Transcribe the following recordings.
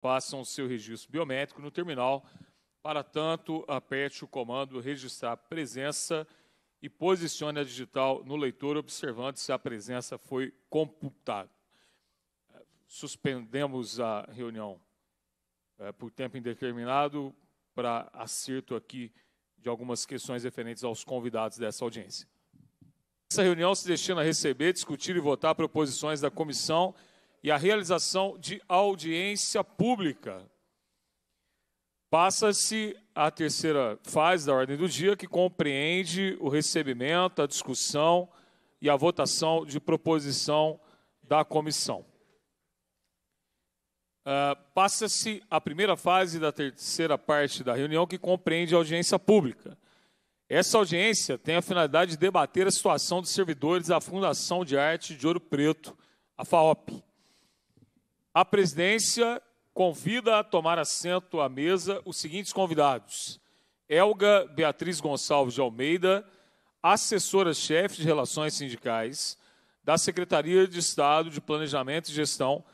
façam seu registro biométrico no terminal. Para tanto, aperte o comando registrar presença e posicione a digital no leitor, observando se a presença foi computada. Suspendemos a reunião é, por tempo indeterminado para acerto aqui de algumas questões referentes aos convidados dessa audiência. Essa reunião se destina a receber, discutir e votar proposições da comissão e a realização de audiência pública. Passa-se a terceira fase da ordem do dia, que compreende o recebimento, a discussão e a votação de proposição da comissão. Uh, Passa-se a primeira fase da terceira parte da reunião, que compreende a audiência pública. Essa audiência tem a finalidade de debater a situação dos servidores da Fundação de Arte de Ouro Preto, a FAOP. A presidência convida a tomar assento à mesa os seguintes convidados: Elga Beatriz Gonçalves de Almeida, assessora-chefe de Relações Sindicais da Secretaria de Estado de Planejamento e Gestão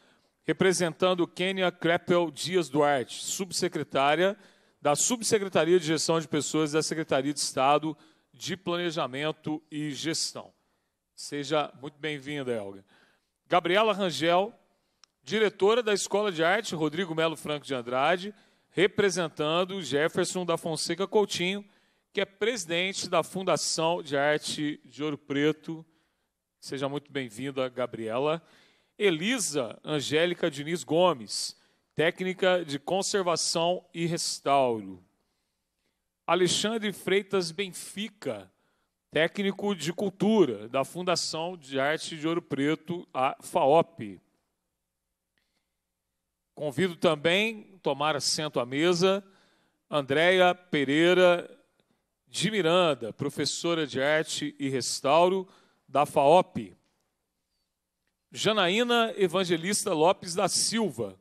representando Kênia Kreppel Dias Duarte, subsecretária da Subsecretaria de Gestão de Pessoas da Secretaria de Estado de Planejamento e Gestão. Seja muito bem-vinda, Elga. Gabriela Rangel, diretora da Escola de Arte Rodrigo Melo Franco de Andrade, representando Jefferson da Fonseca Coutinho, que é presidente da Fundação de Arte de Ouro Preto. Seja muito bem-vinda, Gabriela. Elisa Angélica Diniz Gomes, técnica de conservação e restauro. Alexandre Freitas Benfica, técnico de cultura da Fundação de Arte de Ouro Preto, a FAOP. Convido também a tomar assento à mesa Andréia Pereira de Miranda, professora de arte e restauro da FAOP. Janaína Evangelista Lopes da Silva,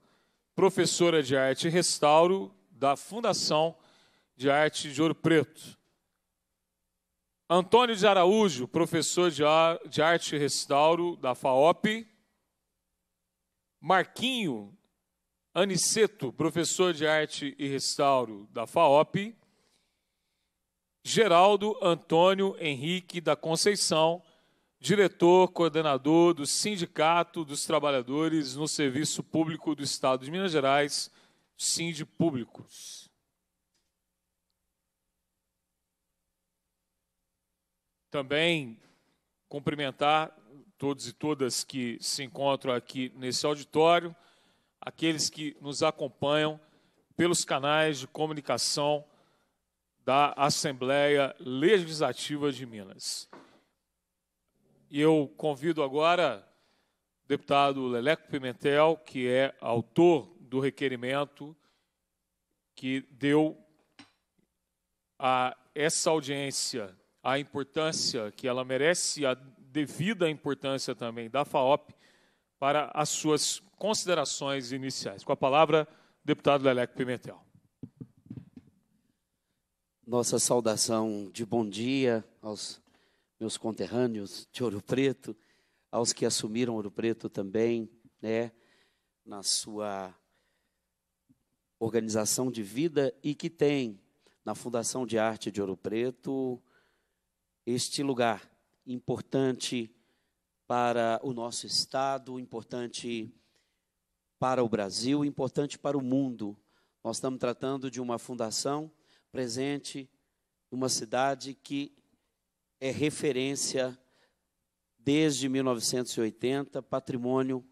professora de arte e restauro da Fundação de Arte de Ouro Preto. Antônio de Araújo, professor de arte e restauro da FAOP. Marquinho Aniceto, professor de arte e restauro da FAOP. Geraldo Antônio Henrique da Conceição, diretor, coordenador do Sindicato dos Trabalhadores no Serviço Público do Estado de Minas Gerais, Sind Públicos. Também cumprimentar todos e todas que se encontram aqui nesse auditório, aqueles que nos acompanham pelos canais de comunicação da Assembleia Legislativa de Minas. E eu convido agora o deputado Leleco Pimentel, que é autor do requerimento que deu a essa audiência a importância que ela merece a devida importância também da FAOP para as suas considerações iniciais. Com a palavra, deputado Leleco Pimentel. Nossa saudação de bom dia aos meus conterrâneos de Ouro Preto, aos que assumiram Ouro Preto também, né, na sua organização de vida e que tem na Fundação de Arte de Ouro Preto este lugar importante para o nosso estado, importante para o Brasil, importante para o mundo. Nós estamos tratando de uma fundação presente numa cidade que é referência desde 1980, patrimônio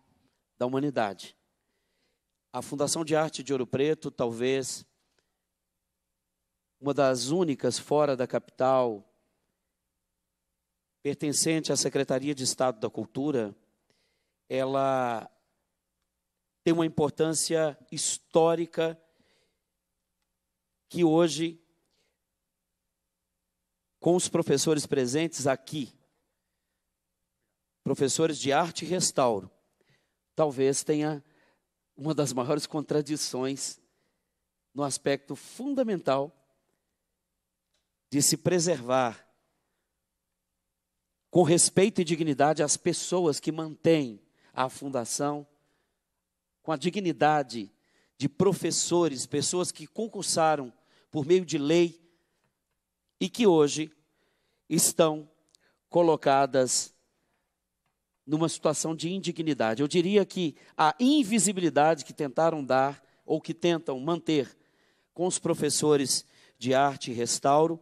da humanidade. A Fundação de Arte de Ouro Preto, talvez uma das únicas fora da capital, pertencente à Secretaria de Estado da Cultura, ela tem uma importância histórica que hoje com os professores presentes aqui, professores de arte e restauro, talvez tenha uma das maiores contradições no aspecto fundamental de se preservar com respeito e dignidade as pessoas que mantêm a fundação, com a dignidade de professores, pessoas que concursaram por meio de lei e que hoje estão colocadas numa situação de indignidade. Eu diria que a invisibilidade que tentaram dar ou que tentam manter com os professores de arte e restauro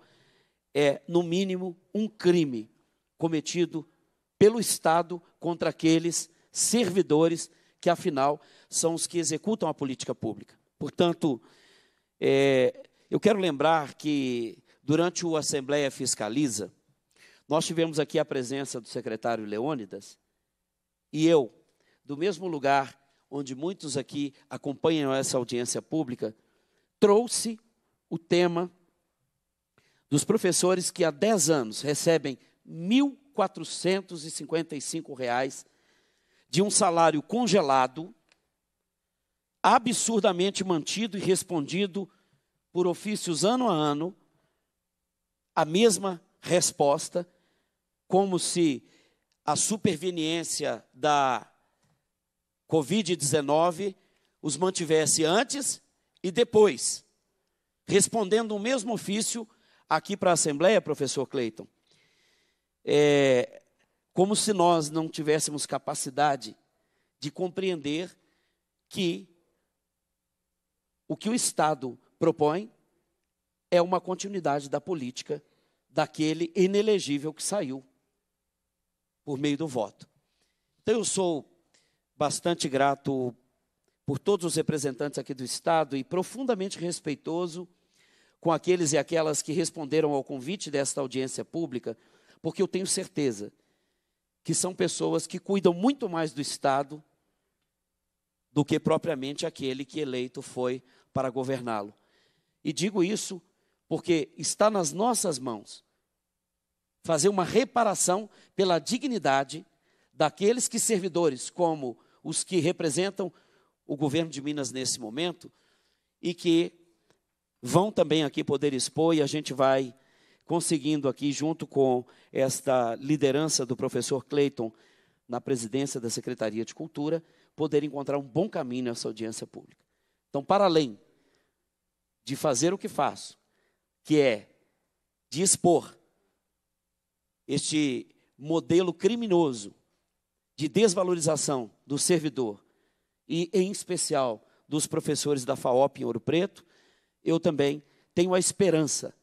é, no mínimo, um crime cometido pelo Estado contra aqueles servidores que, afinal, são os que executam a política pública. Portanto, é, eu quero lembrar que, durante o Assembleia Fiscaliza, nós tivemos aqui a presença do secretário Leônidas e eu, do mesmo lugar onde muitos aqui acompanham essa audiência pública, trouxe o tema dos professores que há 10 anos recebem R$ 1.455 de um salário congelado, absurdamente mantido e respondido por ofícios ano a ano, a mesma resposta, como se a superveniência da Covid-19 os mantivesse antes e depois, respondendo o mesmo ofício aqui para a Assembleia, professor Cleiton. É, como se nós não tivéssemos capacidade de compreender que o que o Estado propõe é uma continuidade da política daquele inelegível que saiu por meio do voto. Então eu sou bastante grato por todos os representantes aqui do Estado e profundamente respeitoso com aqueles e aquelas que responderam ao convite desta audiência pública, porque eu tenho certeza que são pessoas que cuidam muito mais do Estado do que propriamente aquele que eleito foi para governá-lo. E digo isso porque está nas nossas mãos fazer uma reparação pela dignidade daqueles que servidores, como os que representam o governo de Minas nesse momento, e que vão também aqui poder expor, e a gente vai conseguindo aqui, junto com esta liderança do professor Clayton na presidência da Secretaria de Cultura, poder encontrar um bom caminho nessa audiência pública. Então, para além de fazer o que faço, que é de expor este modelo criminoso de desvalorização do servidor e, em especial, dos professores da FAOP em Ouro Preto, eu também tenho a esperança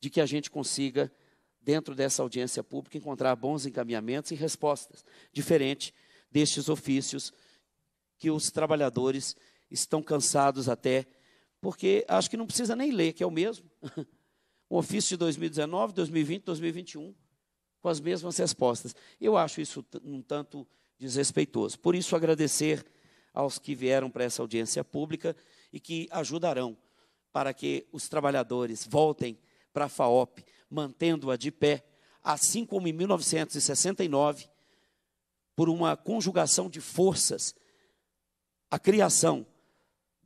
de que a gente consiga, dentro dessa audiência pública, encontrar bons encaminhamentos e respostas, diferente destes ofícios que os trabalhadores estão cansados até, porque acho que não precisa nem ler, que é o mesmo. O ofício de 2019, 2020, 2021 com as mesmas respostas. Eu acho isso um tanto desrespeitoso. Por isso, agradecer aos que vieram para essa audiência pública e que ajudarão para que os trabalhadores voltem para a FAOP, mantendo-a de pé, assim como em 1969, por uma conjugação de forças, a criação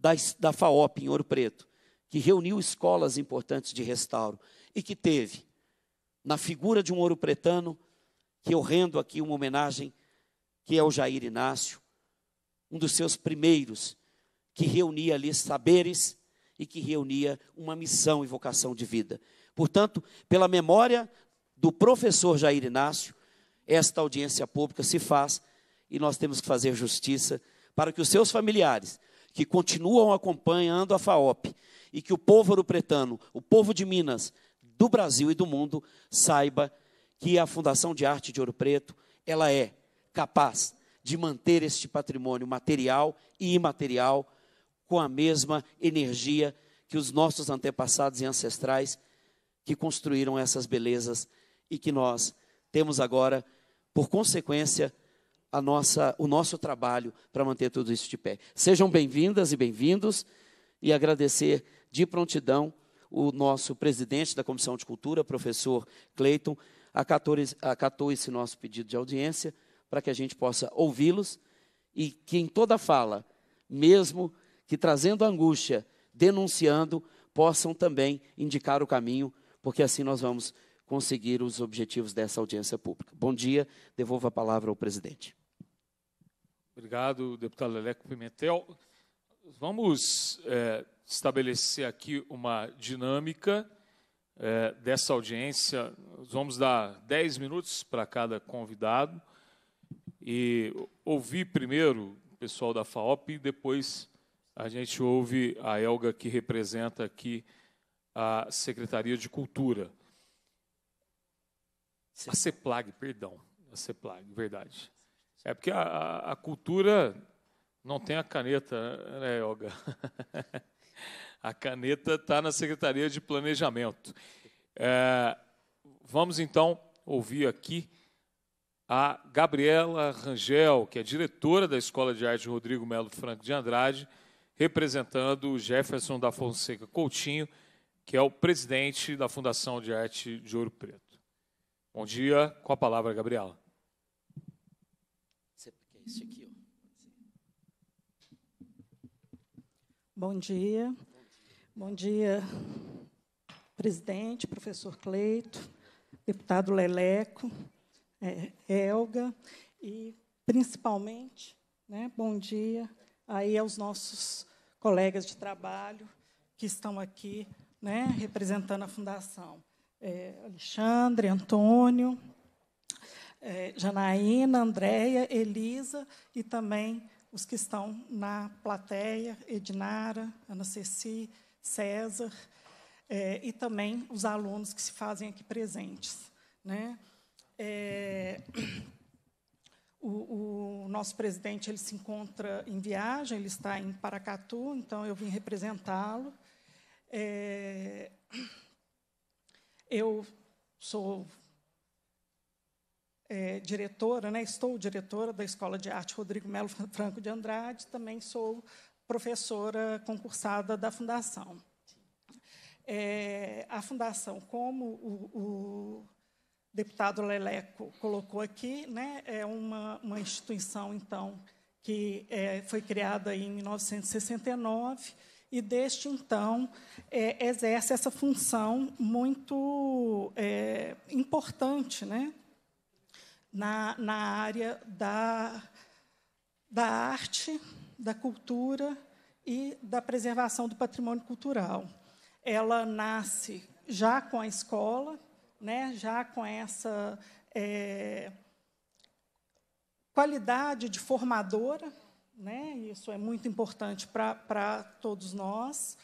da, da FAOP em Ouro Preto, que reuniu escolas importantes de restauro e que teve na figura de um ouro pretano, que eu rendo aqui uma homenagem, que é o Jair Inácio, um dos seus primeiros, que reunia ali saberes e que reunia uma missão e vocação de vida. Portanto, pela memória do professor Jair Inácio, esta audiência pública se faz e nós temos que fazer justiça para que os seus familiares, que continuam acompanhando a FAOP, e que o povo ouro-pretano, o povo de Minas, do Brasil e do mundo saiba que a Fundação de Arte de Ouro Preto, ela é capaz de manter este patrimônio material e imaterial com a mesma energia que os nossos antepassados e ancestrais que construíram essas belezas e que nós temos agora, por consequência, a nossa, o nosso trabalho para manter tudo isso de pé. Sejam bem-vindas e bem-vindos e agradecer de prontidão o nosso presidente da Comissão de Cultura, professor Cleiton, acatou, acatou esse nosso pedido de audiência para que a gente possa ouvi-los e que em toda fala, mesmo que trazendo angústia, denunciando, possam também indicar o caminho, porque assim nós vamos conseguir os objetivos dessa audiência pública. Bom dia, devolvo a palavra ao presidente. Obrigado, deputado Leleco Pimentel. vamos é, estabelecer aqui uma dinâmica é, dessa audiência. Vamos dar 10 minutos para cada convidado e ouvir primeiro o pessoal da FAOP e depois a gente ouve a Elga, que representa aqui a Secretaria de Cultura. A CEPLAG, perdão. A CEPLAG, verdade. É porque a, a, cultura não tem a caneta, né, Elga? a caneta está na Secretaria de Planejamento. É, vamos então ouvir aqui a Gabriela Rangel, que é diretora da Escola de Arte Rodrigo Melo Franco de Andrade, representando o Jefferson da Fonseca Coutinho, que é o presidente da Fundação de Arte de Ouro Preto. Bom dia, com a palavra, Gabriela. Bom dia. Bom dia, presidente, professor Cleito, deputado Leleco, é, Elga e, principalmente, né, bom dia aí aos nossos colegas de trabalho que estão aqui né, representando a Fundação. É, Alexandre, Antônio, é, Janaína, Andréia, Elisa e também os que estão na plateia, Edinara, Ana Ceci, César, é, e também os alunos que se fazem aqui presentes. Né? É, o, o, nosso presidente ele se encontra em viagem, ele está em Paracatu, então eu vim representá-lo. É, eu sou é, diretora, né, estou diretora da Escola de Arte Rodrigo Melo Franco de Andrade, também sou professora concursada da Fundação. É, a Fundação, como o, o, deputado Leleco colocou aqui, né, é uma, uma instituição, então, que é, foi criada em 1969 e, desde então, é, exerce essa função muito é, importante, né, na, na área da, da arte, da cultura e da preservação do patrimônio cultural. Ela nasce já com a escola, né, já com essa é, qualidade de formadora, né, isso é muito importante para todos nós.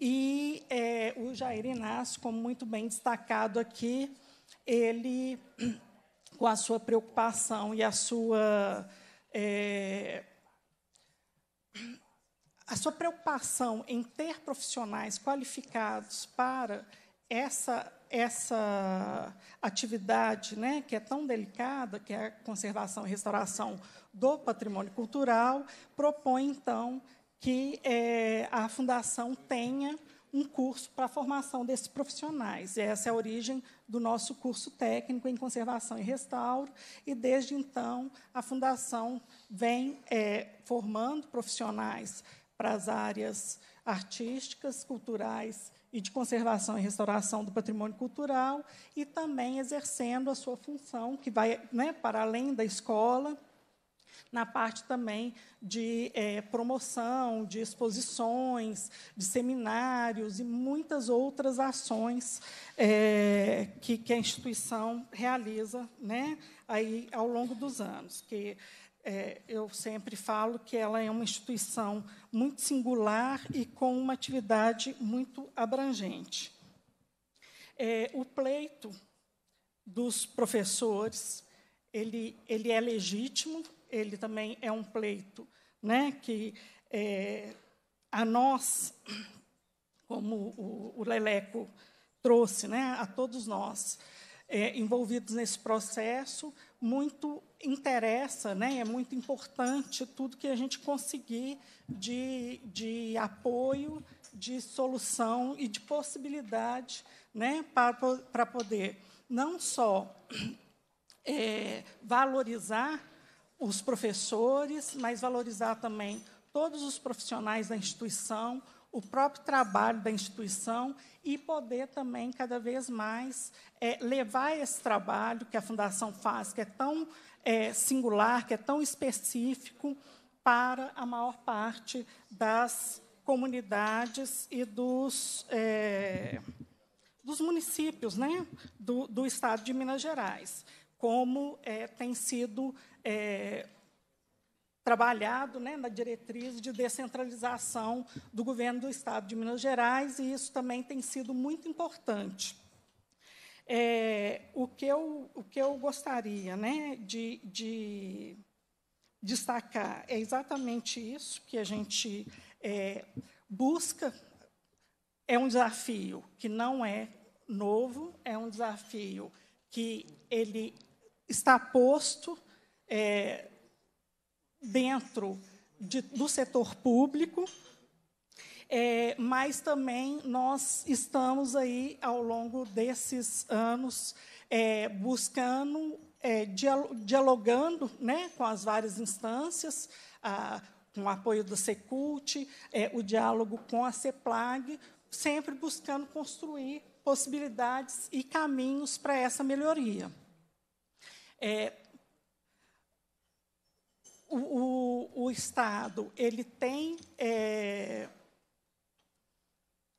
E é, o Jair Inácio, como muito bem destacado aqui, ele com a sua preocupação e a sua é, a sua preocupação em ter profissionais qualificados para essa essa atividade, né, que é tão delicada, que é a conservação e restauração do patrimônio cultural, propõe então que é, a fundação tenha um curso para a formação desses profissionais. E essa é a origem do nosso curso técnico em conservação e restauro. E, desde então, a Fundação vem é, formando profissionais para as áreas artísticas, culturais e de conservação e restauração do patrimônio cultural, e também exercendo a sua função, que vai né, para além da escola, na parte também de é, promoção, de exposições, de seminários e muitas outras ações é, que, que, a instituição realiza né, aí ao longo dos anos. Que é, eu sempre falo que ela é uma instituição muito singular e com uma atividade muito abrangente. É, o pleito dos professores ele, ele é legítimo, ele também é um pleito né, que é, a nós, como o, o Leleco trouxe, né, a todos nós é, envolvidos nesse processo, muito interessa, né, é muito importante tudo que a gente conseguir de, de apoio, de solução e de possibilidade né, para, para poder não só é, valorizar os professores, mas valorizar também todos os profissionais da instituição, o próprio trabalho da instituição e poder também, cada vez mais, é, levar esse trabalho que a Fundação faz, que é tão é, singular, que é tão específico, para a maior parte das comunidades e dos, é, dos municípios né, do, do, Estado de Minas Gerais, como é, tem sido é, trabalhado né, na diretriz de descentralização do governo do Estado de Minas Gerais, e isso também tem sido muito importante. É, o, que eu, o que eu gostaria né, de, de destacar é exatamente isso que a gente é, busca. É um desafio que não é novo, é um desafio que ele está posto é, dentro de, do setor público, é, mas também nós estamos aí, ao longo desses anos, é, buscando, é, dialogando né, com as várias instâncias, a, com o apoio do Secult, é, o diálogo com a CEPLAG, sempre buscando construir possibilidades e caminhos para essa melhoria. É, o, o, Estado ele tem é,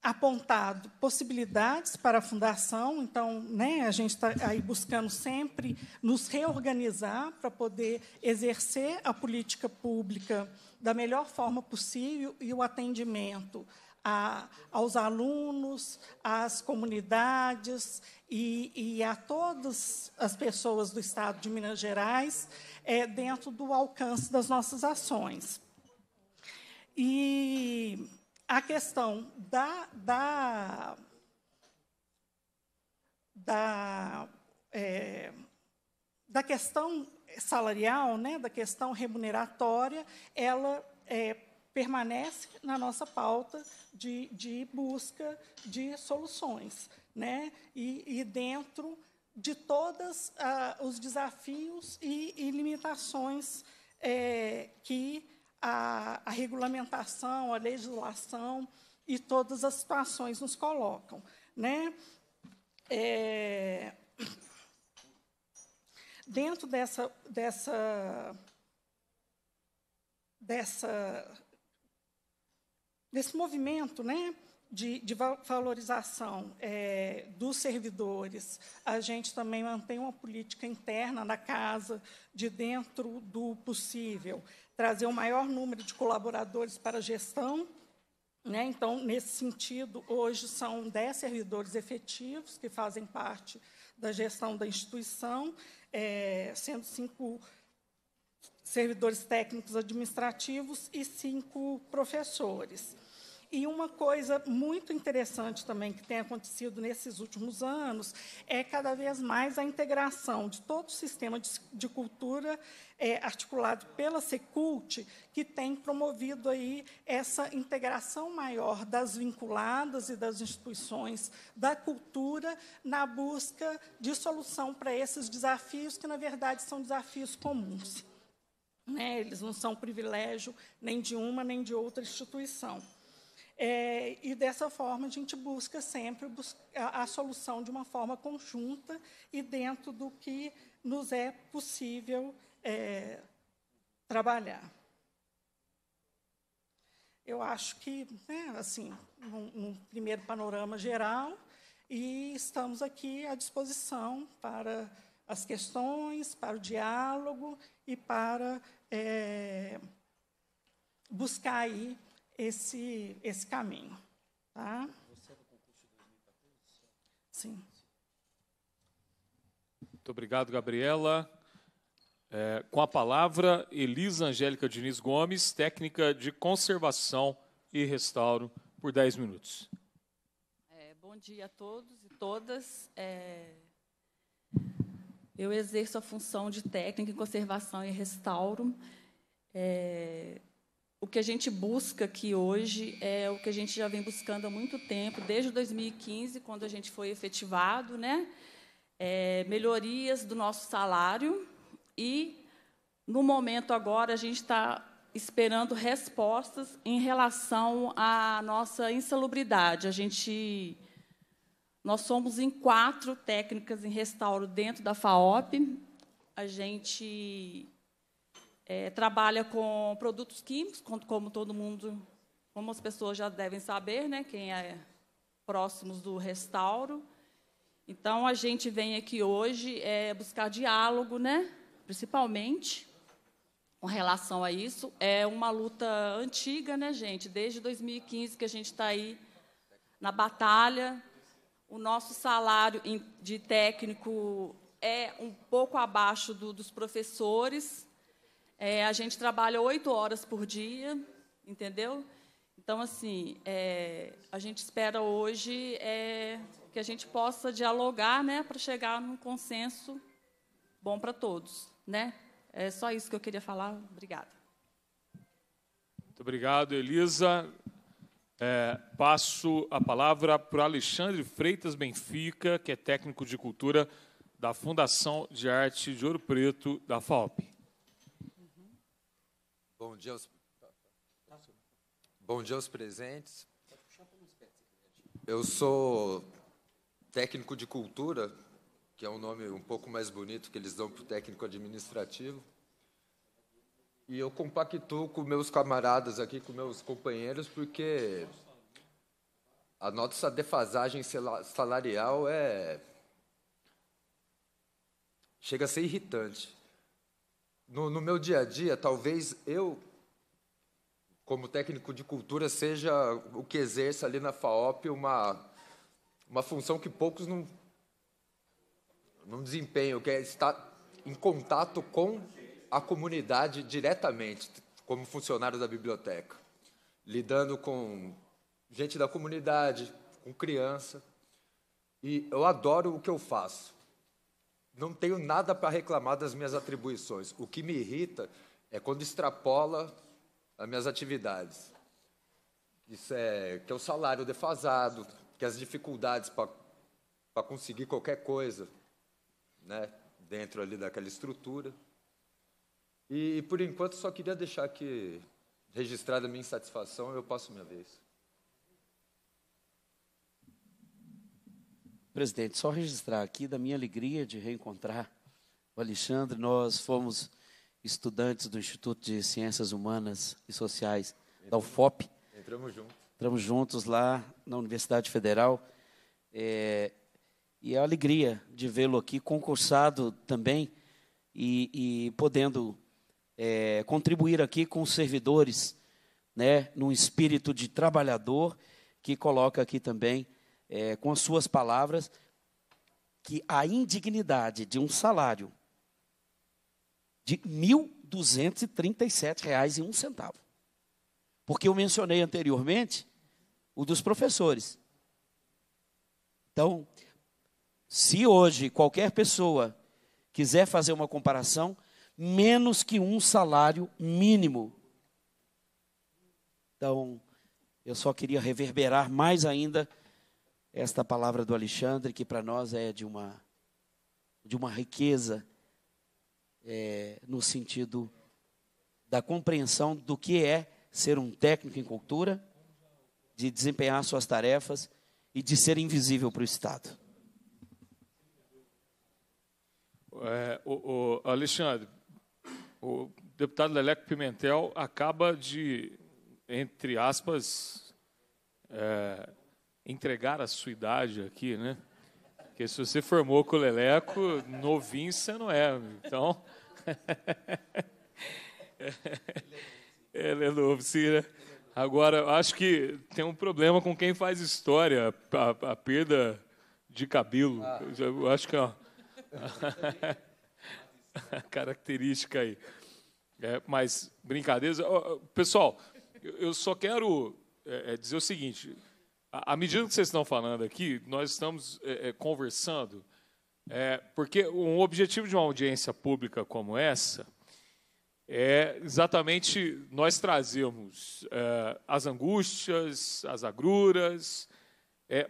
apontado possibilidades para a fundação, então, né, a gente está aí buscando sempre nos reorganizar para poder exercer a política pública da melhor forma possível e o atendimento a, aos alunos, às comunidades e, e, a todas as pessoas do Estado de Minas Gerais é, dentro do alcance das nossas ações. E a questão da, da, da, é, da questão salarial, né, da questão remuneratória, ela é, permanece na nossa pauta de, de busca de soluções né? e, e dentro de todos ah, os desafios e, e limitações é, que a, a, regulamentação, a legislação e todas as situações nos colocam. Né? É, dentro dessa, dessa, dessa, desse movimento, né? De, de valorização é, dos servidores, a gente também mantém uma política interna na casa, de dentro do possível, trazer o um maior número de colaboradores para a gestão. Né? Então, nesse sentido, hoje são 10 servidores efetivos que fazem parte da gestão da instituição, é, sendo cinco servidores técnicos administrativos e cinco professores. E uma coisa muito interessante também que tem acontecido nesses últimos anos é cada vez mais a integração de todo o sistema de, de cultura é, articulado pela Secult, que tem promovido aí essa integração maior das vinculadas e das instituições da cultura na busca de solução para esses desafios que, na verdade, são desafios comuns. Né? Eles não são privilégio nem de uma nem de outra instituição. É, e dessa forma a gente busca sempre a, a, solução de uma forma conjunta e dentro do que nos é possível é, trabalhar. Eu acho que, né, assim, um, primeiro panorama geral, e estamos aqui à disposição para as questões, para o diálogo e para é, buscar aí esse, esse caminho. Tá? Você é do concurso de 2014? Sim. Muito obrigado, Gabriela. É, com a palavra, Elisa Angélica Diniz Gomes, técnica de conservação e restauro, por 10 minutos. É, bom dia a todos e todas. É, eu exerço a função de técnica em conservação e restauro. É, o que a gente busca aqui hoje é o que a gente já vem buscando há muito tempo, desde 2015, quando a gente foi efetivado, né? É, melhorias do nosso salário e, no momento agora, a gente está esperando respostas em relação à nossa insalubridade. A gente, nós somos em quatro técnicas em restauro dentro da FAOP. A gente é, trabalha com produtos químicos, como todo mundo, como as pessoas já devem saber, né, quem é próximos do restauro. Então, a gente vem aqui hoje é, buscar diálogo, né, principalmente com relação a isso. É uma luta antiga, né, gente? Desde 2015 que a gente está aí na batalha. O nosso salário de técnico é um pouco abaixo do, dos professores. É, a gente trabalha oito horas por dia, entendeu? Então, assim, é, a gente espera hoje é, que a gente possa dialogar, né, para chegar num consenso bom para todos, né? É só isso que eu queria falar. Obrigada. Muito obrigado, Elisa. É, passo a palavra para Alexandre Freitas Benfica, que é técnico de cultura da Fundação de Arte de Ouro Preto, da FAOP. Bom dia aos, Bom dia aos presentes. Eu sou técnico de cultura que é um nome um pouco mais bonito que eles dão para o técnico administrativo. E eu compactuo com meus camaradas aqui, com meus companheiros, porque a nossa defasagem salarial é chega a ser irritante. No, no, meu dia a dia, talvez eu, como técnico de cultura, seja o que exerça ali na FAOP uma, uma função que poucos não num desempenho que é estar em contato com a comunidade diretamente, como funcionário da biblioteca, lidando com gente da comunidade, com criança. E eu adoro o que eu faço. Não tenho nada para reclamar das minhas atribuições. O que me irrita é quando extrapola as minhas atividades. Isso é que é o salário defasado, que as dificuldades para conseguir qualquer coisa né, dentro ali daquela estrutura. E, por enquanto, só queria deixar aqui registrada a minha insatisfação, eu passo minha vez. Presidente, só registrar aqui da minha alegria de reencontrar o Alexandre. Nós fomos estudantes do Instituto de Ciências Humanas e Sociais da UFOP. Entramos juntos. Entramos juntos lá na Universidade Federal. É, e a alegria de vê-lo aqui concursado também e, e podendo é, contribuir aqui com os servidores, né, num espírito de trabalhador, que coloca aqui também, é, com as suas palavras, que a indignidade de um salário de R$ 1.237,01. Porque eu mencionei anteriormente o dos professores. Então, se hoje qualquer pessoa quiser fazer uma comparação, menos que um salário mínimo. Então, eu só queria reverberar mais ainda esta palavra do Alexandre, que para nós é de uma, de uma riqueza é, no sentido da compreensão do que é ser um técnico em cultura, de desempenhar suas tarefas e de ser invisível para o Estado. É, o, o, Alexandre, o deputado Leleco Pimentel acaba de, entre aspas, é, entregar a sua idade aqui, né? Porque se você formou com o Leleco, novinho você não é. Então. Ele é novo, sim, né? Agora, acho que tem um problema com quem faz história, a, a perda de cabelo. Ah. Eu acho que é característica aí. É, mas, brincadeiras. Pessoal, eu só quero é, é, dizer o seguinte: à medida que vocês estão falando aqui, nós estamos é, é, conversando, é, porque um objetivo de uma audiência pública como essa é exatamente nós trazermos as angústias, as agruras,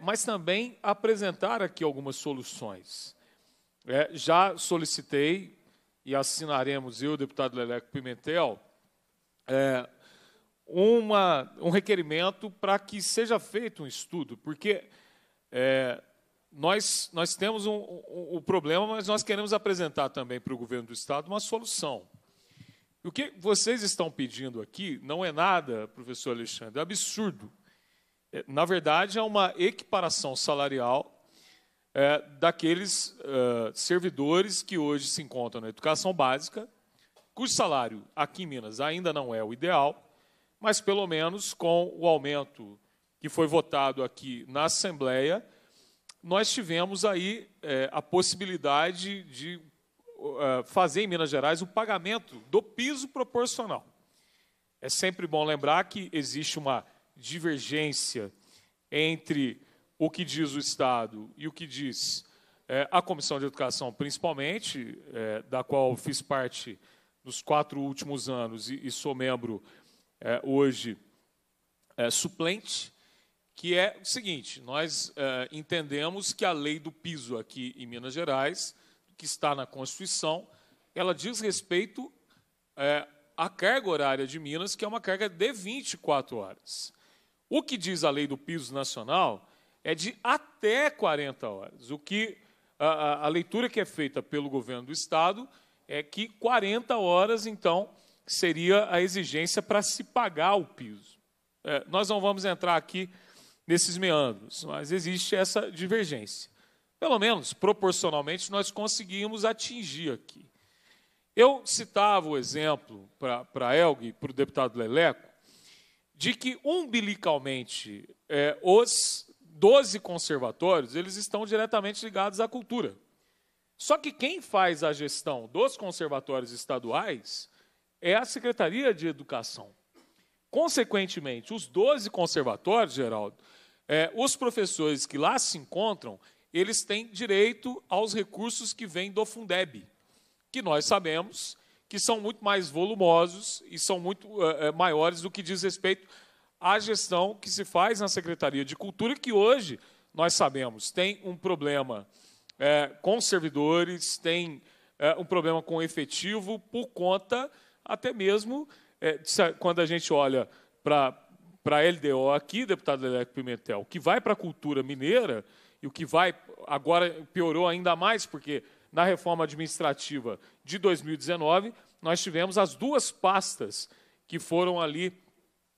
mas também apresentar aqui algumas soluções. É, já solicitei e assinaremos eu, deputado Leleco Pimentel, é, uma, um requerimento para que seja feito um estudo, porque é, nós, nós temos um, um, um, problema, mas nós queremos apresentar também para o governo do Estado uma solução. O que vocês estão pedindo aqui não é nada, professor Alexandre, é absurdo. É, na verdade, é uma equiparação salarial é, daqueles é, servidores que hoje se encontram na educação básica, cujo salário aqui em Minas ainda não é o ideal, mas pelo menos com o aumento que foi votado aqui na Assembleia, nós tivemos aí é, a possibilidade de uh, fazer em Minas Gerais o pagamento do piso proporcional. É sempre bom lembrar que existe uma divergência entre o que diz o Estado e o que diz é, a Comissão de Educação, principalmente, é, da qual fiz parte nos quatro últimos anos e, e sou membro é, hoje é, suplente, que é o seguinte: nós é, entendemos que a lei do piso aqui em Minas Gerais, que está na Constituição, ela diz respeito é, à carga horária de Minas, que é uma carga de 24 horas. O que diz a lei do piso nacional é de até 40 horas. O que a, a, leitura que é feita pelo governo do estado é que 40 horas, então, seria a exigência para se pagar o piso. É, nós não vamos entrar aqui nesses meandros, mas existe essa divergência. Pelo menos, proporcionalmente, nós conseguimos atingir aqui. Eu citava o exemplo para a Elg e para o deputado Leleco, de que umbilicalmente é, os 12 conservatórios eles estão diretamente ligados à cultura. Só que quem faz a gestão dos conservatórios estaduais é a Secretaria de Educação. Consequentemente, os 12 conservatórios, Geraldo, é, os professores que lá se encontram, eles têm direito aos recursos que vêm do Fundeb, que nós sabemos que são muito mais volumosos e são muito uh, maiores do que diz respeito à gestão que se faz na Secretaria de Cultura, que hoje, nós sabemos, tem um problema é, com servidores, tem é, um problema com efetivo, por conta até mesmo, é, quando a gente olha para a LDO aqui, deputado Leleco Pimentel, que vai para a cultura mineira, e o que vai, agora piorou ainda mais, porque na reforma administrativa de 2019, nós tivemos as duas pastas que foram ali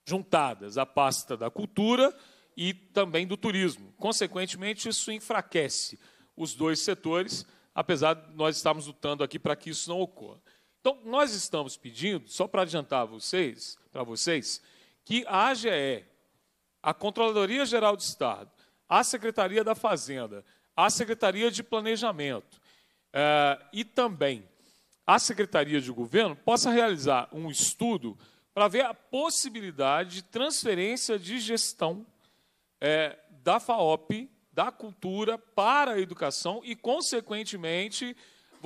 juntadas, a pasta da cultura e também do turismo. Consequentemente, isso enfraquece os dois setores, apesar de nós estarmos lutando aqui para que isso não ocorra. Então, nós estamos pedindo, só para adiantar vocês, para vocês, que a AGE, a Controladoria Geral do Estado, a Secretaria da Fazenda, a Secretaria de Planejamento eh, e também a Secretaria de Governo possa realizar um estudo para ver a possibilidade de transferência de gestão eh, da FAOP, da cultura, para a educação e, consequentemente,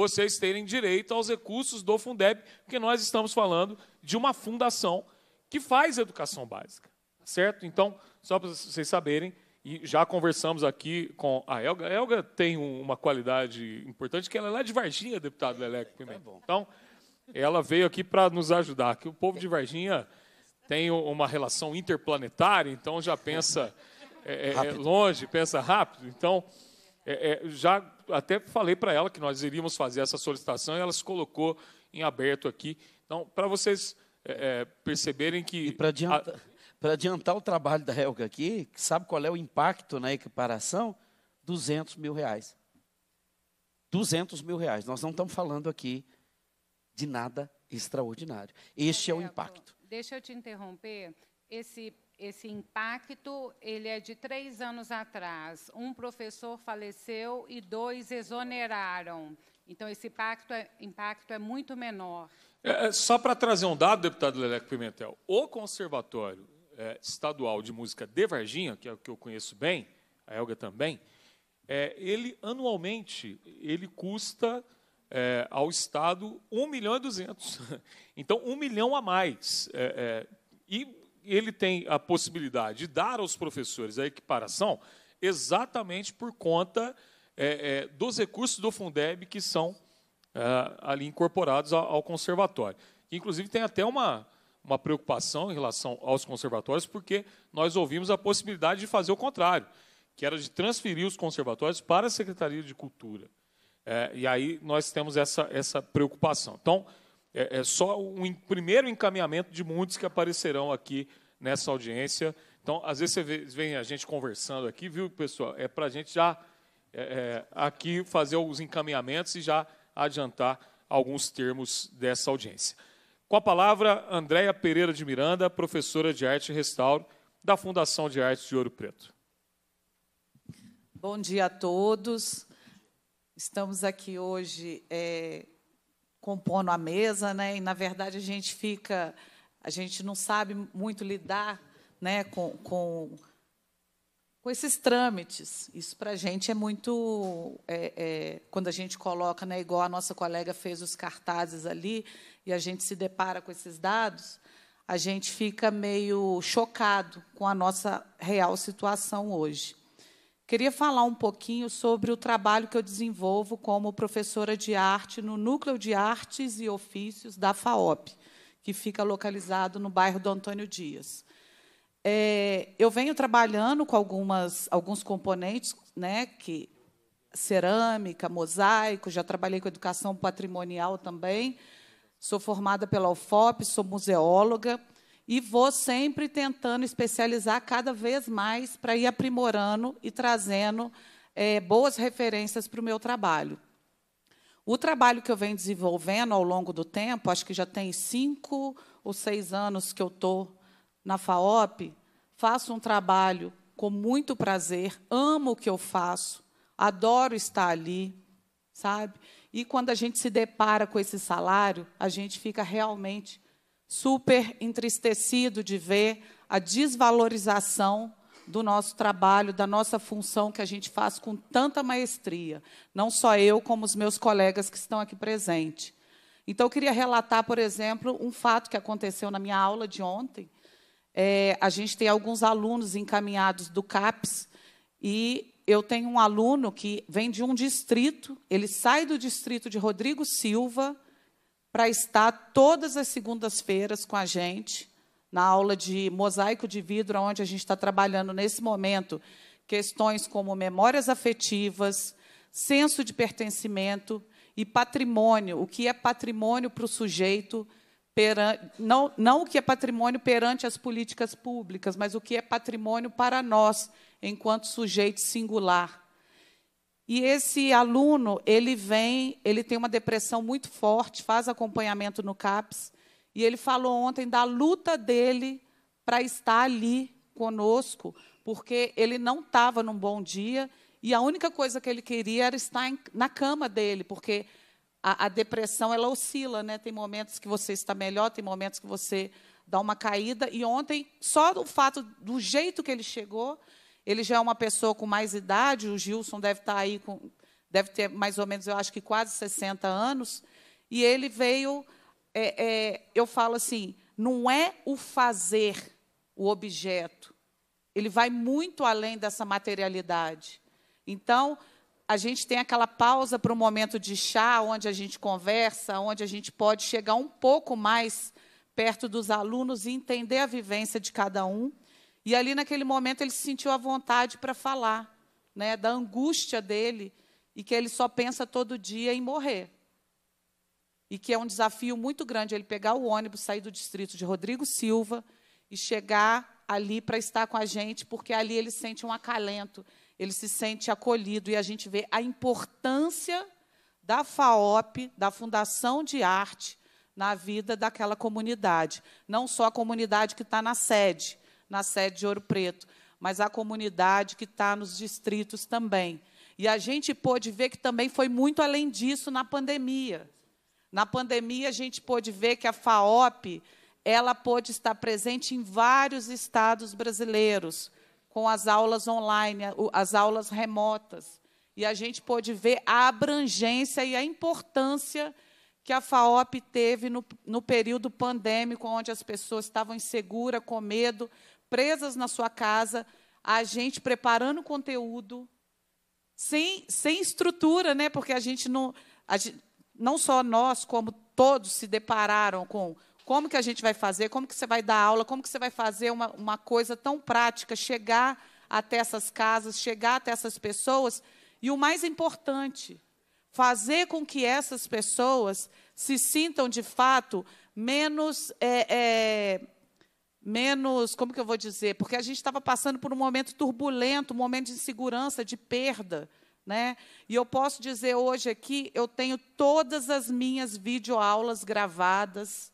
vocês terem direito aos recursos do Fundeb, porque nós estamos falando de uma fundação que faz educação básica, certo? Então, só para vocês saberem, e já conversamos aqui com a Elga. A Elga tem uma qualidade importante, que ela é lá de Varginha, deputado Leleco Pimenta. Tá então, ela veio aqui para nos ajudar, que o povo de Varginha tem uma relação interplanetária, então já pensa é, é, é longe, pensa rápido. Então, é, é já até falei para ela que nós iríamos fazer essa solicitação e ela se colocou em aberto aqui. Então, para vocês é, é, perceberem que. Para adiantar, a... adiantar o trabalho da Helga aqui, sabe qual é o impacto na equiparação? 200 mil reais. 200 mil reais. Nós não estamos falando aqui de nada extraordinário. Este é o impacto. Deixa eu te interromper. Esse, esse impacto, ele é de três anos atrás. Um professor faleceu e dois exoneraram. Então, esse impacto é, impacto é muito menor. É, é, só para trazer um dado, deputado Leleco Pimentel, o Conservatório é, Estadual de Música de Varginha, que é o que eu conheço bem, a Elga também, é, ele anualmente ele custa é, ao Estado 1 milhão e 200. Então, 1 milhão a mais. É, e ele tem a possibilidade de dar aos professores a equiparação exatamente por conta dos recursos do Fundeb que são é, ali incorporados ao, ao conservatório. Inclusive, tem até uma, uma preocupação em relação aos conservatórios, porque nós ouvimos a possibilidade de fazer o contrário, que era de transferir os conservatórios para a Secretaria de Cultura. É, e aí nós temos essa, essa preocupação. Então, é, é só um primeiro encaminhamento de muitos que aparecerão aqui nessa audiência. Então, às vezes você vê, a gente conversando aqui, viu, pessoal? É para a gente já é, é, aqui fazer os encaminhamentos e já adiantar alguns termos dessa audiência. Com a palavra, Andréia Pereira de Miranda, professora de Arte e Restauro da Fundação de Arte de Ouro Preto. Bom dia a todos. Estamos aqui hoje é, compondo a mesa, né? E na verdade a gente fica, a gente não sabe muito lidar, né, com, com, com esses trâmites. Isso para a gente é muito, é, é, quando a gente coloca, né, igual a nossa colega fez os cartazes ali e a gente se depara com esses dados, a gente fica meio chocado com a nossa real situação hoje. Queria falar um pouquinho sobre o trabalho que eu desenvolvo como professora de arte no Núcleo de Artes e Ofícios da FAOP, que fica localizado no bairro do Antônio Dias. É, eu venho trabalhando com algumas, alguns componentes, né, que cerâmica, mosaico, já trabalhei com educação patrimonial também. Sou formada pela UFOP, sou museóloga e vou sempre tentando especializar cada vez mais para ir aprimorando e trazendo é, boas referências para o meu trabalho. O trabalho que eu venho desenvolvendo ao longo do tempo, acho que já tem cinco ou seis anos que eu estou na FAOP, faço um trabalho com muito prazer, amo o que eu faço, adoro estar ali, sabe? E quando a gente se depara com esse salário, a gente fica realmente super entristecido de ver a desvalorização do nosso trabalho, da nossa função que a gente faz com tanta maestria. Não só eu, como os meus colegas que estão aqui presentes. Então, eu queria relatar, por exemplo, um fato que aconteceu na minha aula de ontem. É, a gente tem alguns alunos encaminhados do CAPES e eu tenho um aluno que vem de um distrito, ele sai do distrito de Rodrigo Silva, para estar todas as segundas-feiras com a gente na aula de mosaico de vidro, onde a gente está trabalhando nesse momento questões como memórias afetivas, senso de pertencimento e patrimônio. O que é patrimônio para o sujeito, não, não o que é patrimônio perante as políticas públicas, mas o que é patrimônio para nós, enquanto sujeito singular. E esse aluno, ele vem, ele tem uma depressão muito forte, faz acompanhamento no CAPS, e ele falou ontem da luta dele para estar ali conosco, porque ele não estava num bom dia e a única coisa que ele queria era estar em, na cama dele, porque a, a, depressão ela oscila, né? Tem momentos que você está melhor, tem momentos que você dá uma caída. E ontem, só o fato do jeito que ele chegou, ele já é uma pessoa com mais idade, o Gilson deve estar aí com, deve ter mais ou menos, eu acho que quase 60 anos, e ele veio, é, é, eu falo assim, não é o fazer o objeto, ele vai muito além dessa materialidade. Então, a gente tem aquela pausa para um momento de chá, onde a gente conversa, onde a gente pode chegar um pouco mais perto dos alunos e entender a vivência de cada um. E ali, naquele momento, ele se sentiu à vontade para falar né, da angústia dele e que ele só pensa todo dia em morrer. E que é um desafio muito grande ele pegar o ônibus, sair do distrito de Rodrigo Silva e chegar ali para estar com a gente, porque ali ele sente um acalento, ele se sente acolhido e a gente vê a importância da FAOP, da Fundação de Arte, na vida daquela comunidade. Não só a comunidade que está na sede, na sede de Ouro Preto, mas a comunidade que está nos distritos também. E a gente pôde ver que também foi muito além disso na pandemia. Na pandemia, a gente pôde ver que a FAOP ela pôde estar presente em vários estados brasileiros, com as aulas online, as aulas remotas. E a gente pôde ver a abrangência e a importância que a FAOP teve no, no período pandêmico, onde as pessoas estavam inseguras, com medo, presas na sua casa, a gente preparando conteúdo, sem, sem estrutura, né? porque a gente não. A gente, não só nós, como todos se depararam com como que a gente vai fazer, como que você vai dar aula, como que você vai fazer uma, uma coisa tão prática, chegar até essas casas, chegar até essas pessoas. E o mais importante, fazer com que essas pessoas se sintam de fato menos é, é, menos, como que eu vou dizer? Porque a gente estava passando por um momento turbulento, um momento de insegurança, de perda. Né? E eu posso dizer hoje aqui, eu tenho todas as minhas videoaulas gravadas.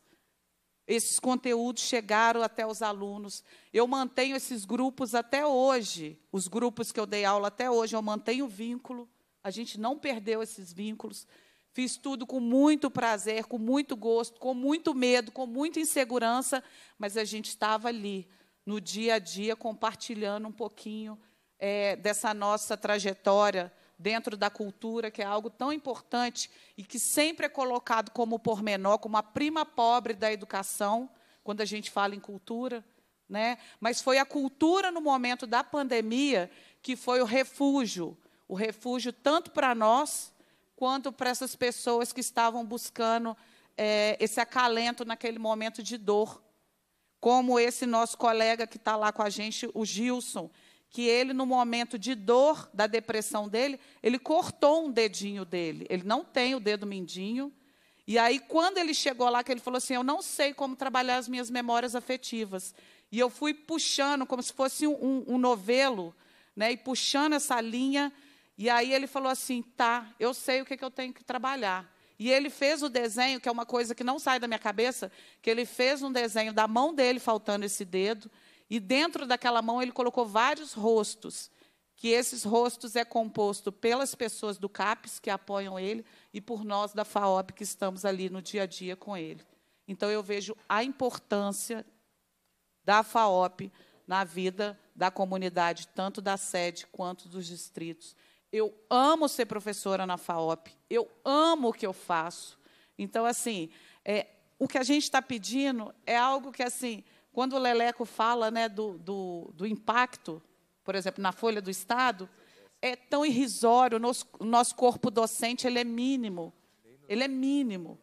Esses conteúdos chegaram até os alunos. Eu mantenho esses grupos até hoje. Os grupos que eu dei aula até hoje, eu mantenho o vínculo. A gente não perdeu esses vínculos. Fiz tudo com muito prazer, com muito gosto, com muito medo, com muita insegurança, mas a gente estava ali, no dia a dia, compartilhando um pouquinho é, dessa nossa trajetória dentro da cultura, que é algo tão importante e que sempre é colocado como pormenor, como a prima pobre da educação, quando a gente fala em cultura. Né? Mas foi a cultura no momento da pandemia que foi o refúgio o refúgio tanto para nós quanto para essas pessoas que estavam buscando é, esse acalento naquele momento de dor. Como esse nosso colega que está lá com a gente, o Gilson, que ele, no momento de dor da depressão dele, ele cortou um dedinho dele. Ele não tem o dedo mindinho. E aí, quando ele chegou lá, que ele falou assim: Eu não sei como trabalhar as minhas memórias afetivas. E eu fui puxando, como se fosse um, um novelo, né, e puxando essa linha e aí ele falou assim: tá, eu sei o que, que eu tenho que trabalhar. E ele fez o desenho, que é uma coisa que não sai da minha cabeça, que ele fez um desenho da mão dele faltando esse dedo, e dentro daquela mão ele colocou vários rostos, que esses rostos é composto pelas pessoas do CAPES que apoiam ele e por nós da FAOP que estamos ali no dia a dia com ele. Então eu vejo a importância da FAOP na vida da comunidade, tanto da sede quanto dos distritos. Eu amo ser professora na FAOP. Eu amo o que eu faço. Então, assim, é, o que a gente está pedindo é algo que, assim, quando o Leleco fala né, do, do, do impacto, por exemplo, na Folha do Estado, é tão irrisório. O nosso, nosso corpo docente ele é mínimo. Ele é mínimo.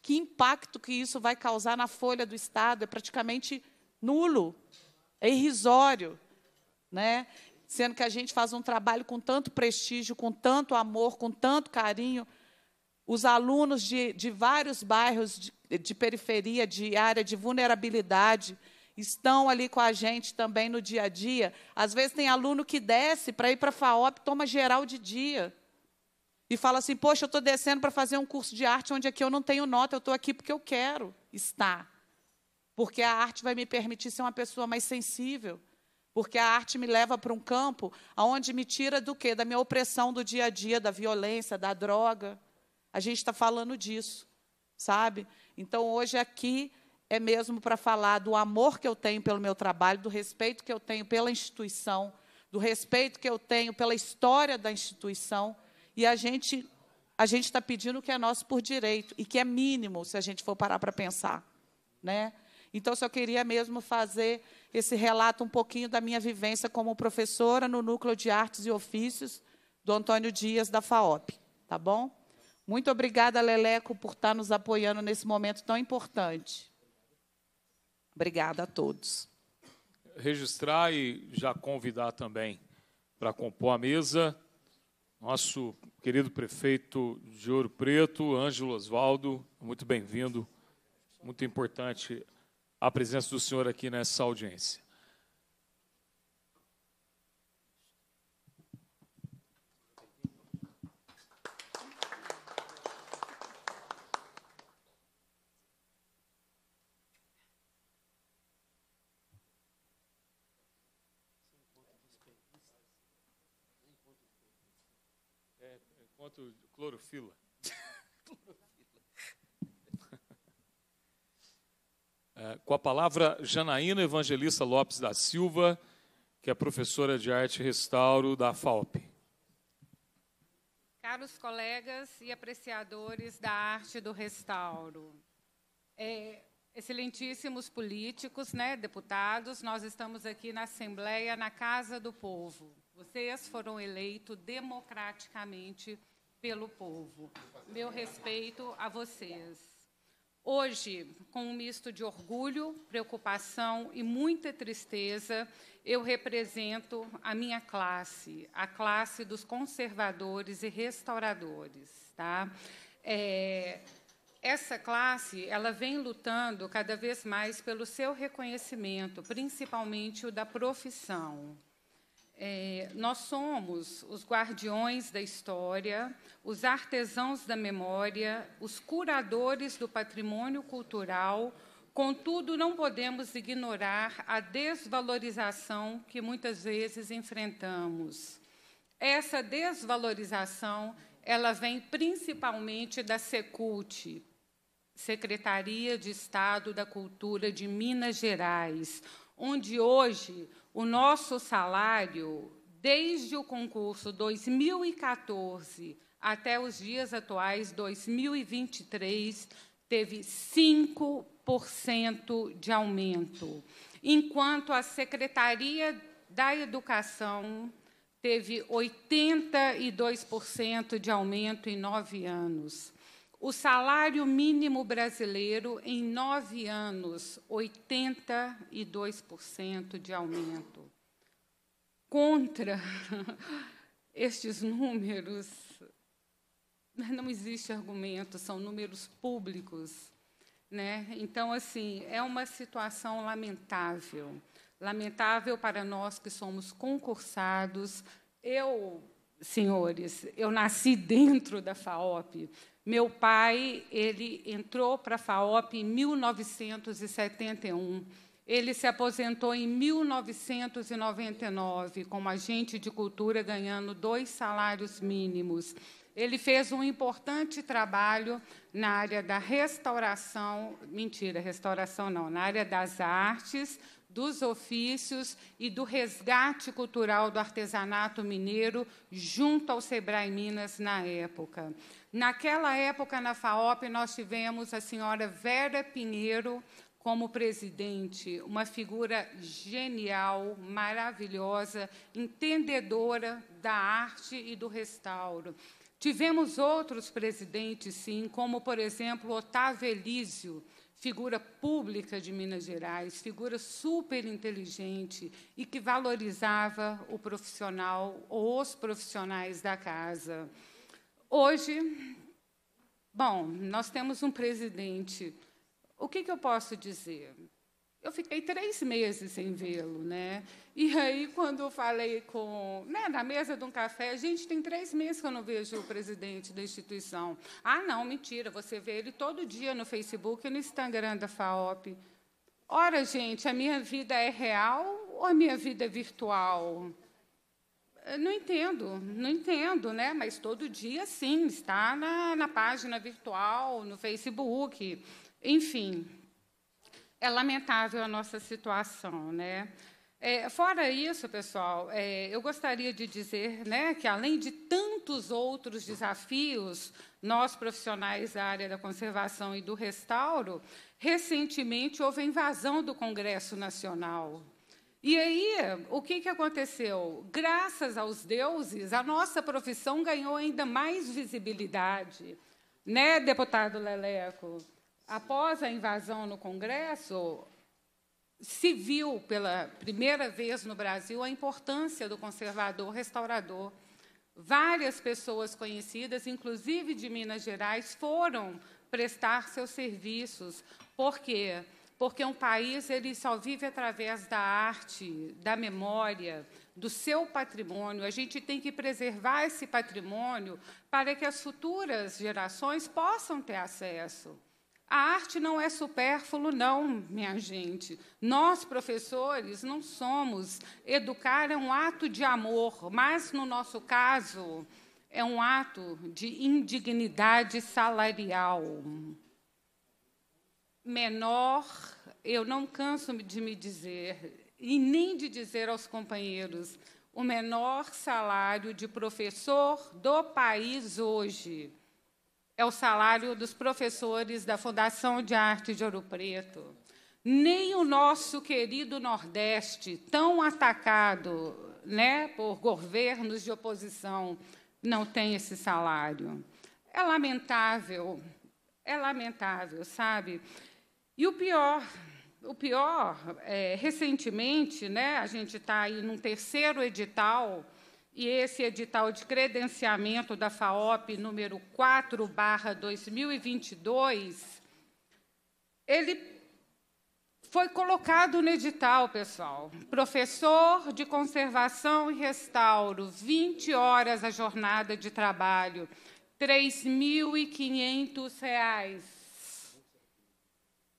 Que impacto que isso vai causar na Folha do Estado? É praticamente nulo. É irrisório. Né? Sendo que a gente faz um trabalho com tanto prestígio, com tanto amor, com tanto carinho. Os alunos de, de vários bairros de, de periferia, de área de vulnerabilidade, estão ali com a gente também no dia a dia. Às vezes tem aluno que desce para ir para a FAOP, toma geral de dia. E fala assim, poxa, eu estou descendo para fazer um curso de arte onde aqui eu não tenho nota, eu estou aqui porque eu quero estar. Porque a arte vai me permitir ser uma pessoa mais sensível. Porque a arte me leva para um campo onde me tira do quê? Da minha opressão do dia a dia, da violência, da droga. A gente está falando disso, sabe? Então, hoje aqui é mesmo para falar do amor que eu tenho pelo meu trabalho, do respeito que eu tenho pela instituição, do respeito que eu tenho pela história da instituição. E a gente a gente está pedindo o que é nosso por direito e que é mínimo se a gente for parar para pensar, né? Então, só queria mesmo fazer esse relato um pouquinho da minha vivência como professora no Núcleo de Artes e Ofícios do Antônio Dias, da FAOP. Tá bom? Muito obrigada, Leleco, por estar nos apoiando nesse momento tão importante. Obrigada a todos. Registrar e já convidar também para compor a mesa nosso querido prefeito de Ouro Preto, Ângelo Osvaldo, muito bem-vindo. Muito importante a presença do senhor aqui nessa audiência. É, enquanto clorofila. com a palavra Janaína Evangelista Lopes da Silva, que é professora de arte e restauro da FAOP. Caros colegas e apreciadores da arte do restauro, é, excelentíssimos políticos, né, deputados, nós estamos aqui na Assembleia, na Casa do Povo. Vocês foram eleitos democraticamente pelo povo. Meu respeito a vocês. Hoje, com um misto de orgulho, preocupação e muita tristeza, eu represento a minha classe, a classe dos conservadores e restauradores. Tá? É, essa classe ela vem lutando cada vez mais pelo seu reconhecimento, principalmente o da profissão. É, nós somos os guardiões da história, os artesãos da memória, os curadores do patrimônio cultural, contudo, não podemos ignorar a desvalorização que muitas vezes enfrentamos. Essa desvalorização ela vem principalmente da Secult, Secretaria de Estado da Cultura de Minas Gerais, onde hoje o nosso salário, desde o concurso 2014 até os dias atuais, 2023, teve 5% de aumento, enquanto a Secretaria da Educação teve 82% de aumento em nove anos. O salário mínimo brasileiro, em nove anos, 82% de aumento. Contra estes números, não existe argumento, são números públicos. Né? Então, assim, é uma situação lamentável. Lamentável para nós que somos concursados. Eu, senhores, eu nasci dentro da FAOP. Meu pai, ele entrou para a FAOP em 1971. Ele se aposentou em 1999 como agente de cultura, ganhando dois salários mínimos. Ele fez um importante trabalho na área da restauração, mentira, restauração não, na área das artes, dos ofícios e do resgate cultural do artesanato mineiro junto ao Sebrae Minas na época. Naquela época, na FAOP, nós tivemos a senhora Vera Pinheiro como presidente, uma figura genial, maravilhosa, entendedora da arte e do restauro. Tivemos outros presidentes, sim, como, por exemplo, Otávio Elísio, figura pública de Minas Gerais, figura super inteligente e que valorizava o profissional ou os profissionais da casa. Hoje, bom, nós temos um presidente. O que, que eu posso dizer? Eu fiquei três meses sem vê-lo, né? E aí, quando eu falei com, né, na mesa de um café, gente, tem três meses que eu não vejo o presidente da instituição. Ah, não, mentira, você vê ele todo dia no Facebook e no Instagram da FAOP. Ora, gente, a minha vida é real ou a minha vida é virtual? Não entendo, não entendo, né? Mas todo dia, sim, está na, na página virtual, no Facebook, enfim. É lamentável a nossa situação, né? É, fora isso, pessoal, é, eu gostaria de dizer né, que, além de tantos outros desafios, nós, profissionais da área da conservação e do restauro, recentemente houve a invasão do Congresso Nacional. E aí, o que, que aconteceu? Graças aos deuses, a nossa profissão ganhou ainda mais visibilidade. Né, deputado Leleco? Após a invasão no Congresso, se viu pela primeira vez no Brasil a importância do conservador restaurador. Várias pessoas conhecidas, inclusive de Minas Gerais, foram prestar seus serviços. Por quê? Porque um país ele só vive através da arte, da memória, do seu patrimônio. A gente tem que preservar esse patrimônio para que as futuras gerações possam ter acesso. A arte não é supérfluo, não, minha gente. Nós, professores, não somos. Educar é um ato de amor, mas, no nosso caso, é um ato de indignidade salarial. Menor, eu não canso de me dizer, e nem de dizer aos companheiros, o menor salário de professor do país hoje é o salário dos professores da Fundação de Arte de Ouro Preto. Nem o nosso querido Nordeste, tão atacado né, por governos de oposição, não tem esse salário. É lamentável, é lamentável, sabe? E o pior, o pior, é, recentemente, né, a gente está aí num terceiro edital, e esse edital de credenciamento da FAOP número 4 barra 2022, ele foi colocado no edital, pessoal. Professor de conservação e restauro, 20 horas a jornada de trabalho, R$ 3.500.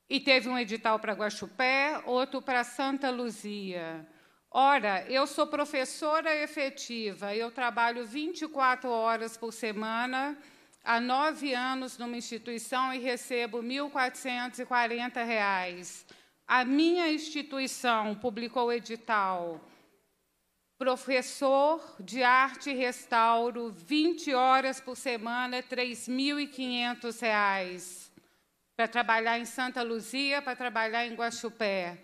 E teve um edital para Guaxupé, outro para Santa Luzia. Ora, eu sou professora efetiva, eu trabalho 24 horas por semana, há nove anos numa instituição e recebo R$ 1.440. A minha instituição publicou o edital professor de arte e restauro, 20 horas por semana, R$ 3.500 para trabalhar em Santa Luzia, para trabalhar em Guaxupé.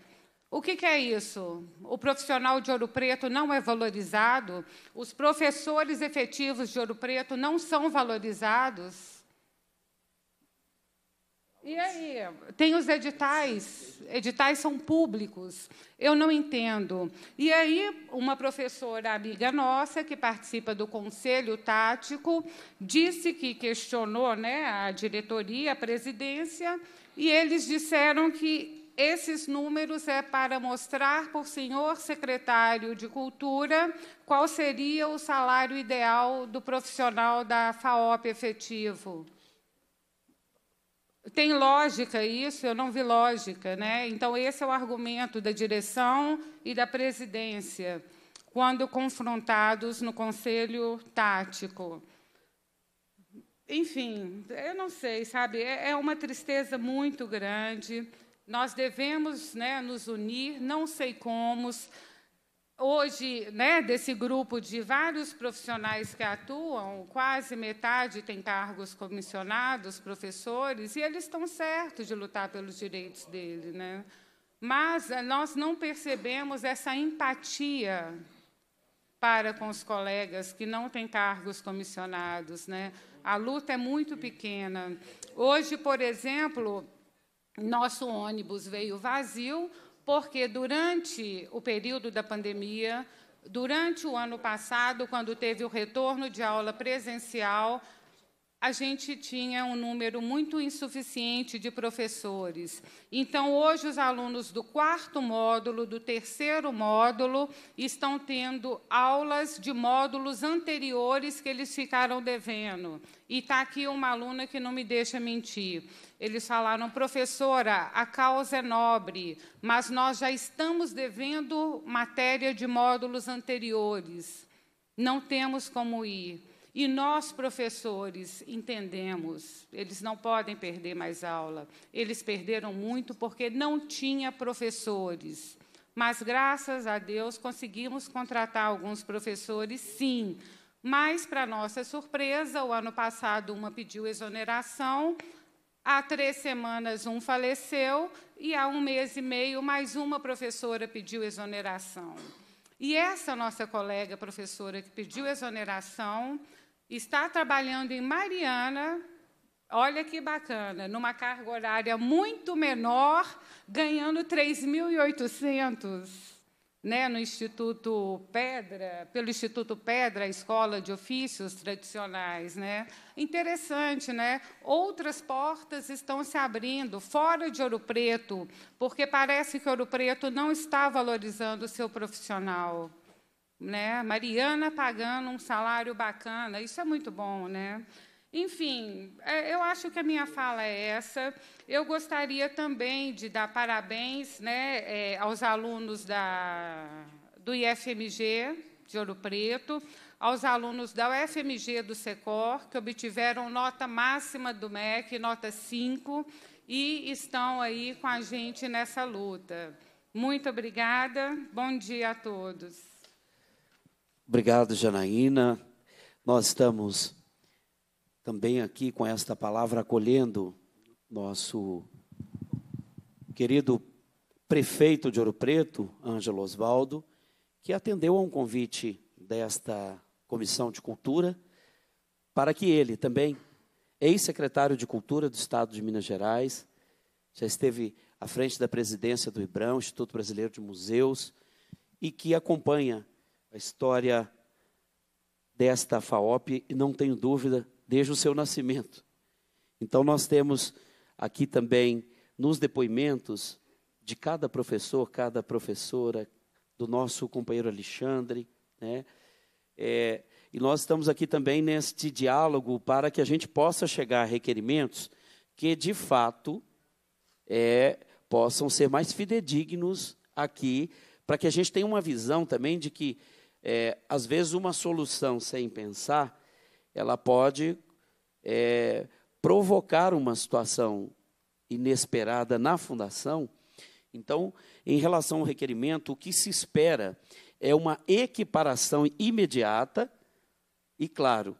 O que, que, é isso? O profissional de Ouro Preto não é valorizado? Os professores efetivos de Ouro Preto não são valorizados? E aí, tem os editais, editais são públicos, eu não entendo. E aí, uma professora amiga nossa, que participa do Conselho Tático, disse que questionou né, a diretoria, a presidência, e eles disseram que esses números é para mostrar para o senhor secretário de Cultura qual seria o salário ideal do profissional da FAOP efetivo. Tem lógica isso? Eu não vi lógica. Né? Então, esse é o argumento da direção e da presidência, quando confrontados no conselho tático. Enfim, eu não sei, sabe? É, é uma tristeza muito grande. Nós devemos né, nos unir, não sei como, Hoje, né, desse grupo de vários profissionais que atuam, quase metade tem cargos comissionados, professores, e eles estão certos de lutar pelos direitos dele. Né? Mas eh, nós não percebemos essa empatia para com os colegas que não têm cargos comissionados. Né? A luta é muito pequena. Hoje, por exemplo, nosso ônibus veio vazio, porque durante o período da pandemia, durante o ano passado, quando teve o retorno de aula presencial, a gente tinha um número muito insuficiente de professores. Então, hoje, os alunos do quarto módulo, do terceiro módulo, estão tendo aulas de módulos anteriores que eles ficaram devendo. E está aqui uma aluna que não me deixa mentir. Eles falaram, professora, a causa é nobre, mas nós já estamos devendo matéria de módulos anteriores. Não temos como ir. E nós, professores, entendemos, eles não podem perder mais aula. Eles perderam muito porque não tinha professores. Mas, graças a Deus, conseguimos contratar alguns professores, sim. Mas, para nossa surpresa, o ano passado uma pediu exoneração, há três semanas um faleceu, e há um mês e meio mais uma professora pediu exoneração. E essa nossa colega professora que pediu exoneração está trabalhando em Mariana, olha que bacana, numa carga horária muito menor, ganhando 3.800 né, no Instituto Pedra, pelo Instituto Pedra, a escola de ofícios tradicionais, né? Interessante, né? Outras portas estão se abrindo fora de Ouro Preto, porque parece que Ouro Preto não está valorizando o seu profissional né? Mariana pagando um salário bacana, isso é muito bom, né? Enfim, é, eu acho que a minha fala é essa. Eu gostaria também de dar parabéns né, é, aos alunos da, do IFMG de Ouro Preto, aos alunos da UFMG do SECOR, que obtiveram nota máxima do MEC, nota 5, e estão aí com a gente nessa luta. Muito obrigada. Bom dia a todos. Obrigado, Janaína. Nós estamos também aqui com esta palavra acolhendo nosso querido prefeito de Ouro Preto, Ângelo Osvaldo, que atendeu a um convite desta Comissão de Cultura para que ele também ex-secretário de Cultura do Estado de Minas Gerais, já esteve à frente da presidência do IBRAM, Instituto Brasileiro de Museus, e que acompanha a história desta FAOP, não tenho dúvida, desde o seu nascimento. Então, nós temos aqui também, nos depoimentos de cada professor, cada professora, do nosso companheiro Alexandre, né? É, e nós estamos aqui também neste diálogo para que a gente possa chegar a requerimentos que, de fato, é, possam ser mais fidedignos aqui, para que a gente tenha uma visão também de que, é, às vezes, uma solução sem pensar, ela pode é, provocar uma situação inesperada na fundação. Então, em relação ao requerimento, o que se espera é uma equiparação imediata e claro,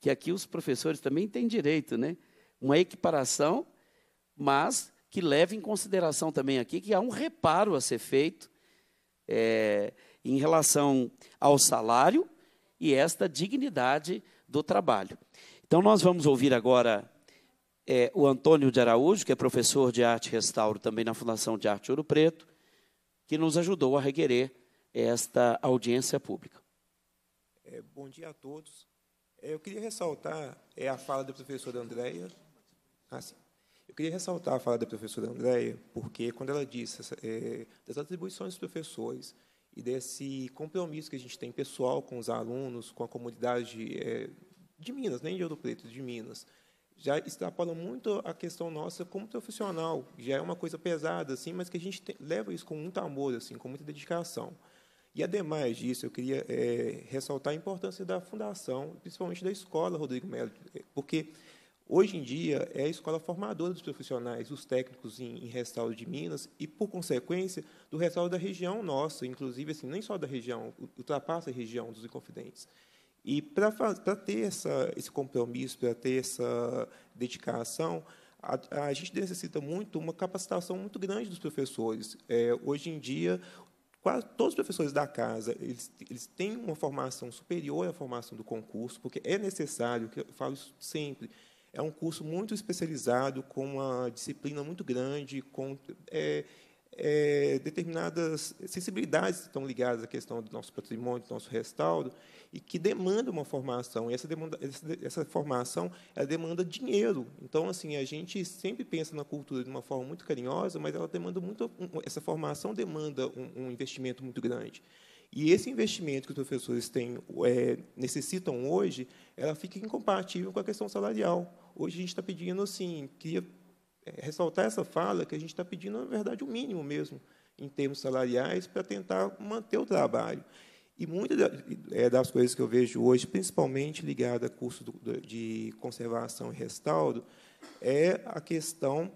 que aqui os professores também têm direito, né? Uma equiparação, mas que leve em consideração também aqui que há um reparo a ser feito é, em relação ao salário e esta dignidade do trabalho. Então, nós vamos ouvir agora é, o Antônio de Araújo, que é professor de arte e restauro também na Fundação de Arte Ouro Preto, que nos ajudou a requerer esta audiência pública. É, bom dia a todos. É, eu queria ressaltar é, a fala da professora Andréia. Ah, eu queria ressaltar a fala da professora Andréia, porque quando ela disse é, das atribuições dos professores e desse compromisso que a gente tem pessoal com os alunos, com a comunidade é, de Minas, nem de Ouro Preto, de Minas, já extrapola muito a questão nossa como profissional. Já é uma coisa pesada, assim, mas que a gente tem, leva isso com muito amor, assim, com muita dedicação. E, ademais disso, eu queria é, ressaltar a importância da fundação, principalmente da escola Rodrigo Melo, porque hoje em dia é a escola formadora dos profissionais, os técnicos em, em restauro de Minas e, por consequência, do restauro da região nossa, inclusive, assim, nem só da região, ultrapassa a região dos Inconfidentes. E para ter essa, esse compromisso, para ter essa dedicação, a, a, gente necessita muito uma capacitação muito grande dos professores. É, hoje em dia, quase todos os professores da casa eles, eles têm uma formação superior à formação do concurso, porque é necessário, que eu falo isso sempre, é um curso muito especializado, com uma disciplina muito grande, com é, é, determinadas sensibilidades que estão ligadas à questão do nosso patrimônio, do nosso restauro, e que demanda uma formação. E essa, demanda, essa formação ela demanda dinheiro. Então, assim, a gente sempre pensa na cultura de uma forma muito carinhosa, mas ela demanda muito, essa formação demanda um, um investimento muito grande. E esse investimento que os professores têm, é, necessitam hoje, ela fica incompatível com a questão salarial. Hoje a gente está pedindo, assim, queria é, ressaltar essa fala, que a gente está pedindo, na verdade, o mínimo mesmo, em termos salariais, para tentar manter o trabalho. E muitas é, das coisas que eu vejo hoje, principalmente ligada a curso de conservação e restauro, é a questão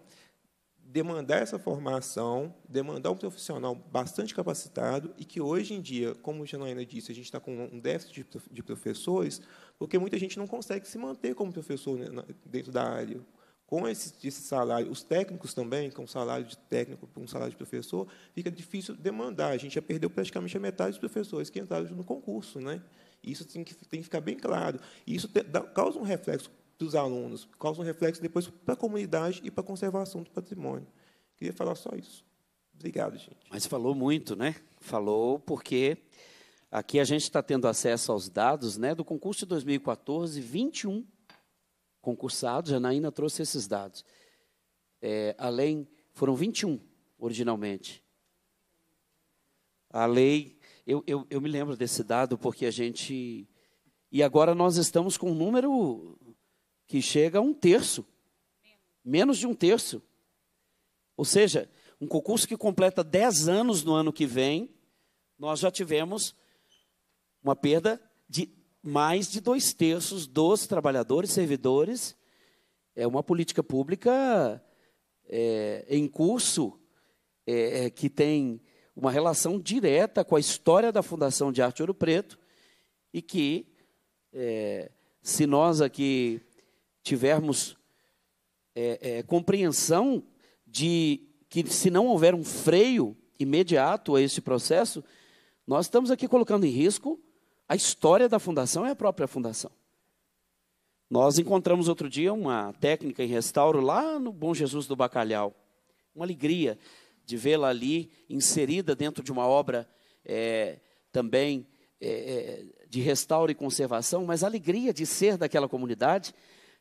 demandar essa formação, demandar um profissional bastante capacitado e que hoje em dia, como o Janaína disse, a gente está com um déficit de professores, porque muita gente não consegue se manter como professor né, dentro da área com esse, esse, salário, os técnicos também, com o salário de técnico um salário de professor, fica difícil demandar. A gente já perdeu praticamente a metade dos professores que entraram no concurso. Né? Isso tem que, tem que ficar bem claro. E isso te, dá, causa um reflexo para os alunos, causa um reflexo depois para a comunidade e para a conservação do patrimônio. Queria falar só isso. Obrigado, gente. Mas falou muito, né? Falou porque aqui a gente está tendo acesso aos dados né, do concurso de 2014, 21 concursados, Janaína trouxe esses dados. É, além, foram 21 originalmente. A lei, eu, eu, eu me lembro desse dado porque a gente. E agora nós estamos com um número que chega a um terço menos de um terço. Ou seja, um concurso que completa 10 anos no ano que vem, nós já tivemos uma perda de mais de dois terços dos trabalhadores servidores. É uma política pública é, em curso é, é, que tem uma relação direta com a história da Fundação de Arte Ouro Preto e que, é, se nós aqui tivermos é, é, compreensão de que, se não houver um freio imediato a esse processo, nós estamos aqui colocando em risco a história da fundação é a própria fundação. Nós encontramos outro dia uma técnica em restauro lá no Bom Jesus do Bacalhau. Uma alegria de vê-la ali inserida dentro de uma obra é, também é, é, de restauro e conservação, mas a alegria de ser daquela comunidade.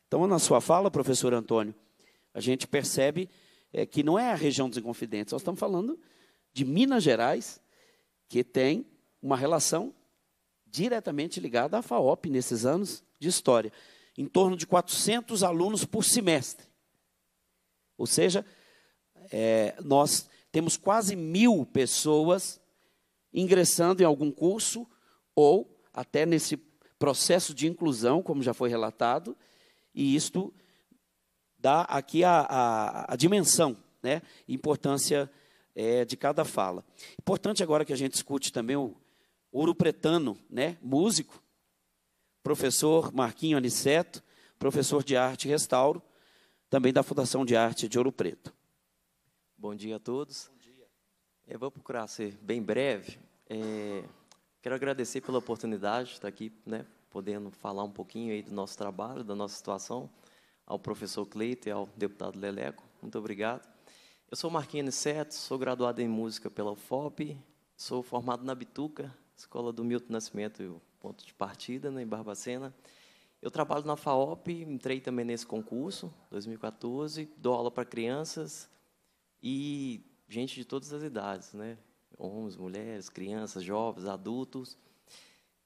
Então, na sua fala, professor Antônio, a gente percebe é, que não é a região dos Inconfidentes, nós estamos falando de Minas Gerais, que tem uma relação diretamente ligada à FAOP nesses anos de história. Em torno de 400 alunos por semestre. Ou seja, é, nós temos quase mil pessoas ingressando em algum curso ou até nesse processo de inclusão, como já foi relatado, e isto dá aqui a, a, a dimensão, né, importância é, de cada fala. Importante agora que a gente escute também o ouro pretano, né, músico, professor Marquinho Aniceto, professor de arte e restauro, também da Fundação de Arte de Ouro Preto. Bom dia a todos. Bom dia. Eu vou procurar ser bem breve. É, quero agradecer pela oportunidade de estar aqui, né, podendo falar um pouquinho aí do nosso trabalho, da nossa situação, ao professor Cleito e ao deputado Leleco. Muito obrigado. Eu sou Marquinhos Seto, sou graduado em música pela UFOP, sou formado na Bituca, Escola do Milton Nascimento, o ponto de partida, né, em Barbacena. Eu trabalho na FAOP, entrei também nesse concurso, 2014, dou aula para crianças e gente de todas as idades, né? homens, mulheres, crianças, jovens, adultos.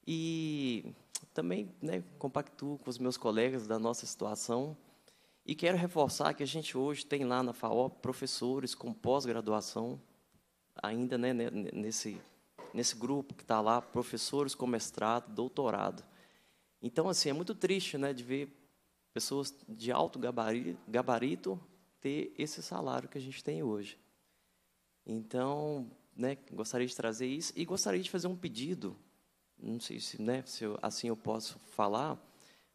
E também né, compactuo com os meus colegas da nossa situação e quero reforçar que a gente hoje tem lá na FAO professores com pós-graduação, ainda né, nesse, nesse grupo que está lá, professores com mestrado, doutorado. Então, assim, é muito triste né, de ver pessoas de alto gabarito, gabarito ter esse salário que a gente tem hoje. Então, né, gostaria de trazer isso e gostaria de fazer um pedido. Não sei se, né, se eu, assim eu posso falar,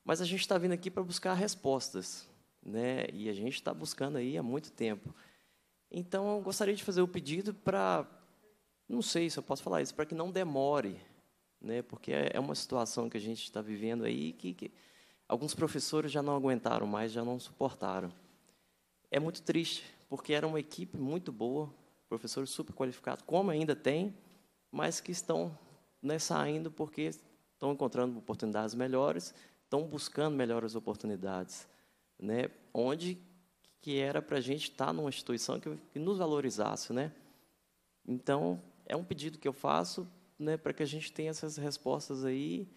mas a gente está vindo aqui para buscar respostas, né? E a gente está buscando aí há muito tempo. Então, eu gostaria de fazer o pedido para, não sei se eu posso falar isso, para que não demore, né? Porque é, é uma situação que a gente está vivendo aí que, que alguns professores já não aguentaram mais, já não suportaram. É muito triste, porque era uma equipe muito boa, professores super qualificados, como ainda tem, mas que estão né, saindo porque estão encontrando oportunidades melhores, estão buscando melhores oportunidades, né, onde que era para a gente estar numa instituição que, que, nos valorizasse, né? Então é um pedido que eu faço, né, para que a gente tenha essas respostas aí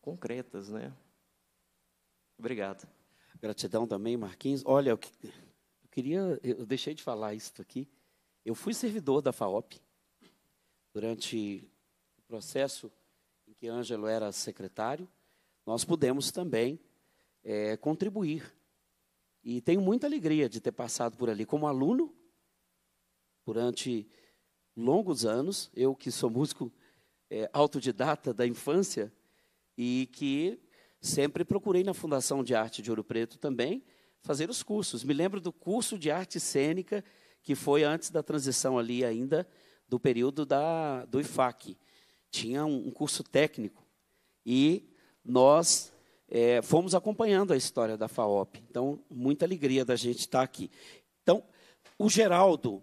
concretas, né? Obrigado. Gratidão também, Marquinhos. Olha, eu, queria, eu deixei de falar isso aqui. Eu fui servidor da FAOP durante processo em que Ângelo era secretário. Nós pudemos também é, contribuir. E tenho muita alegria de ter passado por ali como aluno durante longos anos. Eu que sou músico é, autodidata da infância e que sempre procurei na Fundação de Arte de Ouro Preto também fazer os cursos. Me lembro do curso de arte cênica que foi antes da transição ali ainda do período da, do IFAC. Tinha um, curso técnico e nós é, fomos acompanhando a história da FAOP. Então, muita alegria da gente estar aqui. Então, o Geraldo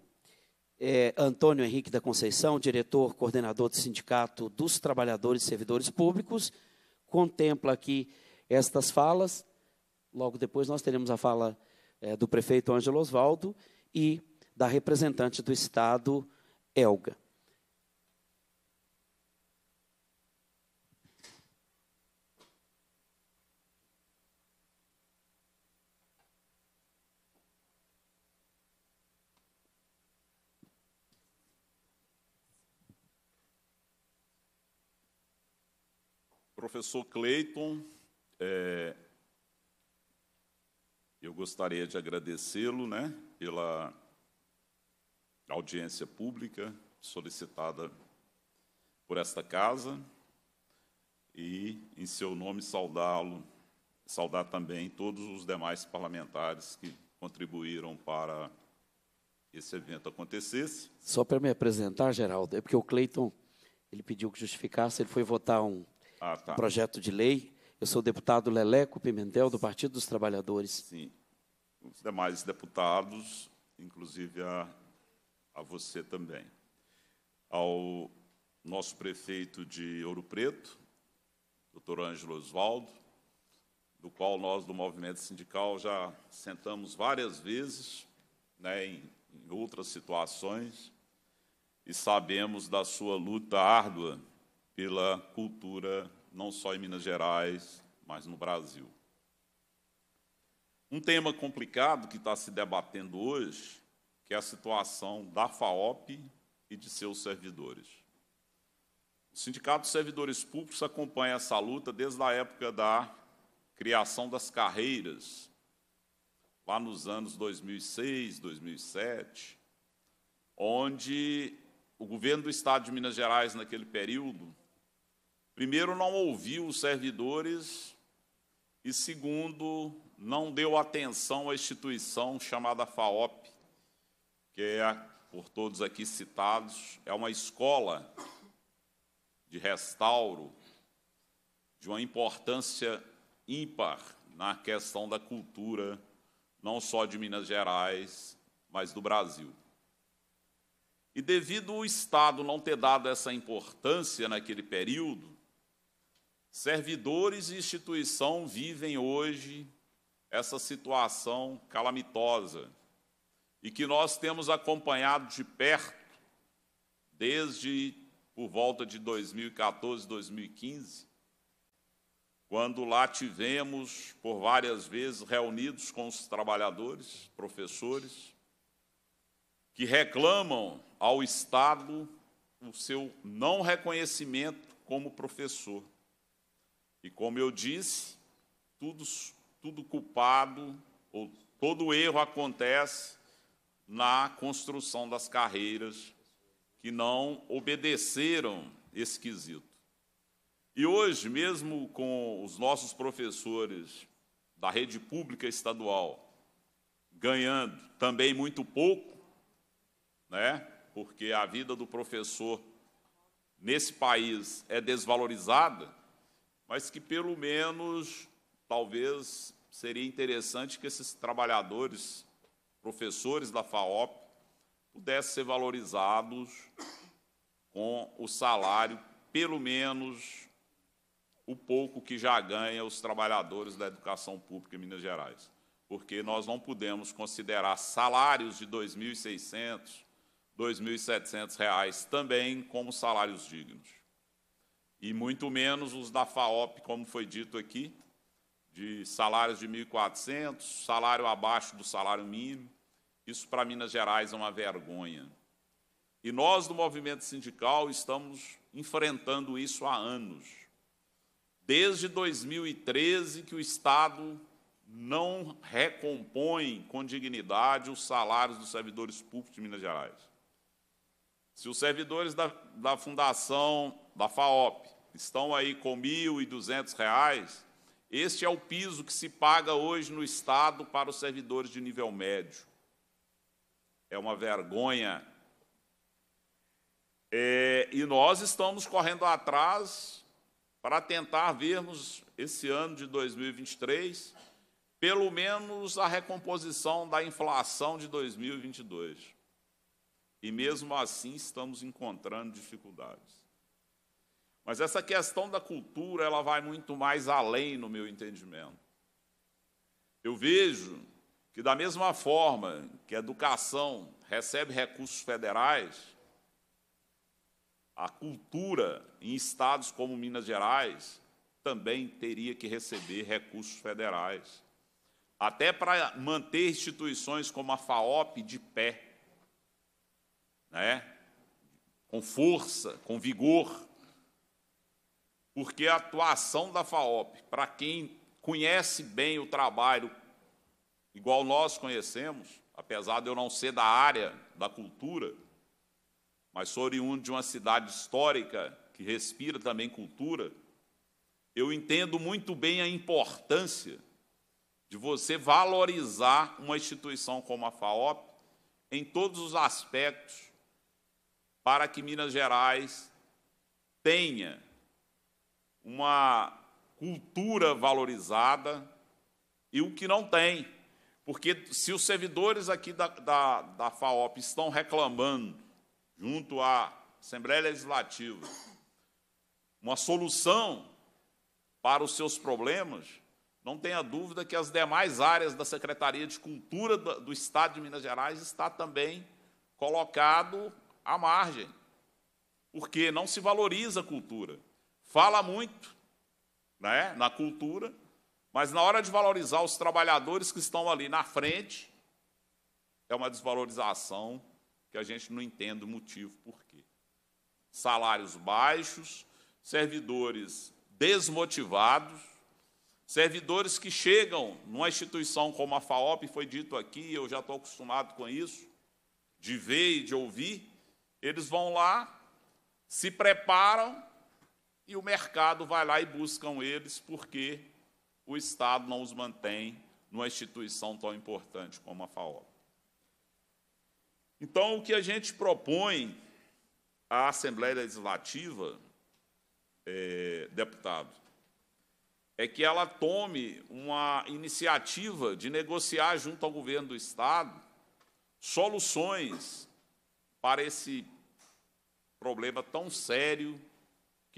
é, Antônio Henrique da Conceição, diretor, coordenador do Sindicato dos Trabalhadores e Servidores Públicos, contempla aqui estas falas. Logo depois nós teremos a fala é, do prefeito Ângelo Osvaldo e da representante do Estado, Elga. Professor Cleiton, é, eu gostaria de agradecê-lo né, pela audiência pública solicitada por esta casa e, em seu nome, saudá-lo, saudar também todos os demais parlamentares que contribuíram para esse evento acontecesse. Só para me apresentar, Geraldo, é porque o Cleiton ele pediu que justificasse, ele foi votar um ah, tá. projeto de lei Eu sou o deputado Leleco Pimentel, do Partido dos Trabalhadores. Sim. Os demais deputados, inclusive a, a você também. Ao nosso prefeito de Ouro Preto, doutor Ângelo Osvaldo, do qual nós, do movimento sindical, já sentamos várias vezes, né, em, em outras situações, e sabemos da sua luta árdua pela cultura não só em Minas Gerais, mas no Brasil. Um tema complicado que está se debatendo hoje, que é a situação da FAOP e de seus servidores. O Sindicato dos Servidores Públicos acompanha essa luta desde a época da criação das carreiras, lá nos anos 2006, 2007, onde o governo do Estado de Minas Gerais, naquele período, primeiro, não ouviu os servidores e, segundo, não deu atenção à instituição chamada FAOP, que é, por todos aqui citados, é uma escola de restauro de uma importância ímpar na questão da cultura, não só de Minas Gerais, mas do Brasil. E devido o Estado não ter dado essa importância naquele período, Servidores e instituição vivem hoje essa situação calamitosa e que nós temos acompanhado de perto desde por volta de 2014, 2015, quando lá tivemos por várias vezes reunidos com os trabalhadores, professores, que reclamam ao Estado o seu não reconhecimento como professor. E como eu disse, tudo, tudo culpado, ou todo erro acontece na construção das carreiras que não obedeceram esse quesito. E hoje, mesmo com os nossos professores da rede pública estadual ganhando também muito pouco, né? Porque a vida do professor nesse país é desvalorizada, mas que pelo menos, talvez, seria interessante que esses trabalhadores, professores da FAOP, pudessem ser valorizados com o salário, pelo menos o pouco que já ganha os trabalhadores da educação pública em Minas Gerais. Porque nós não podemos considerar salários de R$ 2.600, R$ 2.700 também como salários dignos e muito menos os da FAOP, como foi dito aqui, de salários de 1.400, salário abaixo do salário mínimo. Isso para Minas Gerais é uma vergonha. E nós do movimento sindical estamos enfrentando isso há anos. Desde 2013 que o Estado não recompõe com dignidade os salários dos servidores públicos de Minas Gerais. Se os servidores da, da Fundação da FAOP estão aí com R$ 1.200, este é o piso que se paga hoje no Estado para os servidores de nível médio. É uma vergonha. É, e nós estamos correndo atrás para tentar vermos esse ano de 2023, pelo menos a recomposição da inflação de 2022. E mesmo assim estamos encontrando dificuldades. Mas essa questão da cultura, ela vai muito mais além no meu entendimento. Eu vejo que da mesma forma que a educação recebe recursos federais, a cultura em estados como Minas Gerais também teria que receber recursos federais, até para manter instituições como a FAOP de pé, né? com força, com vigor porque a atuação da FAOP, para quem conhece bem o trabalho, igual nós conhecemos, apesar de eu não ser da área da cultura, mas sou oriundo de uma cidade histórica que respira também cultura, eu entendo muito bem a importância de você valorizar uma instituição como a FAOP em todos os aspectos, para que Minas Gerais tenha uma cultura valorizada e o que não tem. Porque se os servidores aqui da, da, da FAOP estão reclamando, junto à Assembleia Legislativa, uma solução para os seus problemas, não tenha dúvida que as demais áreas da Secretaria de Cultura do Estado de Minas Gerais está também colocado à margem, porque não se valoriza a cultura. Fala muito né, na cultura, mas na hora de valorizar os trabalhadores que estão ali na frente, é uma desvalorização que a gente não entende o motivo por quê. Salários baixos, servidores desmotivados, servidores que chegam numa instituição como a FAOP, foi dito aqui, eu já estou acostumado com isso, de ver e de ouvir, eles vão lá, se preparam e o mercado vai lá e buscam eles porque o Estado não os mantém numa instituição tão importante como a FAOP. Então, o que a gente propõe à Assembleia Legislativa é, deputado, é que ela tome uma iniciativa de negociar junto ao governo do Estado soluções para esse problema tão sério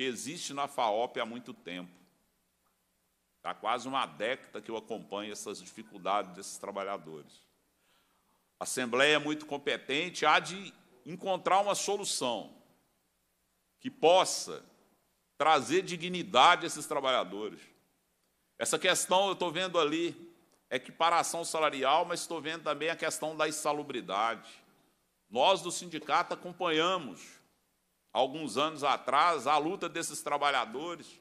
que existe na FAOP há muito tempo. Há quase uma década que eu acompanho essas dificuldades desses trabalhadores. A Assembleia é muito competente, há de encontrar uma solução que possa trazer dignidade a esses trabalhadores. Essa questão, eu estou vendo ali, equiparação salarial, mas estou vendo também a questão da insalubridade. Nós, do sindicato, acompanhamos, alguns anos atrás, a luta desses trabalhadores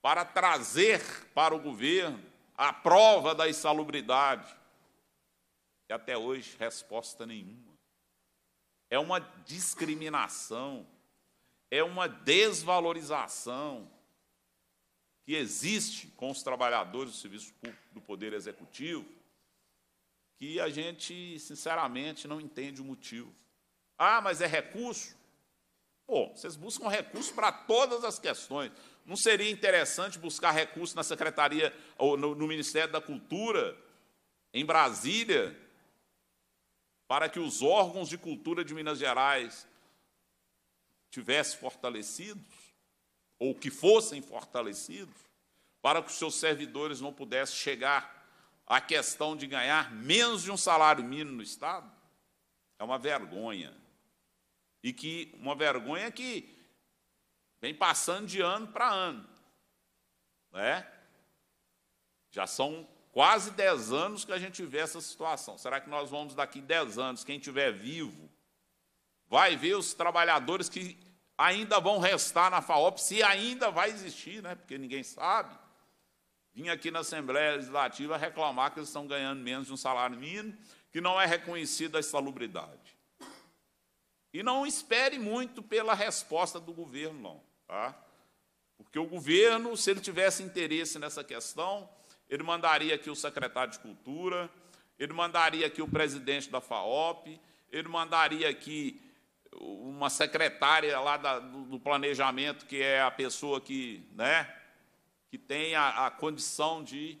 para trazer para o governo a prova da insalubridade. E até hoje, resposta nenhuma. É uma discriminação é uma desvalorização que existe com os trabalhadores do serviço público do Poder Executivo, que a gente, sinceramente, não entende o motivo. Ah, mas é recurso? Pô, vocês buscam recurso para todas as questões. Não seria interessante buscar recurso na Secretaria ou no, no Ministério da Cultura, em Brasília, para que os órgãos de cultura de Minas Gerais tivesse fortalecidos, ou que fossem fortalecidos, para que os seus servidores não pudessem chegar à questão de ganhar menos de um salário mínimo no Estado? É uma vergonha. E que uma vergonha que vem passando de ano para ano. Né? Já são quase 10 anos que a gente vê essa situação. Será que nós vamos, daqui 10 anos, quem estiver vivo, vai ver os trabalhadores que ainda vão restar na FAOP, se ainda vai existir, né? porque ninguém sabe. Vim aqui na Assembleia Legislativa reclamar que eles estão ganhando menos de um salário mínimo, que não é reconhecida a salubridade. E não espere muito pela resposta do governo, não. Tá? Porque o governo, se ele tivesse interesse nessa questão, ele mandaria aqui o secretário de Cultura, ele mandaria aqui o presidente da FAOP, ele mandaria aqui uma secretária lá da, do, do, planejamento, que é a pessoa que, né, que tem a, a condição de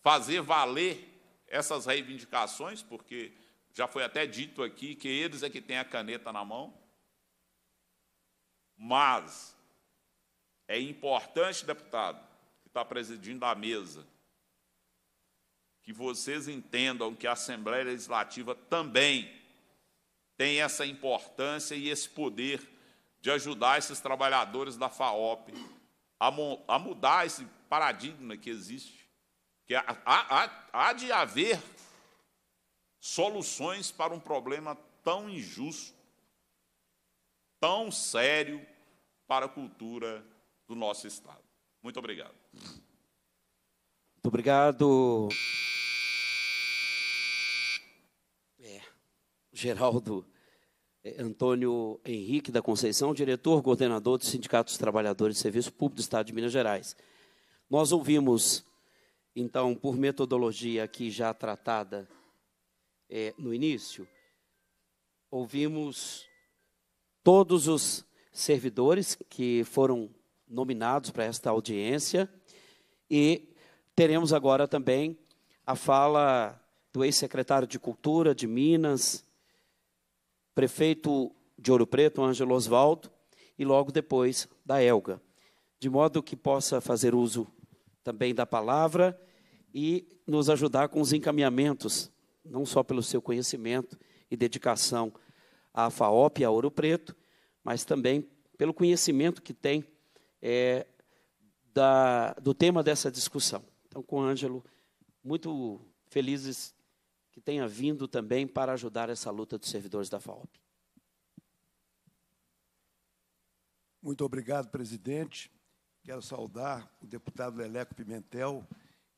fazer valer essas reivindicações, porque já foi até dito aqui que eles é que têm a caneta na mão. Mas é importante, deputado, que está presidindo a mesa, que vocês entendam que a Assembleia Legislativa também tem essa importância e esse poder de ajudar esses trabalhadores da FAOP a, a mudar esse paradigma que existe. Que há, há, há de haver soluções para um problema tão injusto, tão sério para a cultura do nosso Estado. Muito obrigado. Muito obrigado. Geraldo eh, Antônio Henrique da Conceição, diretor coordenador do Sindicato dos Trabalhadores de Serviço Público do Estado de Minas Gerais. Nós ouvimos, então, por metodologia aqui já tratada é, no início, ouvimos todos os servidores que foram nominados para esta audiência. E teremos agora também a fala do ex-secretário de Cultura de Minas, prefeito de Ouro Preto, Ângelo Osvaldo, e logo depois da Elga, de modo que possa fazer uso também da palavra e nos ajudar com os encaminhamentos, não só pelo seu conhecimento e dedicação à FAOP e a Ouro Preto, mas também pelo conhecimento que tem é, da, do tema dessa discussão. Então, com o Ângelo, muito felizes que tenha vindo também para ajudar essa luta dos servidores da FAOP. Muito obrigado, presidente. Quero saudar o deputado Leleco Pimentel,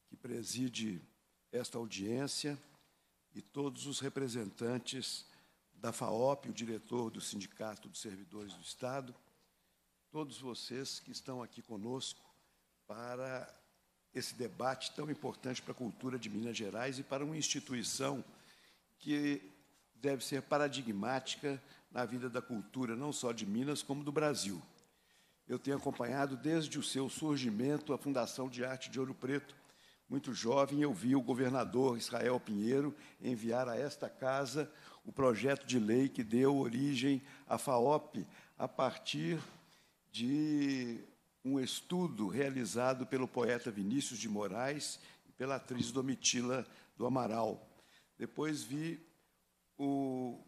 que preside esta audiência, e todos os representantes da FAOP, o diretor do Sindicato dos Servidores do Estado, todos vocês que estão aqui conosco para esse debate tão importante para a cultura de Minas Gerais e para uma instituição que deve ser paradigmática na vida da cultura, não só de Minas, como do Brasil. Eu tenho acompanhado desde o seu surgimento a Fundação de Arte de Ouro Preto. Muito jovem, eu vi o governador Israel Pinheiro enviar a esta casa o projeto de lei que deu origem à FAOP, a partir de um estudo realizado pelo poeta Vinícius de Moraes e pela atriz Domitila do Amaral. Depois vi o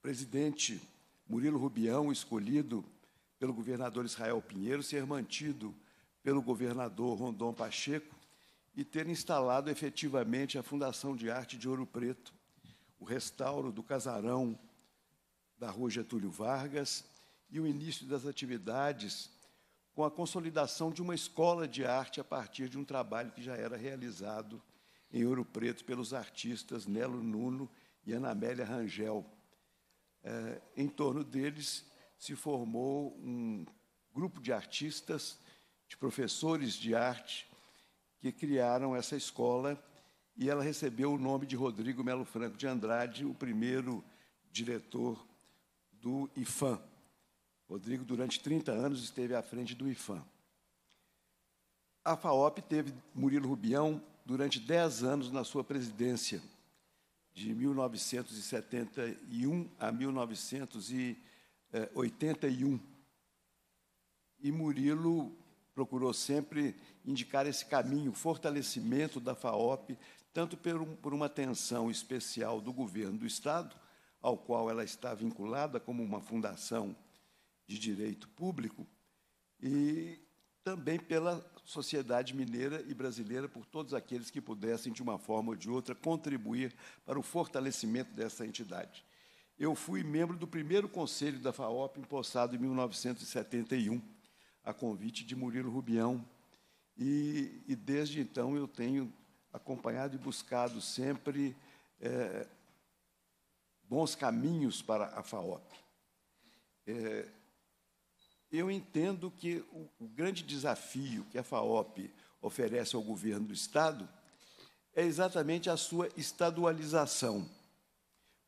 presidente Murilo Rubião, escolhido pelo governador Israel Pinheiro, ser mantido pelo governador Rondon Pacheco e ter instalado efetivamente a Fundação de Arte de Ouro Preto, o restauro do casarão da Rua Getúlio Vargas e o início das atividades com a consolidação de uma escola de arte a partir de um trabalho que já era realizado em Ouro Preto pelos artistas Nelo Nuno e Ana Amélia Rangel. É, em torno deles se formou um grupo de artistas, de professores de arte, que criaram essa escola e ela recebeu o nome de Rodrigo Melo Franco de Andrade, o primeiro diretor do IFAM. Rodrigo, durante 30 anos, esteve à frente do IFAM. A FAOP teve Murilo Rubião durante 10 anos na sua presidência, de 1971 a 1981. E Murilo procurou sempre indicar esse caminho, fortalecimento da FAOP, tanto por, por uma atenção especial do governo do Estado, ao qual ela está vinculada como uma fundação de direito público, e também pela sociedade mineira e brasileira, por todos aqueles que pudessem, de uma forma ou de outra, contribuir para o fortalecimento dessa entidade. Eu fui membro do primeiro conselho da FAOP, empossado em 1971, a convite de Murilo Rubião, e, e desde então eu tenho acompanhado e buscado sempre é, bons caminhos para a FAOP. É, eu entendo que o, o, grande desafio que a FAOP oferece ao governo do Estado é exatamente a sua estadualização,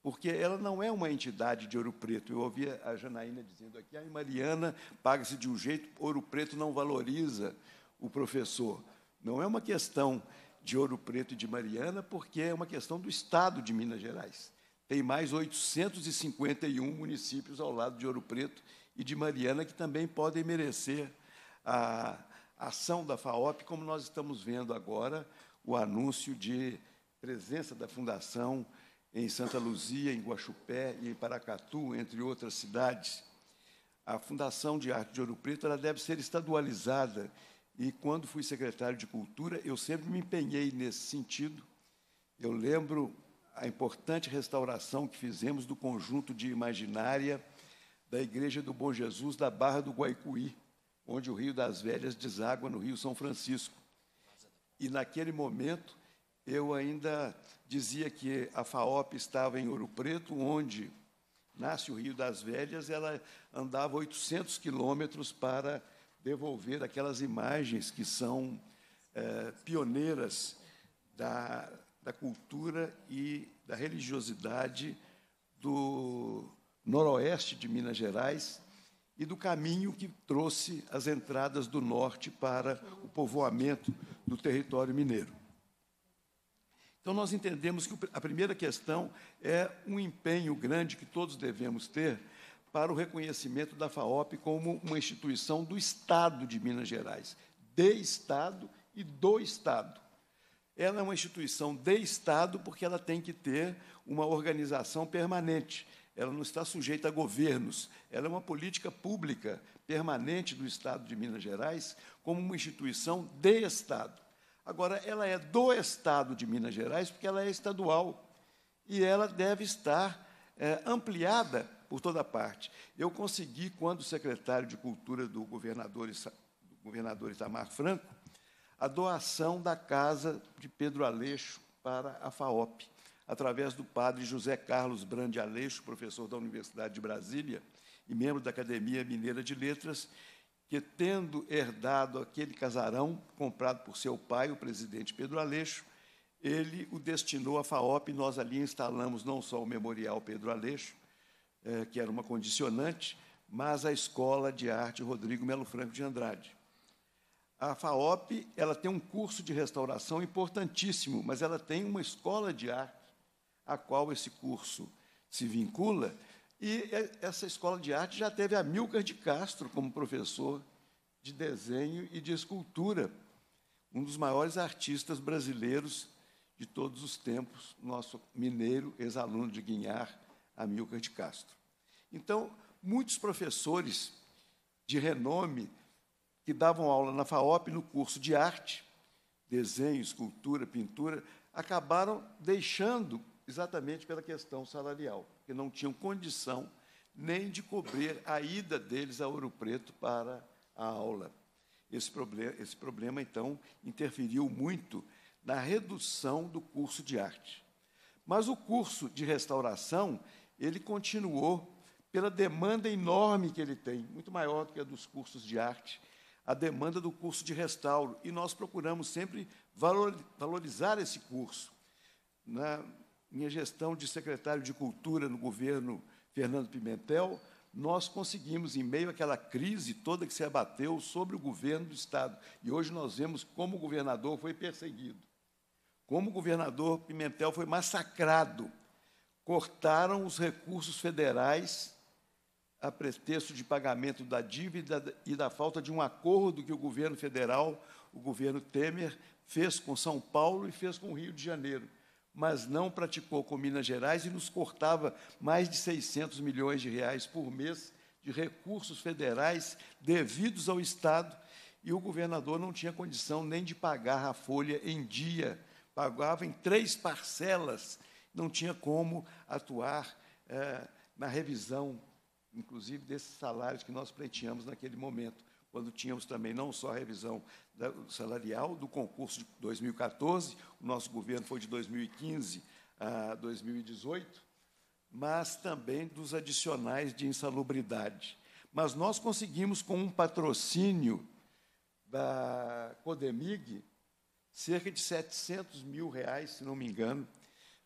porque ela não é uma entidade de Ouro Preto. Eu ouvi a Janaína dizendo aqui, a Mariana paga-se de um jeito, Ouro Preto não valoriza o professor. Não é uma questão de Ouro Preto e de Mariana, porque é uma questão do Estado de Minas Gerais. Tem mais 851 municípios ao lado de Ouro Preto e de Mariana que também podem merecer a ação da FAOP, como nós estamos vendo agora o anúncio de presença da Fundação em Santa Luzia, em Guaxupé e em Paracatu, entre outras cidades. A Fundação de Arte de Ouro Preto ela deve ser estadualizada e quando fui secretário de Cultura, eu sempre me empenhei nesse sentido. Eu lembro a importante restauração que fizemos do conjunto de imaginária da Igreja do Bom Jesus da Barra do Guaicuí, onde o Rio das Velhas deságua no Rio São Francisco. E naquele momento eu ainda dizia que a FAOP estava em Ouro Preto, onde nasce o Rio das Velhas, ela andava 800 quilômetros para devolver aquelas imagens que são é, pioneiras da, da cultura e da religiosidade do noroeste de Minas Gerais e do caminho que trouxe as entradas do norte para o povoamento do território mineiro. Então, nós entendemos que a primeira questão é um empenho grande que todos devemos ter para o reconhecimento da FAOP como uma instituição do Estado de Minas Gerais, de Estado e do Estado. Ela é uma instituição de Estado porque ela tem que ter uma organização permanente. Ela não está sujeita a governos. Ela é uma política pública permanente do Estado de Minas Gerais como uma instituição de Estado. Agora, ela é do Estado de Minas Gerais porque ela é estadual e ela deve estar é, ampliada por toda parte. Eu consegui, quando secretário de Cultura do governador, do governador Itamar Franco, a doação da casa de Pedro Aleixo para a FAOP, através do padre José Carlos Brande Aleixo, professor da Universidade de Brasília e membro da Academia Mineira de Letras, que, tendo herdado aquele casarão comprado por seu pai, o presidente Pedro Aleixo, ele o destinou à FAOP. Nós ali instalamos não só o Memorial Pedro Aleixo, eh, que era uma condicionante, mas a Escola de Arte Rodrigo Melo Franco de Andrade. A FAOP ela tem um curso de restauração importantíssimo, mas ela tem uma escola de arte a qual esse curso se vincula, e essa escola de arte já teve a Milcar de Castro como professor de desenho e de escultura, um dos maiores artistas brasileiros de todos os tempos, nosso mineiro, ex-aluno de Guinhar, Amilcar de Castro. Então, muitos professores de renome que davam aula na FAOP no curso de arte, desenho, escultura, pintura, acabaram deixando exatamente pela questão salarial, que não tinham condição nem de cobrir a ida deles a Ouro Preto para a aula. Esse problema, esse problema, então, interferiu muito na redução do curso de arte. Mas o curso de restauração, ele continuou pela demanda enorme que ele tem, muito maior do que a dos cursos de arte, a demanda do curso de restauro, e nós procuramos sempre valorizar esse curso. Na, minha gestão de secretário de Cultura no governo Fernando Pimentel, nós conseguimos, em meio àquela crise toda que se abateu sobre o governo do Estado, e hoje nós vemos como o governador foi perseguido, como o governador Pimentel foi massacrado. Cortaram os recursos federais a pretexto de pagamento da dívida e da falta de um acordo que o governo federal, o governo Temer, fez com São Paulo e fez com o Rio de Janeiro mas não praticou com Minas Gerais e nos cortava mais de 600 milhões de reais por mês de recursos federais devidos ao Estado, e o governador não tinha condição nem de pagar a folha em dia, pagava em três parcelas, não tinha como atuar é, na revisão, inclusive desses salários que nós pleiteamos naquele momento quando tínhamos também não só a revisão salarial do concurso de 2014, o nosso governo foi de 2015 a 2018, mas também dos adicionais de insalubridade. Mas nós conseguimos, com um patrocínio da Codemig, cerca de 700 mil reais, se não me engano,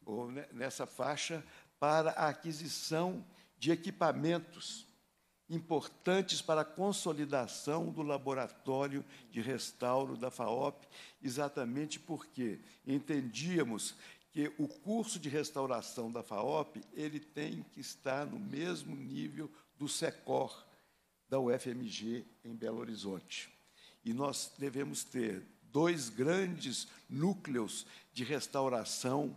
ou nessa faixa, para a aquisição de equipamentos importantes para a consolidação do laboratório de restauro da FAOP, exatamente porque entendíamos que o curso de restauração da FAOP ele tem que estar no mesmo nível do SECOR da UFMG em Belo Horizonte. E nós devemos ter dois grandes núcleos de restauração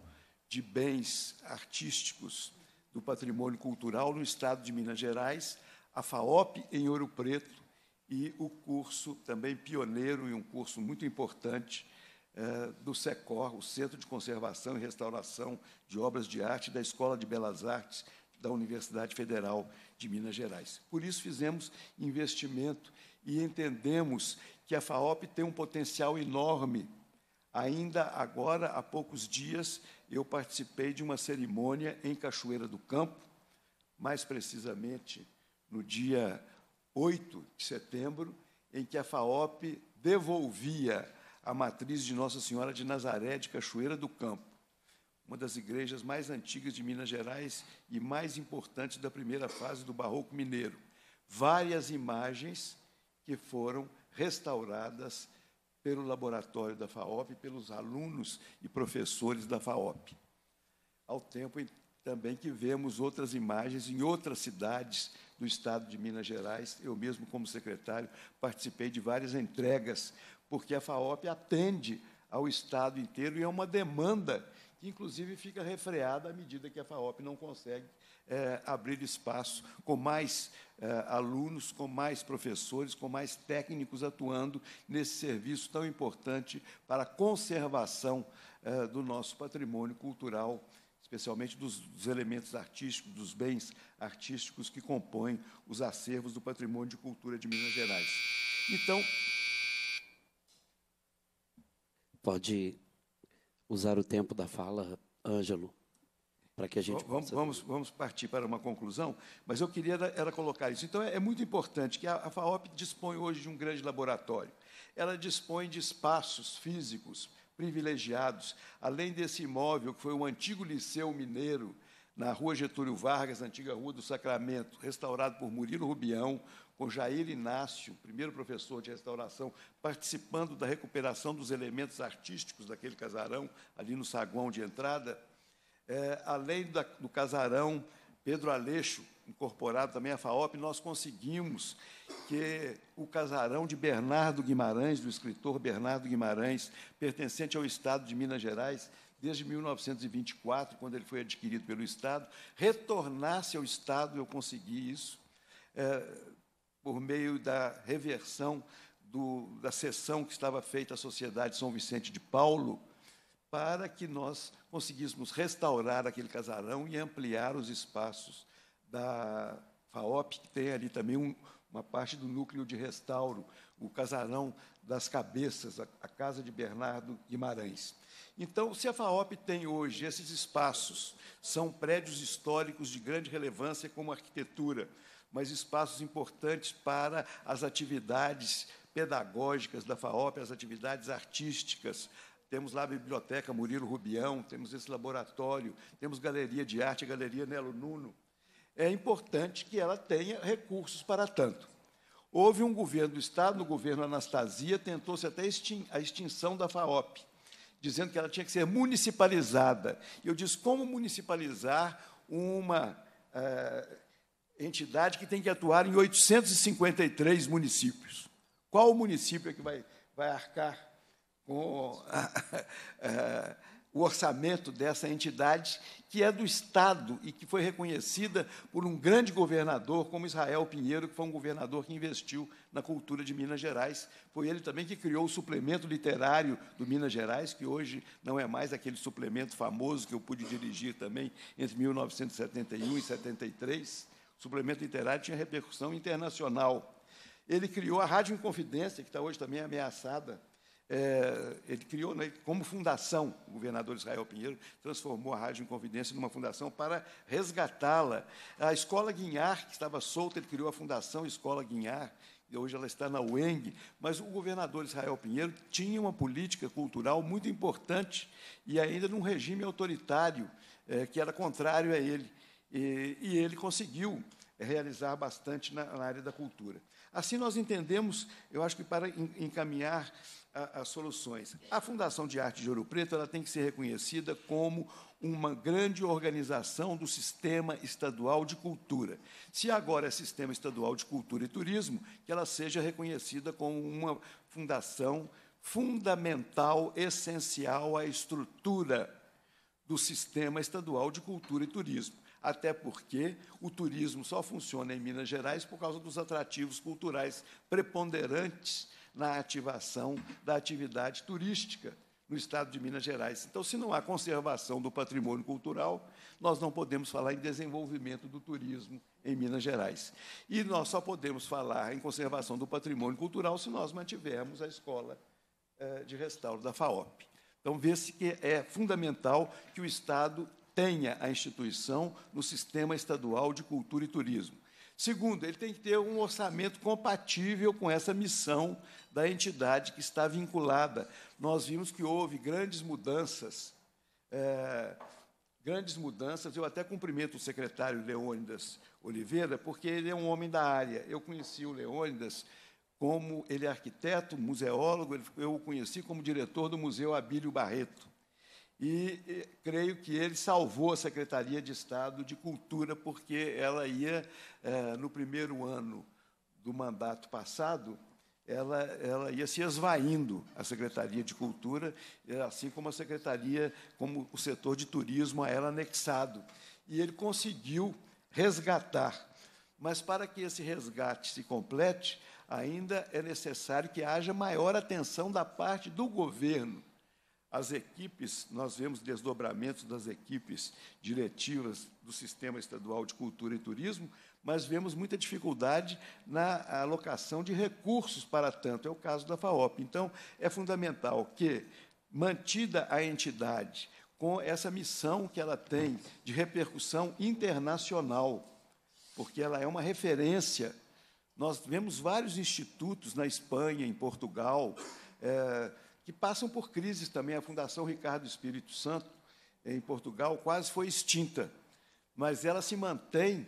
de bens artísticos do patrimônio cultural no estado de Minas Gerais, a FAOP em Ouro Preto e o curso também pioneiro e um curso muito importante é, do SECOR, o Centro de Conservação e Restauração de Obras de Arte da Escola de Belas Artes da Universidade Federal de Minas Gerais. Por isso fizemos investimento e entendemos que a FAOP tem um potencial enorme. Ainda agora, há poucos dias, eu participei de uma cerimônia em Cachoeira do Campo, mais precisamente no dia 8 de setembro, em que a FAOP devolvia a matriz de Nossa Senhora de Nazaré de Cachoeira do Campo, uma das igrejas mais antigas de Minas Gerais e mais importantes da primeira fase do Barroco Mineiro, várias imagens que foram restauradas pelo laboratório da FAOP, pelos alunos e professores da FAOP. Ao tempo também que vemos outras imagens em outras cidades do estado de Minas Gerais. Eu mesmo, como secretário, participei de várias entregas, porque a FAOP atende ao estado inteiro e é uma demanda que, inclusive, fica refreada à medida que a FAOP não consegue é, abrir espaço com mais é, alunos, com mais professores, com mais técnicos atuando nesse serviço tão importante para a conservação é, do nosso patrimônio cultural, especialmente dos, dos, elementos artísticos, dos bens artísticos que compõem os acervos do patrimônio de cultura de Minas Gerais. Então. Pode usar o tempo da fala, Ângelo para que a gente vamos, vamos, vamos, partir para uma conclusão, mas eu queria era, era colocar isso. Então, é, é muito importante que a, a FAOP dispõe hoje de um grande laboratório. Ela dispõe de espaços físicos privilegiados, além desse imóvel que foi o antigo Liceu Mineiro, na rua Getúlio Vargas, antiga Rua do Sacramento, restaurado por Murilo Rubião, com Jair Inácio, primeiro professor de restauração, participando da recuperação dos elementos artísticos daquele casarão, ali no saguão de entrada é, além da, do casarão Pedro Aleixo, incorporado também à FAOP, nós conseguimos que o casarão de Bernardo Guimarães, do escritor Bernardo Guimarães, pertencente ao Estado de Minas Gerais, desde 1924, quando ele foi adquirido pelo Estado, retornasse ao Estado, eu consegui isso, é, por meio da reversão do, da sessão que estava feita à Sociedade São Vicente de Paulo, para que nós conseguíssemos restaurar aquele casarão e ampliar os espaços da FAOP, que tem ali também um, uma parte do núcleo de restauro, o casarão das cabeças, a, a casa de Bernardo Guimarães. Então, se a FAOP tem hoje esses espaços, são prédios históricos de grande relevância como arquitetura, mas espaços importantes para as atividades pedagógicas da FAOP, as atividades artísticas, temos lá a Biblioteca Murilo Rubião, temos esse laboratório, temos Galeria de Arte, a Galeria Nelo Nuno. É importante que ela tenha recursos para tanto. Houve um governo do Estado, no governo Anastasia, tentou-se até a extinção da FAOP, dizendo que ela tinha que ser municipalizada. E eu disse, como municipalizar uma é, entidade que tem que atuar em 853 municípios? Qual município é que vai, vai arcar com o orçamento dessa entidade, que é do Estado e que foi reconhecida por um grande governador como Israel Pinheiro, que foi um governador que investiu na cultura de Minas Gerais. Foi ele também que criou o suplemento literário do Minas Gerais, que hoje não é mais aquele suplemento famoso que eu pude dirigir também entre 1971 e 73. O suplemento literário tinha repercussão internacional. Ele criou a Rádio Inconfidência, que está hoje também ameaçada é, ele criou, né, como fundação, o governador Israel Pinheiro transformou a Rádio Inconfidência numa fundação para resgatá-la. A Escola Guinhar, que estava solta, ele criou a Fundação Escola Guinhar, e hoje ela está na UENG, mas o governador Israel Pinheiro tinha uma política cultural muito importante e ainda num regime autoritário, é, que era contrário a ele. E, e ele conseguiu realizar bastante na, na área da cultura. Assim, nós entendemos, eu acho que para encaminhar as soluções. A Fundação de Arte de Ouro Preto ela tem que ser reconhecida como uma grande organização do sistema estadual de cultura. Se agora é sistema estadual de cultura e turismo, que ela seja reconhecida como uma fundação fundamental, essencial à estrutura do sistema estadual de cultura e turismo. Até porque o turismo só funciona em Minas Gerais por causa dos atrativos culturais preponderantes na ativação da atividade turística no estado de Minas Gerais. Então, se não há conservação do patrimônio cultural, nós não podemos falar em desenvolvimento do turismo em Minas Gerais. E nós só podemos falar em conservação do patrimônio cultural se nós mantivermos a escola eh, de restauro da FAOP. Então, vê-se que é fundamental que o Estado tenha a instituição no sistema estadual de cultura e turismo. Segundo, ele tem que ter um orçamento compatível com essa missão da entidade que está vinculada. Nós vimos que houve grandes mudanças, é, grandes mudanças. Eu até cumprimento o secretário Leônidas Oliveira, porque ele é um homem da área. Eu conheci o Leônidas como ele é arquiteto, museólogo, eu o conheci como diretor do Museu Abílio Barreto. E, e, creio que ele salvou a Secretaria de Estado de Cultura, porque ela ia, é, no primeiro ano do mandato passado, ela, ela ia se esvaindo, a Secretaria de Cultura, assim como a Secretaria, como o setor de turismo a ela anexado. E ele conseguiu resgatar. Mas para que esse resgate se complete, ainda é necessário que haja maior atenção da parte do governo as equipes, nós vemos desdobramentos das equipes diretivas do Sistema Estadual de Cultura e Turismo, mas vemos muita dificuldade na alocação de recursos para tanto. É o caso da FAOP. Então, é fundamental que, mantida a entidade com essa missão que ela tem de repercussão internacional, porque ela é uma referência. Nós vemos vários institutos na Espanha, em Portugal, é, que passam por crises também. A Fundação Ricardo Espírito Santo, em Portugal, quase foi extinta, mas ela se mantém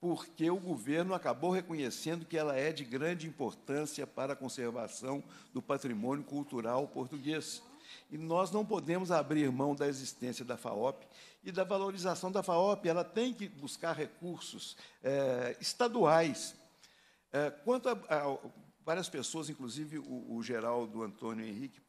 porque o governo acabou reconhecendo que ela é de grande importância para a conservação do patrimônio cultural português. E nós não podemos abrir mão da existência da FAOP e da valorização da FAOP. Ela tem que buscar recursos é, estaduais. É, quanto a, a, várias pessoas, inclusive o, o Geraldo Antônio Henrique,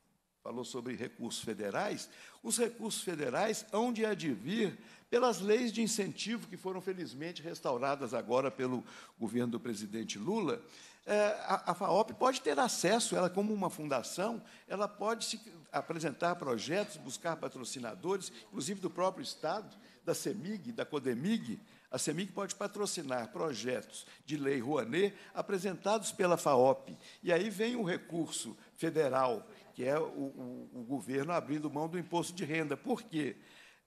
falou sobre recursos federais, os recursos federais hão de advir pelas leis de incentivo que foram felizmente restauradas agora pelo governo do presidente Lula. É, a, a FAOP pode ter acesso, ela como uma fundação, ela pode se apresentar projetos, buscar patrocinadores, inclusive do próprio Estado, da CEMIG, da CODEMIG, a CEMIG pode patrocinar projetos de lei Rouanet apresentados pela FAOP. E aí vem o recurso federal que é o, o, o governo abrindo mão do imposto de renda. Por quê?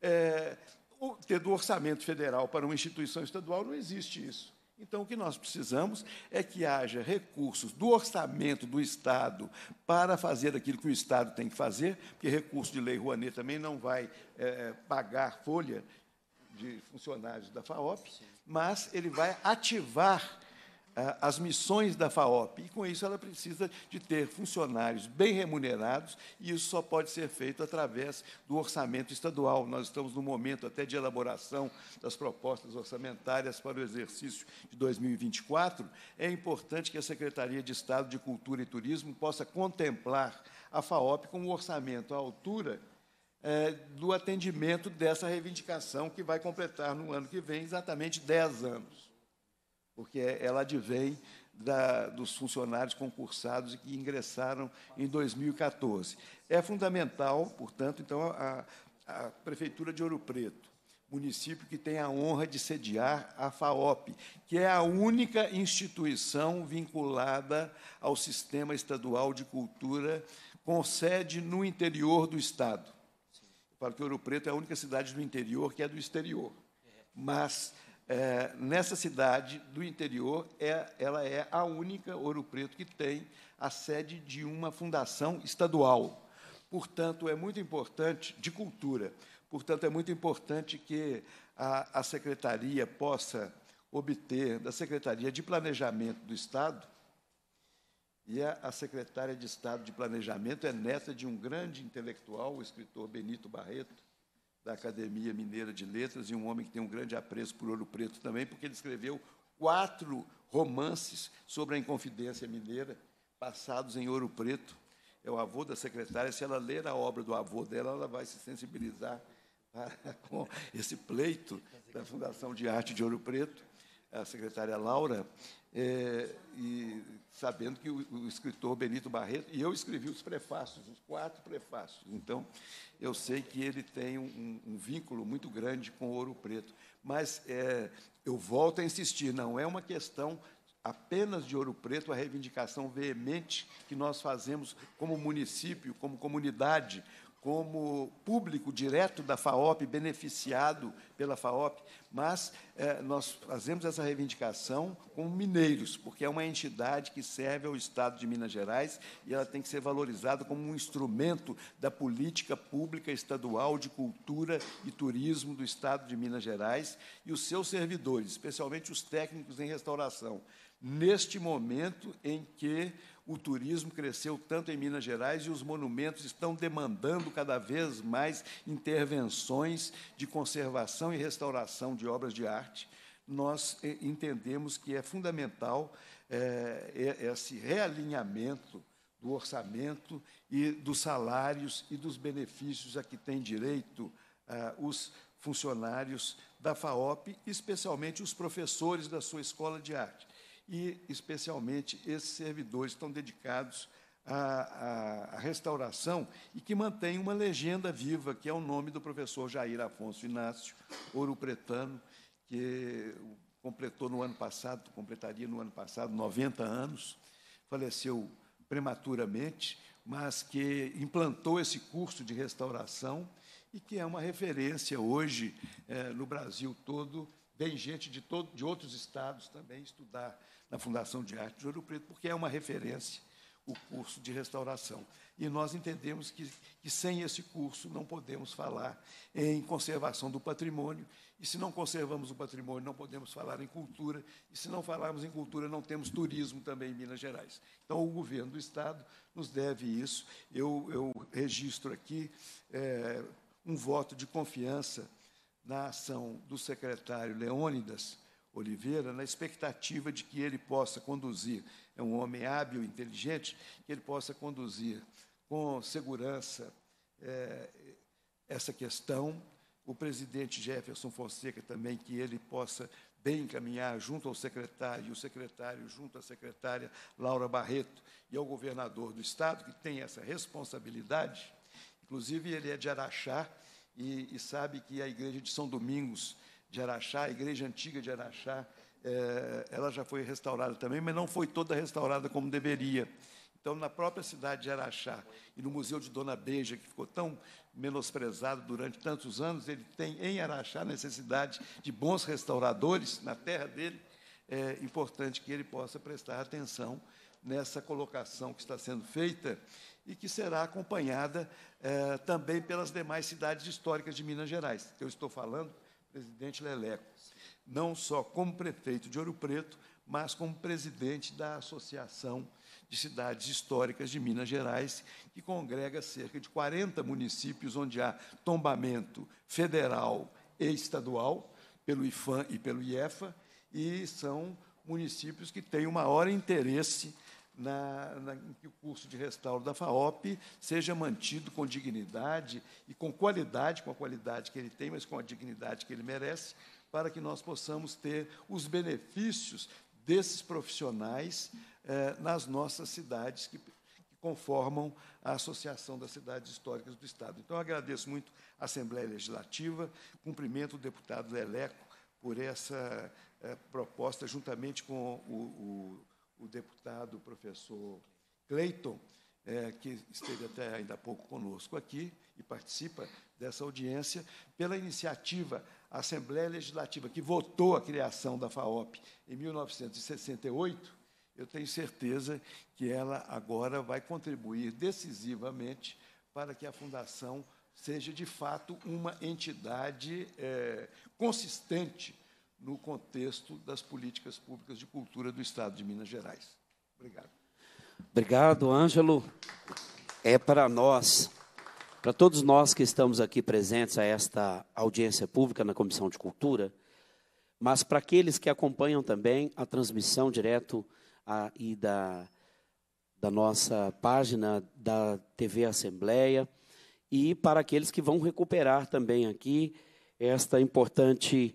É, o, ter do orçamento federal para uma instituição estadual não existe isso. Então, o que nós precisamos é que haja recursos do orçamento do Estado para fazer aquilo que o Estado tem que fazer, porque recurso de lei Rouanet também não vai é, pagar folha de funcionários da FAOP, mas ele vai ativar as missões da FAOP. E, com isso, ela precisa de ter funcionários bem remunerados, e isso só pode ser feito através do orçamento estadual. Nós estamos no momento até de elaboração das propostas orçamentárias para o exercício de 2024. É importante que a Secretaria de Estado de Cultura e Turismo possa contemplar a FAOP com um orçamento à altura é, do atendimento dessa reivindicação, que vai completar no ano que vem exatamente 10 anos porque ela advém da, dos funcionários concursados que ingressaram em 2014. É fundamental, portanto, então, a, a Prefeitura de Ouro Preto, município que tem a honra de sediar a FAOP, que é a única instituição vinculada ao Sistema Estadual de Cultura, com sede no interior do Estado. Eu falo que Ouro Preto é a única cidade do interior que é do exterior. Mas é, nessa cidade do interior, é, ela é a única Ouro Preto que tem a sede de uma fundação estadual. Portanto, é muito importante, de cultura, portanto, é muito importante que a, a Secretaria possa obter da Secretaria de Planejamento do Estado, e a, a secretária de Estado de Planejamento é neta de um grande intelectual, o escritor Benito Barreto, da Academia Mineira de Letras e um homem que tem um grande apreço por Ouro Preto também, porque ele escreveu quatro romances sobre a Inconfidência Mineira, passados em Ouro Preto. É o avô da secretária. Se ela ler a obra do avô dela, ela vai se sensibilizar com esse pleito da Fundação de Arte de Ouro Preto. A secretária Laura é, e sabendo que o, o, escritor Benito Barreto, e eu escrevi os prefácios, os quatro prefácios, então eu sei que ele tem um, um vínculo muito grande com Ouro Preto. Mas é, eu volto a insistir, não é uma questão apenas de Ouro Preto a reivindicação veemente que nós fazemos como município, como comunidade, como público direto da FAOP, beneficiado pela FAOP, mas eh, nós fazemos essa reivindicação como mineiros, porque é uma entidade que serve ao Estado de Minas Gerais e ela tem que ser valorizada como um instrumento da política pública estadual de cultura e turismo do Estado de Minas Gerais e os seus servidores, especialmente os técnicos em restauração. Neste momento em que o turismo cresceu tanto em Minas Gerais e os monumentos estão demandando cada vez mais intervenções de conservação e restauração de obras de arte. Nós eh, entendemos que é fundamental é, esse realinhamento do orçamento e dos salários e dos benefícios a que têm direito ah, os funcionários da FAOP, especialmente os professores da sua escola de arte e, especialmente, esses servidores estão dedicados à, à, restauração e que mantém uma legenda viva, que é o nome do professor Jair Afonso Inácio, ouro pretano, que completou no ano passado, completaria no ano passado 90 anos, faleceu prematuramente, mas que implantou esse curso de restauração e que é uma referência hoje é, no Brasil todo. Vem gente de, todo, de outros estados também estudar na Fundação de Arte de Ouro Preto, porque é uma referência o curso de restauração. E nós entendemos que, que, sem esse curso não podemos falar em conservação do patrimônio, e se não conservamos o patrimônio, não podemos falar em cultura, e se não falarmos em cultura, não temos turismo também em Minas Gerais. Então, o governo do Estado nos deve isso. Eu, eu registro aqui é, um voto de confiança na ação do secretário Leônidas, Oliveira, na expectativa de que ele possa conduzir, é um homem hábil, inteligente, que ele possa conduzir com segurança é, essa questão. O presidente Jefferson Fonseca também, que ele possa bem encaminhar junto ao secretário, e o secretário junto à secretária Laura Barreto e ao governador do Estado, que tem essa responsabilidade. Inclusive, ele é de Araxá e, e sabe que a igreja de São Domingos de Araxá, a igreja antiga de Araxá, é, ela já foi restaurada também, mas não foi toda restaurada como deveria. Então, na própria cidade de Araxá e no Museu de Dona Beija, que ficou tão menosprezado durante tantos anos, ele tem em Araxá necessidade de bons restauradores na terra dele. É importante que ele possa prestar atenção nessa colocação que está sendo feita e que será acompanhada é, também pelas demais cidades históricas de Minas Gerais. Eu estou falando presidente Leleco, não só como prefeito de Ouro Preto, mas como presidente da Associação de Cidades Históricas de Minas Gerais, que congrega cerca de 40 municípios onde há tombamento federal e estadual, pelo IFAM e pelo IEFA, e são municípios que têm o maior interesse na, na, que o curso de restauro da FAOP seja mantido com dignidade e com qualidade, com a qualidade que ele tem, mas com a dignidade que ele merece, para que nós possamos ter os benefícios desses profissionais eh, nas nossas cidades que, que, conformam a Associação das Cidades Históricas do Estado. Então, agradeço muito a Assembleia Legislativa, cumprimento o deputado Leleco por essa eh, proposta, juntamente com o, o o deputado professor Cleiton, é, que esteve até ainda há pouco conosco aqui e participa dessa audiência, pela iniciativa Assembleia Legislativa, que votou a criação da FAOP em 1968, eu tenho certeza que ela agora vai contribuir decisivamente para que a Fundação seja, de fato, uma entidade é, consistente no contexto das políticas públicas de cultura do Estado de Minas Gerais. Obrigado. Obrigado, Ângelo. É para nós, para todos nós que estamos aqui presentes a esta audiência pública na Comissão de Cultura, mas para aqueles que acompanham também a transmissão direto a, e da, da nossa página da TV Assembleia, e para aqueles que vão recuperar também aqui esta importante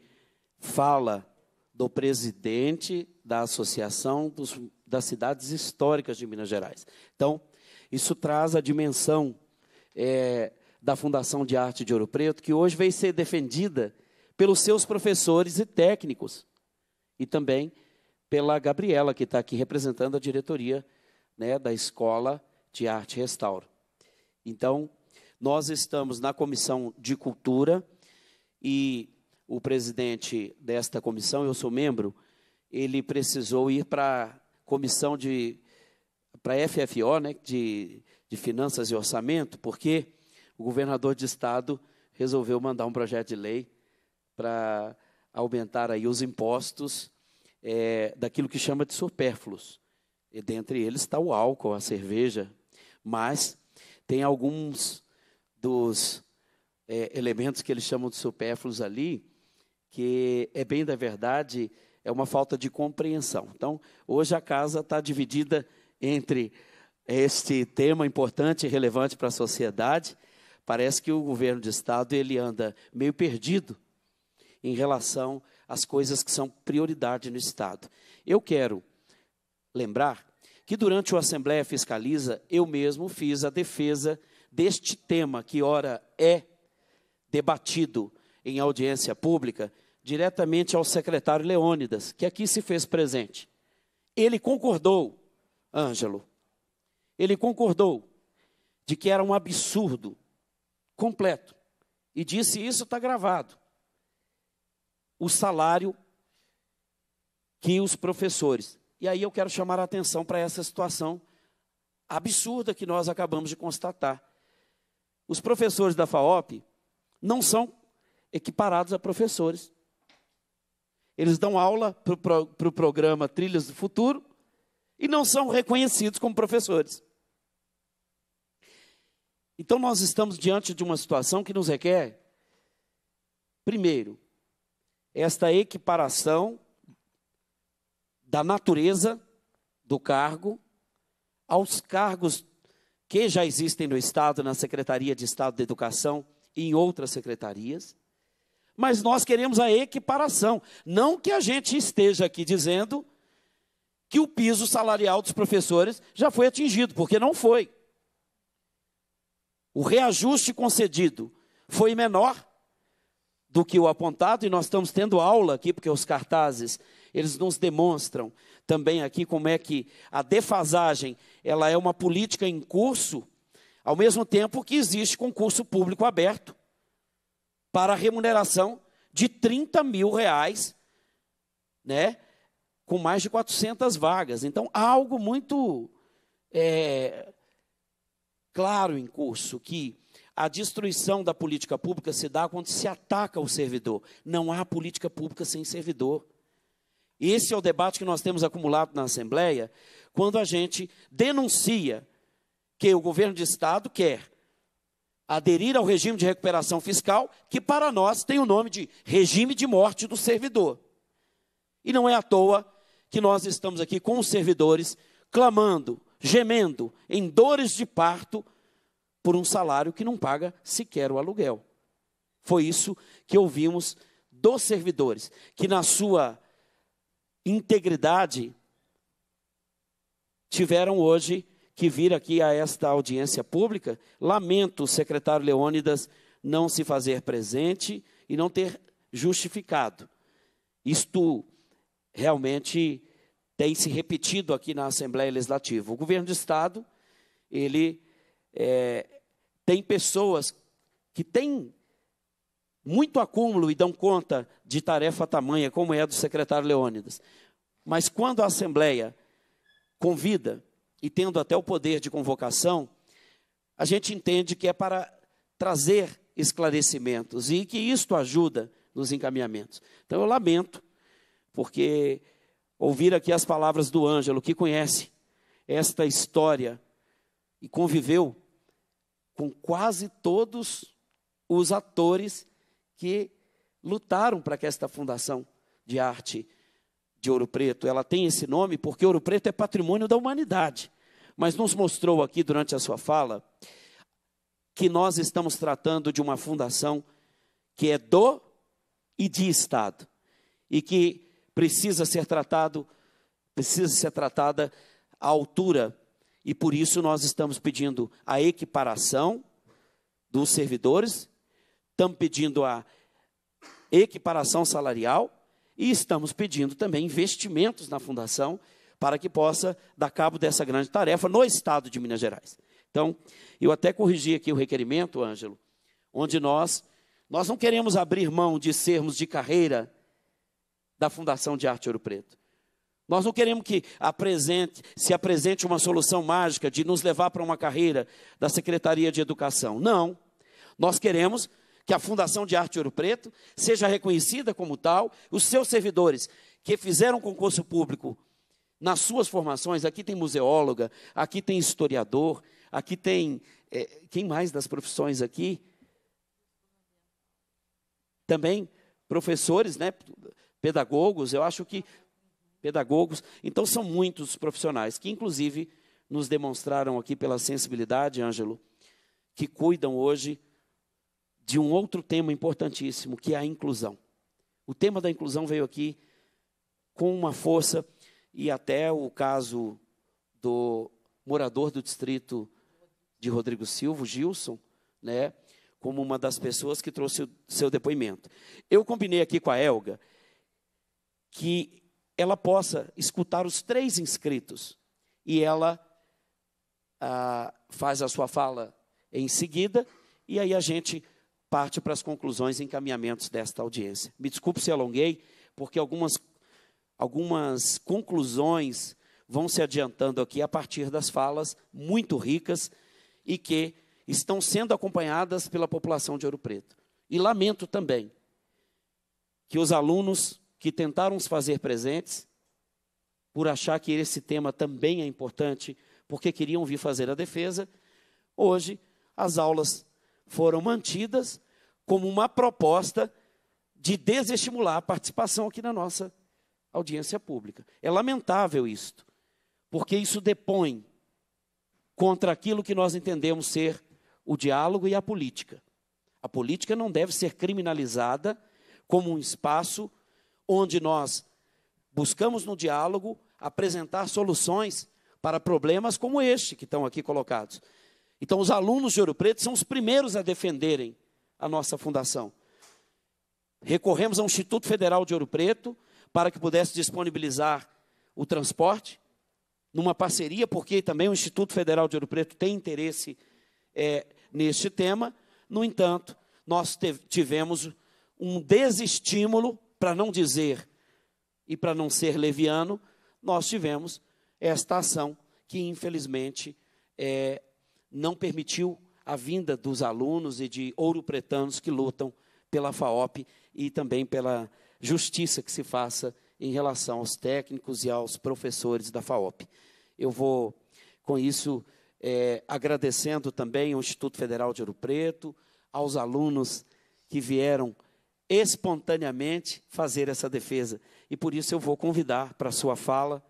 fala do presidente da Associação dos, das Cidades Históricas de Minas Gerais. Então, isso traz a dimensão é, da Fundação de Arte de Ouro Preto, que hoje vem ser defendida pelos seus professores e técnicos, e também pela Gabriela, que está aqui representando a diretoria né, da Escola de Arte Restauro. Então, Nós estamos na Comissão de Cultura e o presidente desta comissão, eu sou membro, ele precisou ir para a comissão de para a FFO, né, de, de Finanças e Orçamento, porque o governador de estado resolveu mandar um projeto de lei para aumentar aí os impostos é, daquilo que chama de supérfluos. E dentre eles está o álcool, a cerveja, mas tem alguns dos é, elementos que eles chamam de supérfluos ali, que é bem da verdade, é uma falta de compreensão. Então, hoje a casa está dividida entre este tema importante e relevante para a sociedade. Parece que o governo de estado ele anda meio perdido em relação às coisas que são prioridade no estado. Eu quero lembrar que durante o Assembleia Fiscaliza, eu mesmo fiz a defesa deste tema que ora é debatido em audiência pública diretamente ao secretário Leônidas, que aqui se fez presente. Ele concordou, Ângelo, ele concordou de que era um absurdo completo. E disse: Isso está gravado. O salário que os professores e aí eu quero chamar a atenção para essa situação absurda que nós acabamos de constatar. Os professores da FAOP não são equiparados a professores. Eles dão aula para o pro, pro programa Trilhas do Futuro e não são reconhecidos como professores. Então nós estamos diante de uma situação que nos requer, primeiro, esta equiparação da natureza do cargo aos cargos que já existem no Estado, na Secretaria de Estado da Educação e em outras secretarias. Mas nós queremos a equiparação. Não que a gente esteja aqui dizendo que o piso salarial dos professores já foi atingido, porque não foi. O reajuste concedido foi menor do que o apontado, e nós estamos tendo aula aqui, porque os cartazes eles nos demonstram também aqui como é que a defasagem ela é uma política em curso, ao mesmo tempo que existe concurso público aberto para a remuneração de 30 mil reais, né, com mais de 400 vagas. Então, há algo muito é, claro em curso, que a destruição da política pública se dá quando se ataca o servidor. Não há política pública sem servidor. Esse é o debate que nós temos acumulado na Assembleia, quando a gente denuncia que o governo de Estado quer aderir ao regime de recuperação fiscal, que para nós tem o nome de regime de morte do servidor. E não é à toa que nós estamos aqui com os servidores clamando, gemendo, em dores de parto, por um salário que não paga sequer o aluguel. Foi isso que ouvimos dos servidores, que na sua integridade, tiveram hoje que vir aqui a esta audiência pública. Lamento o secretário Leônidas não se fazer presente e não ter justificado. Isto realmente tem se repetido aqui na Assembleia Legislativa. O governo do Estado, ele é, tem pessoas que têm muito acúmulo e dão conta de tarefa tamanha, como é a do secretário Leônidas. Mas quando a Assembleia convida, e tendo até o poder de convocação, a gente entende que é para trazer esclarecimentos e que isto ajuda nos encaminhamentos. Então eu lamento, porque ouvir aqui as palavras do Ângelo, que conhece esta história e conviveu com quase todos os atores que lutaram para que esta fundação de arte de Ouro Preto, ela tem esse nome porque Ouro Preto é patrimônio da humanidade. Mas nos mostrou aqui durante a sua fala que nós estamos tratando de uma fundação que é do e de Estado e que precisa ser tratado, precisa ser tratada à altura e por isso nós estamos pedindo a equiparação dos servidores estamos pedindo a equiparação salarial e estamos pedindo também investimentos na fundação para que possa dar cabo dessa grande tarefa no estado de Minas Gerais. Então, eu até corrigi aqui o requerimento, Ângelo, onde nós nós não queremos abrir mão de sermos de carreira da Fundação de Arte Ouro Preto. Nós não queremos que apresente, se apresente uma solução mágica de nos levar para uma carreira da Secretaria de Educação. Não. Nós queremos que a Fundação de Arte Ouro Preto seja reconhecida como tal, os seus servidores que fizeram concurso público nas suas formações, aqui tem museóloga, aqui tem historiador, aqui tem. É, quem mais das profissões aqui? Também professores, né? Pedagogos, eu acho que. Pedagogos. Então, são muitos profissionais que, inclusive, nos demonstraram aqui pela sensibilidade, Ângelo, que cuidam hoje de um outro tema importantíssimo, que é a inclusão. O tema da inclusão veio aqui com uma força e até o caso do morador do distrito de Rodrigo Silva, Gilson, né, como uma das pessoas que trouxe o seu depoimento. Eu combinei aqui com a Elga que ela possa escutar os três inscritos e ela ah, faz a sua fala em seguida e aí a gente parte para as conclusões e encaminhamentos desta audiência. Me desculpe se alonguei, porque algumas algumas conclusões vão se adiantando aqui a partir das falas muito ricas e que estão sendo acompanhadas pela população de Ouro Preto. E lamento também que os alunos que tentaram se fazer presentes, por achar que esse tema também é importante, porque queriam vir fazer a defesa, hoje as aulas foram mantidas como uma proposta de desestimular a participação aqui na nossa audiência pública. É lamentável isto, porque isso depõe contra aquilo que nós entendemos ser o diálogo e a política. A política não deve ser criminalizada como um espaço onde nós buscamos no diálogo apresentar soluções para problemas como este que estão aqui colocados. Então, os alunos de Ouro Preto são os primeiros a defenderem a nossa fundação. Recorremos ao Instituto Federal de Ouro Preto, para que pudesse disponibilizar o transporte, numa parceria, porque também o Instituto Federal de Ouro Preto tem interesse é, neste tema. No entanto, nós tivemos um desestímulo, para não dizer e para não ser leviano, nós tivemos esta ação que, infelizmente, é, não permitiu a vinda dos alunos e de ouro-pretanos que lutam pela FAOP e também pela justiça que se faça em relação aos técnicos e aos professores da FAOP. Eu vou, com isso, é, agradecendo também ao Instituto Federal de Ouro Preto, aos alunos que vieram espontaneamente fazer essa defesa. E por isso eu vou convidar para a sua fala.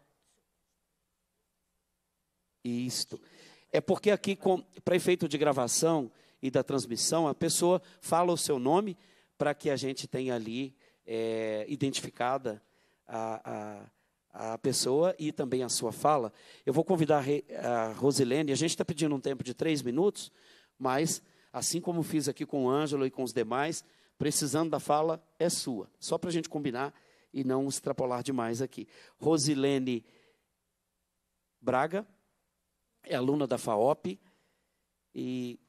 Isto. É porque aqui, para efeito de gravação e da transmissão, a pessoa fala o seu nome para que a gente tenha ali é, identificada a, a, a, pessoa e também a sua fala. Eu vou convidar a Rosilene, a gente está pedindo um tempo de três minutos, mas, assim como fiz aqui com o Ângelo e com os demais, precisando da fala, é sua. Só para a gente combinar e não extrapolar demais aqui. Rosilene Braga é aluna da FAOP e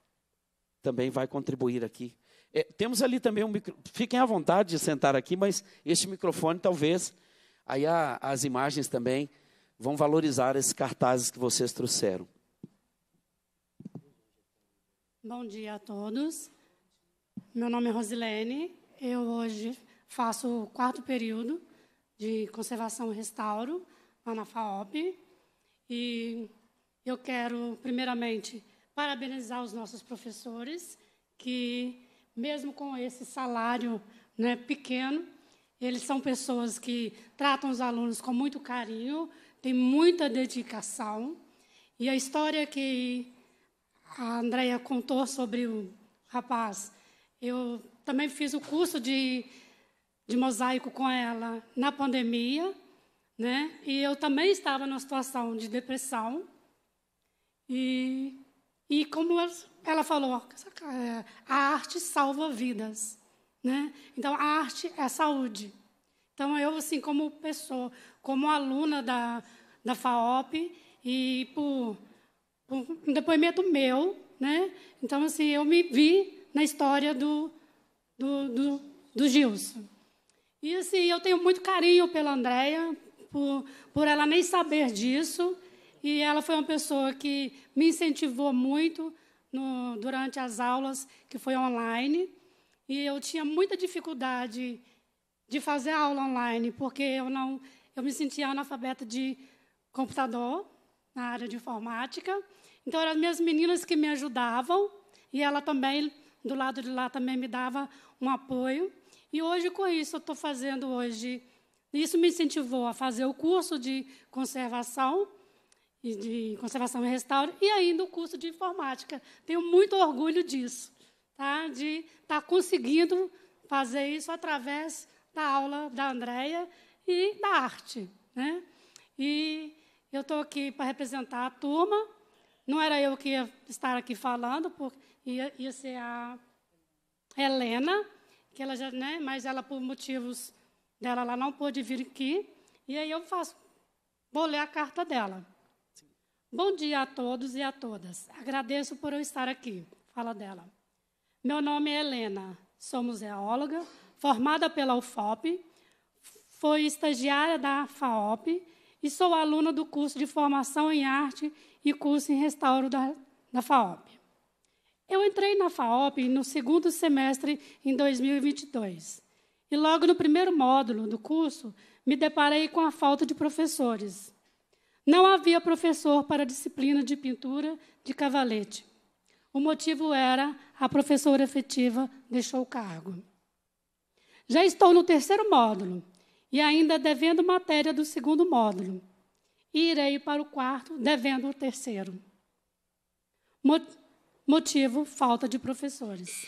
também vai contribuir aqui é, temos ali também um micro... Fiquem à vontade de sentar aqui, mas este microfone talvez, aí a, as imagens também vão valorizar esses cartazes que vocês trouxeram. Bom dia a todos. Meu nome é Rosilene. Eu hoje faço o quarto período de conservação e restauro lá na FAOP. E eu quero, primeiramente, parabenizar os nossos professores que mesmo com esse salário né, pequeno, eles são pessoas que tratam os alunos com muito carinho, têm muita dedicação. E a história que a Andrea contou sobre o rapaz, eu também fiz o curso de, de mosaico com ela na pandemia, né? E eu também estava numa situação de depressão. E, e como ela falou, a arte salva vidas. Né? Então, a arte é saúde. Então, eu, assim, como pessoa, como aluna da, da FAOP, e por, um depoimento meu, né? Então, assim, eu me vi na história do, do, do, do Gilson. E, assim, eu tenho muito carinho pela Andréia, por, por ela nem saber disso, e ela foi uma pessoa que me incentivou muito no, durante as aulas, que foi online, e eu tinha muita dificuldade de fazer aula online, porque eu não eu me sentia analfabeta de computador na área de informática. Então eram as minhas meninas que me ajudavam e ela também do lado de lá também me dava um apoio. E hoje com isso eu estou fazendo hoje isso me incentivou a fazer o curso de conservação de conservação e restauro e ainda o curso de informática. Tenho muito orgulho disso, tá? De estar tá conseguindo fazer isso através da aula da Andréia e da arte. Né? E eu estou aqui para representar a turma. Não era eu que ia estar aqui falando, porque ia, ia ser a Helena, que ela já, né, mas ela, por motivos dela, ela não pôde vir aqui. E aí eu faço, vou ler a carta dela. Bom dia a todos e a todas. Agradeço por eu estar aqui. Fala dela. Meu nome é Helena, sou museóloga, formada pela UFOP, foi estagiária da FAOP e sou aluna do curso de formação em arte e curso em restauro da, da FAOP. Eu entrei na FAOP no segundo semestre em 2022 e logo no primeiro módulo do curso me deparei com a falta de professores. Não havia professor para a disciplina de pintura de cavalete. O motivo era a professora efetiva deixou o cargo. Já estou no terceiro módulo e ainda devendo matéria do segundo módulo. Irei para o quarto devendo o terceiro. Motivo: falta de professores.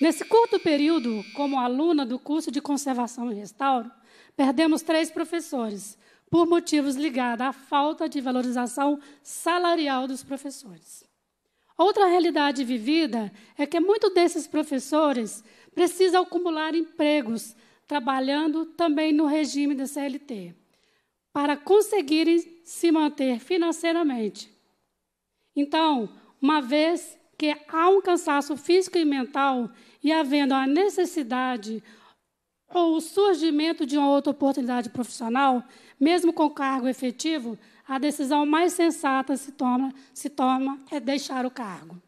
Nesse curto período, como aluna do curso de conservação e restauro, perdemos três professores, por motivos ligados à falta de valorização salarial dos professores. Outra realidade vivida é que muitos desses professores precisam acumular empregos trabalhando também no regime da CLT, para conseguirem se manter financeiramente. Então, uma vez que há um cansaço físico e mental e havendo a necessidade ou o surgimento de uma outra oportunidade profissional, mesmo com cargo efetivo, a decisão mais sensata se toma, se toma é deixar o cargo.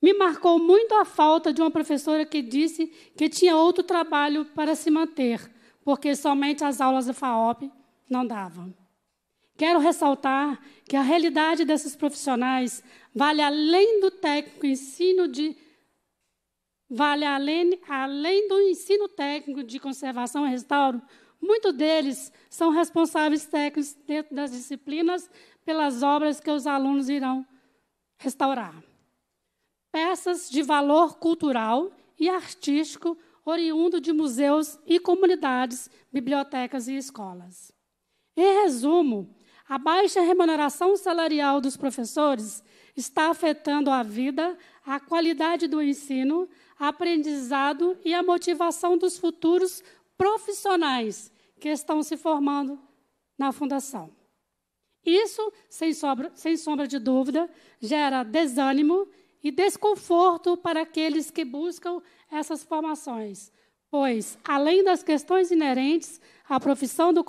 Me marcou muito a falta de uma professora que disse que tinha outro trabalho para se manter, porque somente as aulas da FAOP não davam. Quero ressaltar que a realidade desses profissionais vale além do técnico ensino de vale além, além do ensino técnico de conservação e restauro, muitos deles são responsáveis técnicos dentro das disciplinas pelas obras que os alunos irão restaurar peças de valor cultural e artístico oriundo de museus e comunidades, bibliotecas e escolas. Em resumo, a baixa remuneração salarial dos professores está afetando a vida, a qualidade do ensino, aprendizado e a motivação dos futuros profissionais que estão se formando na Fundação. Isso, sem sombra, sem sombra de dúvida, gera desânimo e desconforto para aqueles que buscam essas formações, pois, além das questões inerentes à profissão do,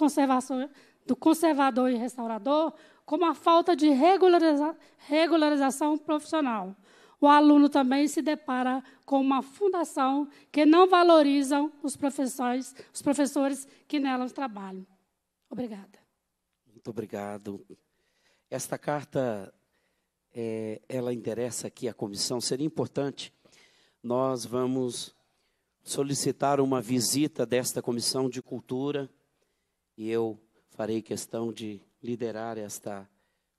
do conservador e restaurador, como a falta de regulariza regularização profissional, o aluno também se depara com uma fundação que não valoriza os professores, os professores que nelas trabalham. Obrigada. Muito obrigado. Esta carta é, ela interessa aqui à comissão, seria importante nós vamos solicitar uma visita desta comissão de cultura e eu farei questão de liderar esta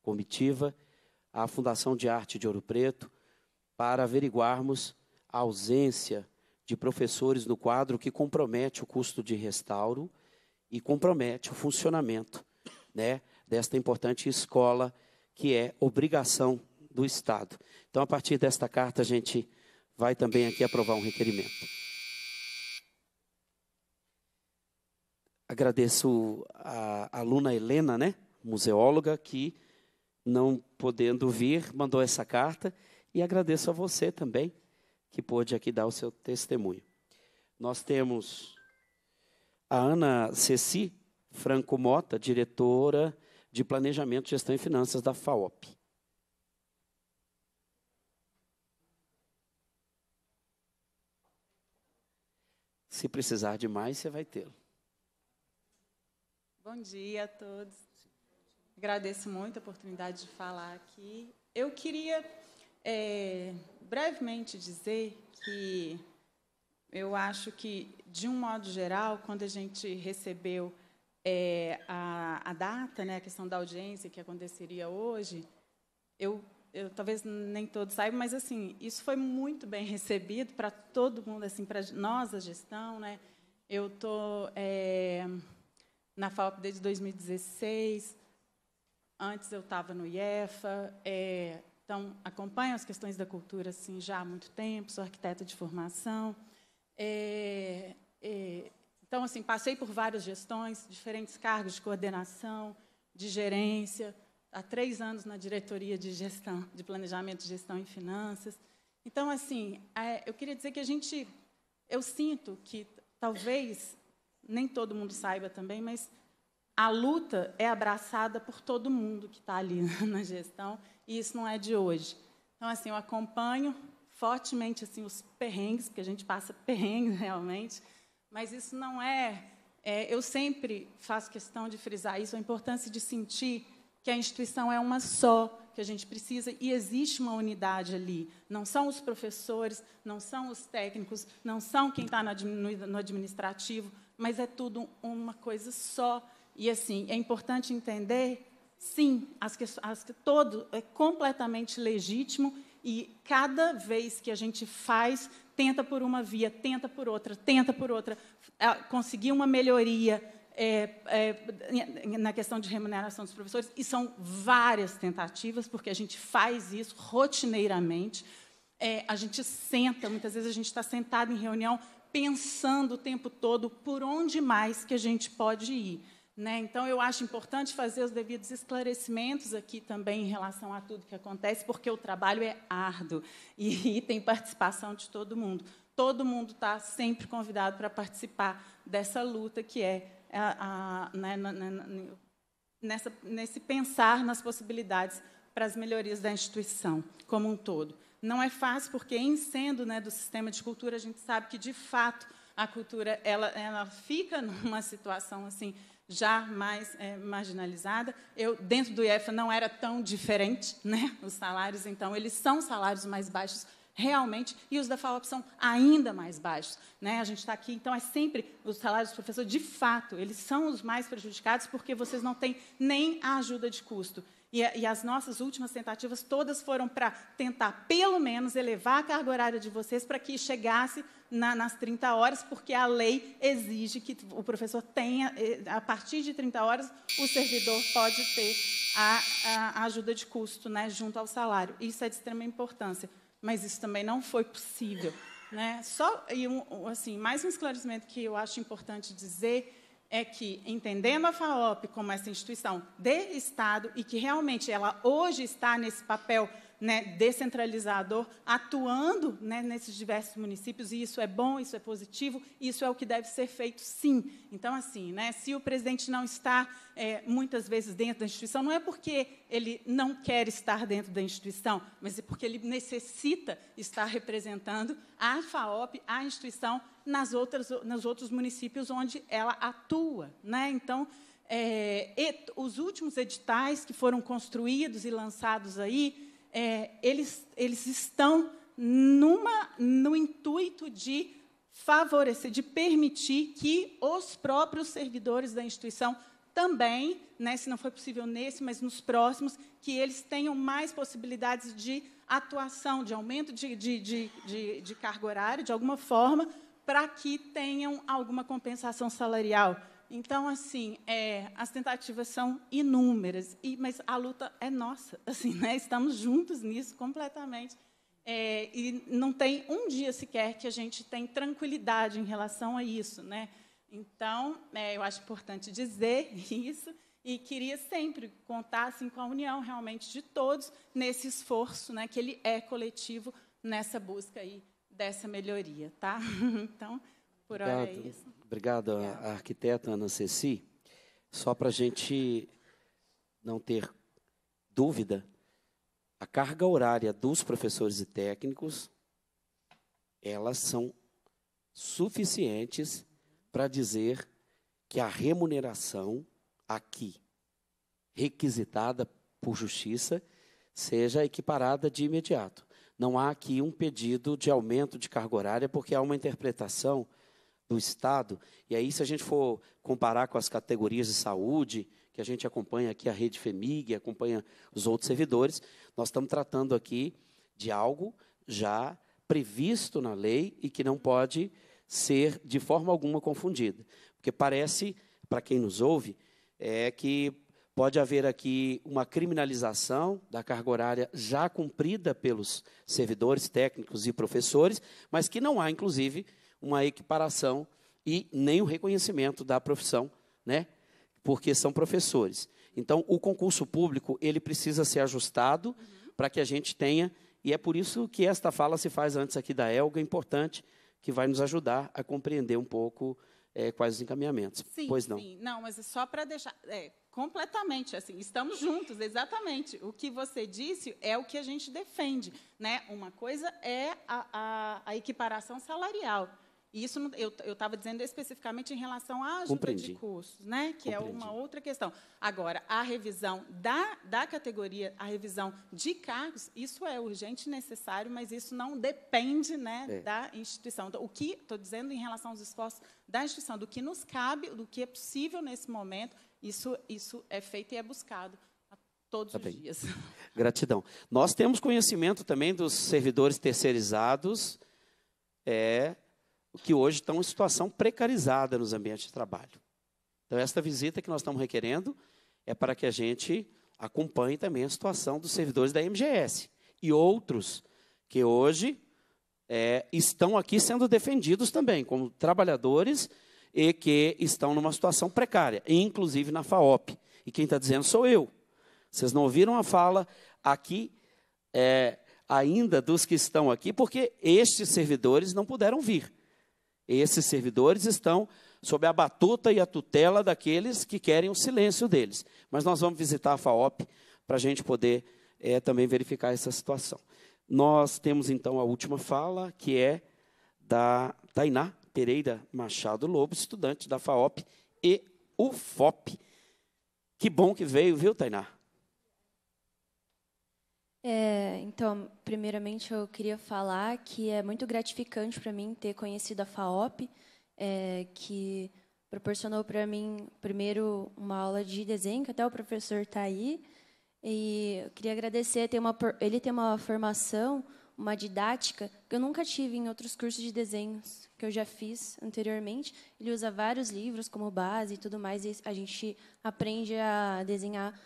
comitiva à Fundação de Arte de Ouro Preto para averiguarmos a ausência de professores no quadro que compromete o custo de restauro e compromete o funcionamento né, desta importante escola que é obrigação do Estado. Então, a partir desta carta, a gente vai também aqui aprovar um requerimento. Agradeço a aluna Helena, né, museóloga, que não podendo vir, mandou essa carta e agradeço a você também que pôde aqui dar o seu testemunho. Nós temos a Ana Ceci Franco Mota, diretora de Planejamento, Gestão e Finanças da FAOP. Se precisar de mais, você vai tê-lo. Bom dia a todos. Agradeço muito a oportunidade de falar aqui. Eu queria é, brevemente dizer que eu acho que, de um modo geral, quando a gente recebeu é, a, a, data, né, a questão da audiência que aconteceria hoje, eu, eu talvez nem todos saibam, mas assim isso foi muito bem recebido para todo mundo, assim para nós a gestão, né? Eu tô é, na FAUP desde 2016. Antes eu estava no IEFA, é, então acompanho as questões da cultura assim já há muito tempo. Sou arquiteta de formação. É, é, então, assim, passei por várias gestões, diferentes cargos de coordenação, de gerência, há três anos na diretoria de gestão, de planejamento, gestão e finanças. Então, assim, é, eu queria dizer que a gente, eu sinto que talvez nem todo mundo saiba também, mas a luta é abraçada por todo mundo que está ali na gestão e isso não é de hoje. Então, assim, eu acompanho fortemente assim os perrengues, porque a gente passa perrengues realmente, mas isso não é, é, eu sempre faço questão de frisar isso, a importância de sentir que a instituição é uma só, que a gente precisa, e existe uma unidade ali. Não são os professores, não são os técnicos, não são quem está no administrativo, mas é tudo uma coisa só. E, assim, é importante entender, sim, as, as, todo é completamente legítimo e cada vez que a gente faz, tenta por uma via, tenta por outra, tenta por outra, conseguir uma melhoria é, é, na questão de remuneração dos professores, e são várias tentativas, porque a gente faz isso rotineiramente. É, a gente senta, muitas vezes a gente está sentado em reunião pensando o tempo todo por onde mais que a gente pode ir. Né? Então, eu acho importante fazer os devidos esclarecimentos aqui também em relação a tudo que acontece, porque o trabalho é árduo e, e tem participação de todo mundo. Todo mundo está sempre convidado para participar dessa luta que é a, a, né, na, na, nessa, nesse pensar nas possibilidades para as melhorias da instituição como um todo. Não é fácil, porque, em sendo né, do sistema de cultura, a gente sabe que, de fato, a cultura ela, ela fica numa situação assim já mais é, marginalizada. Eu, dentro do IEFA, não era tão diferente, né? Os salários, então, eles são salários mais baixos realmente, e os da FAOP são ainda mais baixos. Né? A gente está aqui, então, é sempre os salários dos professores, de fato, eles são os mais prejudicados porque vocês não têm nem a ajuda de custo. E, e as nossas últimas tentativas todas foram para tentar, pelo menos, elevar a carga horária de vocês para que chegasse na, nas 30 horas, porque a lei exige que o professor tenha, eh, a partir de 30 horas, o servidor pode ter a, a ajuda de custo né, junto ao salário. Isso é de extrema importância, mas isso também não foi possível. Né? Só e um, assim, mais um esclarecimento que eu acho importante dizer é que, entendendo a FAOP como essa instituição de Estado e que realmente ela hoje está nesse papel né, descentralizador, atuando né, nesses diversos municípios, e isso é bom, isso é positivo, isso é o que deve ser feito, sim. Então, assim, né, se o presidente não está é, muitas vezes dentro da instituição, não é porque ele não quer estar dentro da instituição, mas é porque ele necessita estar representando a FAOP, a instituição, nas outras, nos outros municípios onde ela atua. Né? Então, é, os últimos editais que foram construídos e lançados aí, é, eles, eles estão numa, no intuito de favorecer, de permitir que os próprios servidores da instituição também, né, se não foi possível nesse, mas nos próximos, que eles tenham mais possibilidades de atuação, de aumento de, de, de, de, de carga horária, de alguma forma, para que tenham alguma compensação salarial. Então, assim, é, as tentativas são inúmeras, e, mas a luta é nossa. Assim, né? Estamos juntos nisso completamente. É, e não tem um dia sequer que a gente tem tranquilidade em relação a isso. Né? Então, é, eu acho importante dizer isso. e queria sempre contar assim, com a união realmente de todos nesse esforço, né, que ele é coletivo nessa busca aí dessa melhoria, tá? Então, por hora é isso. Obrigado, a arquiteta Ana Ceci. Só para a gente não ter dúvida, a carga horária dos professores e técnicos, elas são suficientes para dizer que a remuneração aqui, requisitada por justiça, seja equiparada de imediato. Não há aqui um pedido de aumento de carga horária, porque há uma interpretação do Estado. E aí, se a gente for comparar com as categorias de saúde, que a gente acompanha aqui a rede FEMIG, acompanha os outros servidores, nós estamos tratando aqui de algo já previsto na lei e que não pode ser de forma alguma confundida. Porque parece, para quem nos ouve, é que pode haver aqui uma criminalização da carga horária já cumprida pelos servidores técnicos e professores, mas que não há, inclusive, uma equiparação e nem o reconhecimento da profissão, né? porque são professores. Então, o concurso público ele precisa ser ajustado uhum. para que a gente tenha, e é por isso que esta fala se faz antes aqui da Elga, importante, que vai nos ajudar a compreender um pouco é, quais os encaminhamentos. Sim, pois não. Sim, não, mas é só para deixar é, completamente assim, estamos juntos, exatamente. O que você disse é o que a gente defende, né? Uma coisa é a, a, a equiparação salarial. Isso eu estava dizendo especificamente em relação à ajuda Compreendi. de cursos, né? que Compreendi. é uma outra questão. Agora, a revisão da, da categoria, a revisão de cargos, isso é urgente e necessário, mas isso não depende né, é. da instituição. Então, o que estou dizendo em relação aos esforços da instituição, do que nos cabe, do que é possível nesse momento, isso, isso é feito e é buscado todos tá os bem. dias. Gratidão. Nós temos conhecimento também dos servidores terceirizados. É, que hoje estão em situação precarizada nos ambientes de trabalho. Então, esta visita que nós estamos requerendo é para que a gente acompanhe também a situação dos servidores da MGS e outros que hoje é, estão aqui sendo defendidos também como trabalhadores e que estão numa situação precária, inclusive na FAOP. E quem está dizendo sou eu. Vocês não ouviram a fala aqui é, ainda dos que estão aqui, porque estes servidores não puderam vir. Esses servidores estão sob a batuta e a tutela daqueles que querem o silêncio deles. Mas nós vamos visitar a FAOP para a gente poder é, também verificar essa situação. Nós temos então a última fala, que é da Tainá Pereira Machado Lobo, estudante da FAOP e UFOP. Que bom que veio, viu, Tainá? É, então, primeiramente eu queria falar que é muito gratificante para mim ter conhecido a FAOP, é, que proporcionou para mim, primeiro, uma aula de desenho, que até o professor está aí. E eu queria agradecer, uma, ele tem uma formação, uma didática, que eu nunca tive em outros cursos de desenhos que eu já fiz anteriormente. Ele usa vários livros como base e tudo mais, e a gente aprende a desenhar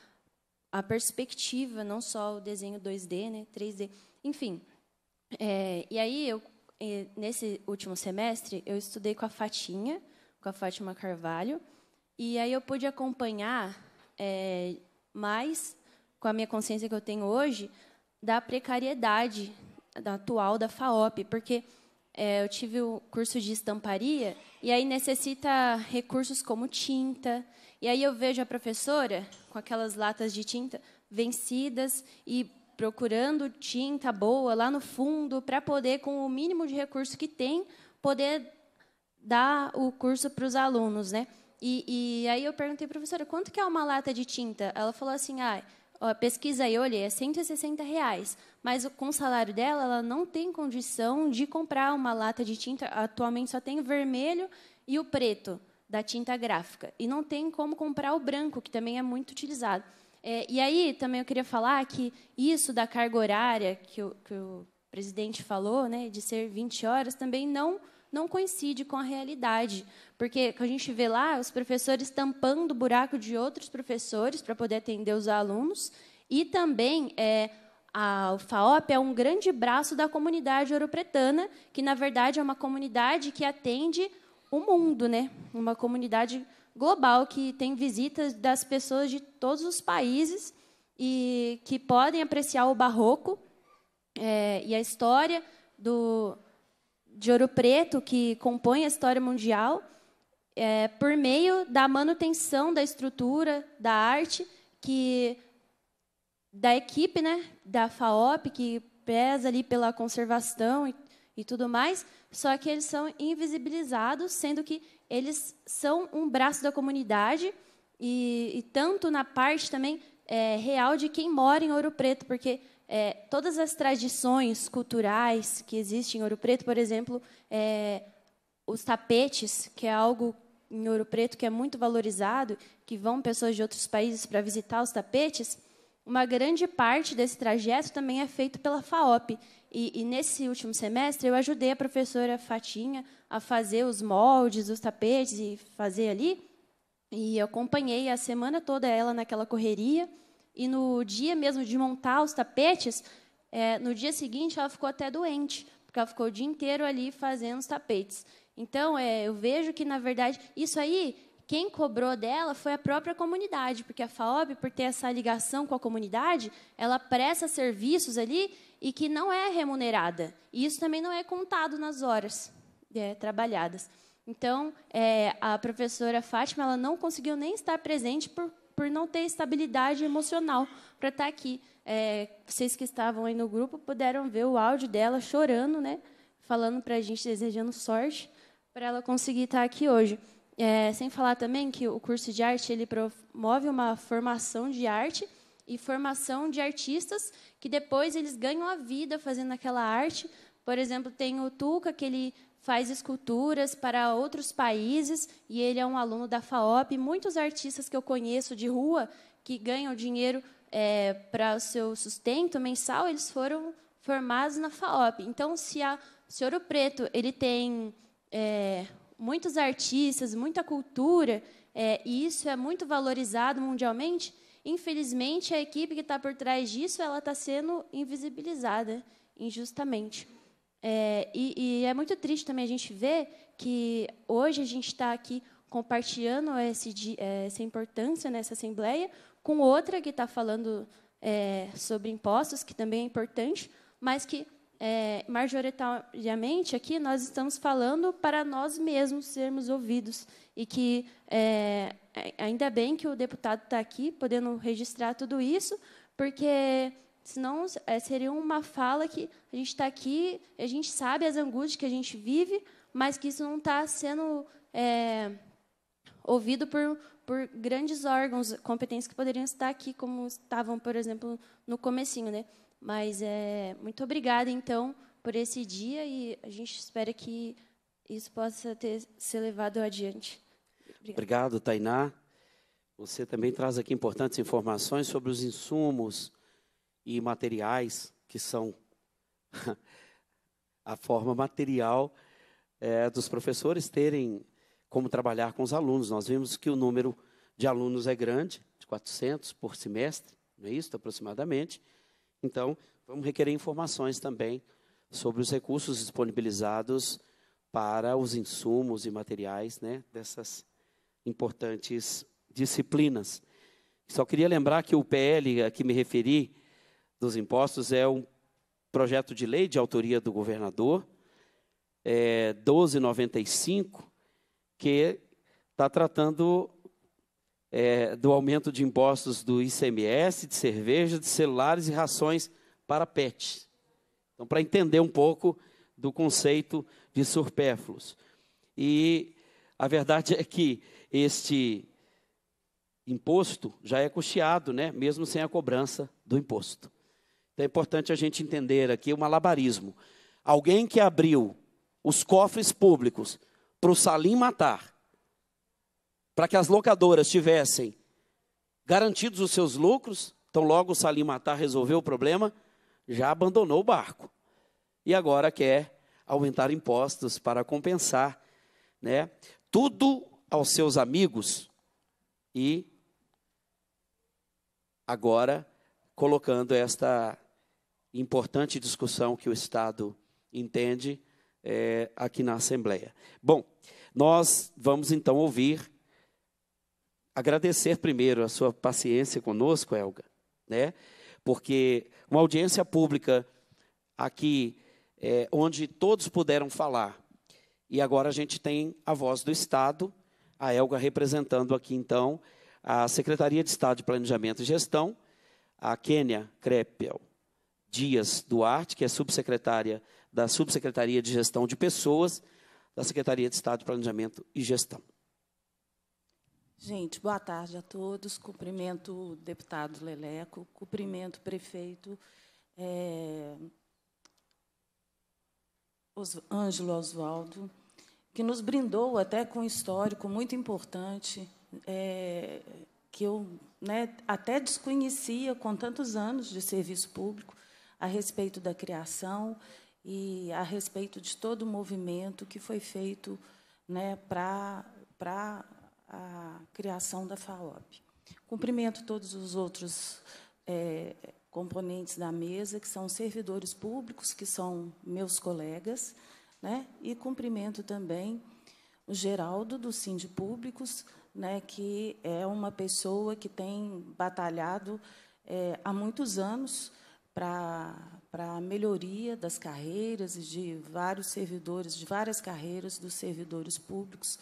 a perspectiva, não só o desenho 2D, né, 3D, enfim. É, e aí, eu, é, nesse último semestre, eu estudei com a Fatinha, com a Fátima Carvalho, e aí eu pude acompanhar é, mais, com a minha consciência que eu tenho hoje, da precariedade da atual da FAOP, porque é, eu tive o curso de estamparia e aí necessita recursos como tinta, e aí eu vejo a professora com aquelas latas de tinta vencidas e procurando tinta boa lá no fundo para poder, com o mínimo de recurso que tem, poder dar o curso para os alunos, né? E, e, aí eu perguntei, professora, quanto que é uma lata de tinta? Ela falou assim, ah, ó, pesquisa aí, olhei, é 160 reais. Mas com o salário dela, ela não tem condição de comprar uma lata de tinta. Atualmente só tem vermelho e o preto da tinta gráfica. E não tem como comprar o branco, que também é muito utilizado. É, e aí, também eu queria falar que isso da carga horária, que o, que o presidente falou, né, de ser 20 horas, também não, não coincide com a realidade. Porque a gente vê lá os professores tampando o buraco de outros professores para poder atender os alunos. E também é, a FAOP é um grande braço da comunidade ouropretana, que, na verdade, é uma comunidade que atende o mundo, né? Uma comunidade global que tem visitas das pessoas de todos os países e que podem apreciar o barroco é, e a história do, de Ouro Preto, que compõe a história mundial, é, por meio da manutenção da estrutura, da arte, que da equipe, né, da FAOP, que pesa ali pela conservação e, e tudo mais, só que eles são invisibilizados, sendo que eles são um braço da comunidade e, e tanto na parte também é, real de quem mora em Ouro Preto, porque é, todas as tradições culturais que existem em Ouro Preto, por exemplo, é, os tapetes, que é algo em Ouro Preto que é muito valorizado, que vão pessoas de outros países para visitar os tapetes, uma grande parte desse trajeto também é feito pela FAOP. E, e, nesse último semestre, eu ajudei a professora Fatinha a fazer os moldes, os tapetes e fazer ali. E acompanhei a semana toda ela naquela correria. E no dia mesmo de montar os tapetes, é, no dia seguinte ela ficou até doente, porque ela ficou o dia inteiro ali fazendo os tapetes. Então, é, eu vejo que, na verdade, isso aí, quem cobrou dela foi a própria comunidade, porque a FAOB, por ter essa ligação com a comunidade, ela presta serviços ali e que não é remunerada. E isso também não é contado nas horas é, trabalhadas. Então, é, a professora Fátima ela não conseguiu nem estar presente por por não ter estabilidade emocional para estar tá aqui. É, vocês que estavam aí no grupo puderam ver o áudio dela chorando, né? Falando para a gente, desejando sorte para ela conseguir estar tá aqui hoje. É, sem falar também que o curso de arte ele promove uma formação de arte e formação de artistas que depois eles ganham a vida fazendo aquela arte. Por exemplo, tem o Tuca, que ele faz esculturas para outros países e ele é um aluno da FAOP. Muitos artistas que eu conheço de rua que ganham dinheiro é, para o seu sustento mensal, eles foram formados na FAOP. Então, se, a, se Ouro Preto ele tem é, muitos artistas, muita cultura, é, e isso é muito valorizado mundialmente, infelizmente a equipe que está por trás disso ela está sendo invisibilizada injustamente. É, e, e, é muito triste também a gente ver que hoje a gente está aqui compartilhando esse, é, essa importância nessa Assembleia com outra que está falando é, sobre impostos, que também é importante, mas que, é, majoritariamente, aqui nós estamos falando para nós mesmos sermos ouvidos. E que, é, ainda bem que o deputado está aqui, podendo registrar tudo isso, porque Senão, é, seria uma fala que a gente está aqui, a gente sabe as angústias que a gente vive, mas que isso não está sendo é, ouvido por, por grandes órgãos competentes que poderiam estar aqui, como estavam, por exemplo, no comecinho, né? Mas é, muito obrigada, então, por esse dia e a gente espera que isso possa ter, ser levado adiante. Obrigada. Obrigado, Tainá. Você também traz aqui importantes informações sobre os insumos, e materiais, que são a forma material é, dos professores terem como trabalhar com os alunos. Nós vimos que o número de alunos é grande, de 400 por semestre, não é isso, aproximadamente. Então, vamos requerer informações também sobre os recursos disponibilizados para os insumos e materiais né, dessas importantes disciplinas. Só queria lembrar que o PL a que me referi, dos impostos é um projeto de lei de autoria do governador, é, 1295, que está tratando é, do aumento de impostos do ICMS, de cerveja, de celulares e rações para pets. Então, para entender um pouco do conceito de supérfluos. E a verdade é que este imposto já é custeado, né, mesmo sem a cobrança do imposto. Então é importante a gente entender aqui o malabarismo. Alguém que abriu os cofres públicos para o Salim matar, para que as locadoras tivessem garantidos os seus lucros, então logo o Salim matar resolveu o problema, já abandonou o barco. E agora quer aumentar impostos para compensar, né? Tudo aos seus amigos e agora colocando esta importante discussão que o Estado entende é, aqui na Assembleia. Bom, nós vamos então ouvir agradecer primeiro a sua paciência conosco, Elga, né? Porque uma audiência pública aqui, é, onde todos puderam falar, e agora a gente tem a voz do Estado, a Elga representando aqui, então, a Secretaria de Estado de Planejamento e Gestão, a Kênia Krepel Dias Duarte, que é subsecretária da Subsecretaria de Gestão de Pessoas, da Secretaria de Estado de Planejamento e Gestão. Gente, boa tarde a todos. Cumprimento o deputado Leleco, cumprimento o prefeito é, Ângelo Oswaldo, que nos brindou até com um histórico muito importante, é, que eu né, até desconhecia com tantos anos de serviço público, a respeito da criação e a respeito de todo o movimento que foi feito né, para a criação da FAOP. Cumprimento todos os outros é, componentes da mesa, que são servidores públicos, que são meus colegas, né, e cumprimento também o Geraldo, do Sind Públicos, né, que é uma pessoa que tem batalhado é, há muitos anos a melhoria das carreiras de vários servidores, de várias carreiras dos servidores públicos,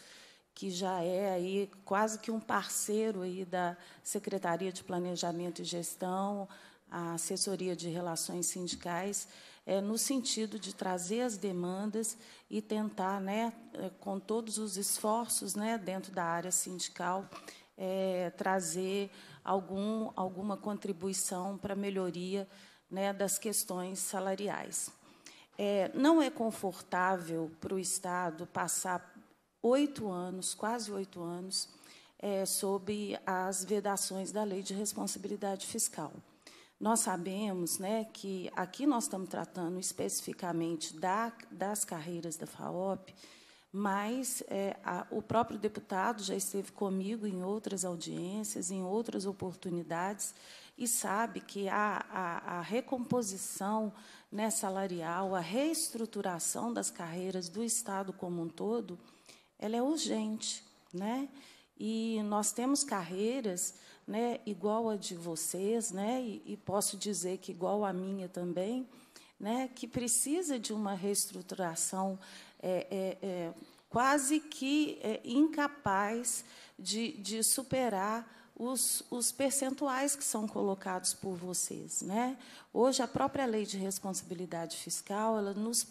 que já é aí quase que um parceiro aí da Secretaria de Planejamento e Gestão, a assessoria de relações sindicais, é, no sentido de trazer as demandas e tentar, né, é, com todos os esforços né, dentro da área sindical, é, trazer algum, alguma contribuição para a melhoria né, das questões salariais. É, não é confortável para o Estado passar oito anos, quase oito anos, é, sob as vedações da lei de responsabilidade fiscal. Nós sabemos né, que aqui nós estamos tratando especificamente da, das carreiras da FAOP, mas é, a, o próprio deputado já esteve comigo em outras audiências, em outras oportunidades, e sabe que a, a, a recomposição né, salarial, a reestruturação das carreiras do Estado como um todo, ela é urgente. Né? E nós temos carreiras né, igual a de vocês, né, e, e posso dizer que igual a minha também, né, que precisa de uma reestruturação é, é, é, quase que é, incapaz de, de superar os, os, percentuais que são colocados por vocês. Né? Hoje, a própria lei de responsabilidade fiscal ela, nos,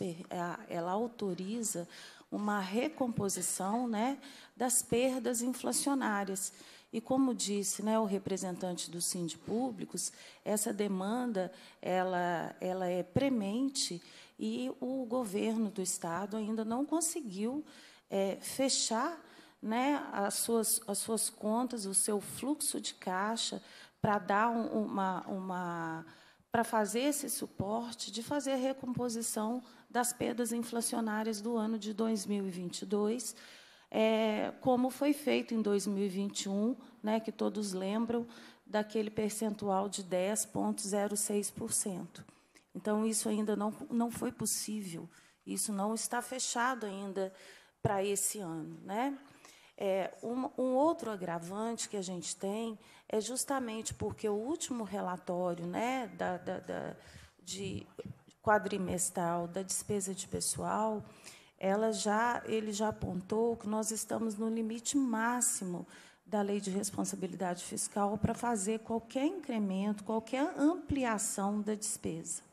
ela autoriza uma recomposição né, das perdas inflacionárias. E como disse né, o representante do Sind Públicos, essa demanda ela, ela é premente e o governo do Estado ainda não conseguiu é, fechar né, as, suas, as suas contas, o seu fluxo de caixa, para dar uma, uma para fazer esse suporte de fazer a recomposição das perdas inflacionárias do ano de 2022 é, como foi feito em 2021, né, que todos lembram daquele percentual de 10,06%. Então, isso ainda não, não foi possível, isso não está fechado ainda para esse ano. Né? É, um, um, outro agravante que a gente tem é justamente porque o último relatório né, da, da, da de quadrimestral da despesa de pessoal ela já, ele já apontou que nós estamos no limite máximo da lei de responsabilidade fiscal para fazer qualquer incremento, qualquer ampliação da despesa.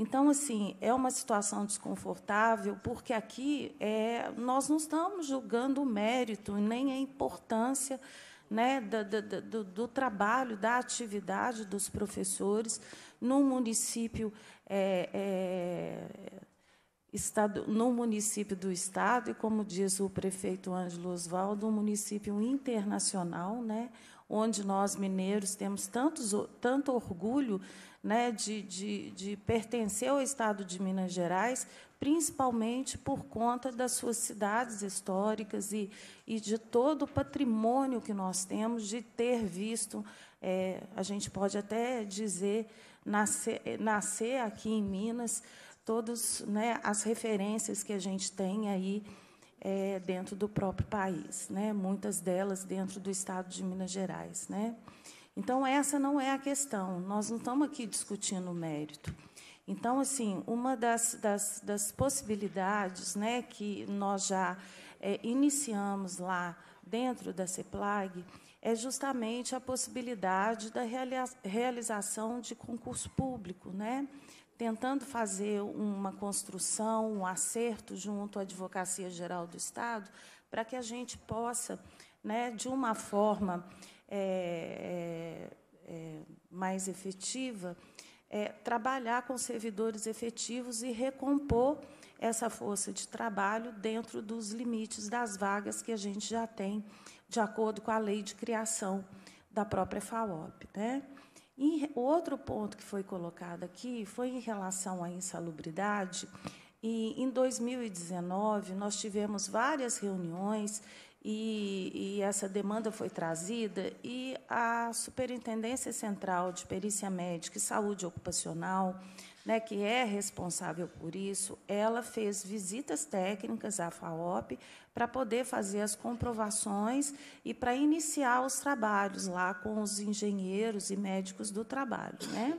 Então, assim, é uma situação desconfortável, porque aqui é, nós não estamos julgando o mérito nem a importância né, da, do, do, trabalho, da atividade dos professores no município é, é, estado, no município do Estado, e como diz o prefeito Ângelo Oswaldo, um município internacional, né, onde nós, mineiros, temos tantos, tanto orgulho né, de, de, de pertencer ao Estado de Minas Gerais, principalmente por conta das suas cidades históricas e, e de todo o patrimônio que nós temos de ter visto, é, a gente pode até dizer, nascer, nascer aqui em Minas, todas né, as referências que a gente tem aí é, dentro do próprio país, né? muitas delas dentro do estado de Minas Gerais. Né? Então, essa não é a questão, nós não estamos aqui discutindo o mérito. Então, assim, uma das, das, das possibilidades né, que nós já é, iniciamos lá dentro da CEPLAG é justamente a possibilidade da realização de concurso público, né? tentando fazer uma construção, um acerto junto à Advocacia Geral do Estado, para que a gente possa, né, de uma forma é, é, é, mais efetiva, é, trabalhar com servidores efetivos e recompor essa força de trabalho dentro dos limites das vagas que a gente já tem, de acordo com a lei de criação da própria FAOP. Né? E outro ponto que foi colocado aqui foi em relação à insalubridade. E em 2019 nós tivemos várias reuniões e, e, essa demanda foi trazida e a Superintendência Central de Perícia Médica e Saúde Ocupacional, né, que é responsável por isso, ela fez visitas técnicas à FAOP para poder fazer as comprovações e para iniciar os trabalhos lá com os engenheiros e médicos do trabalho, né?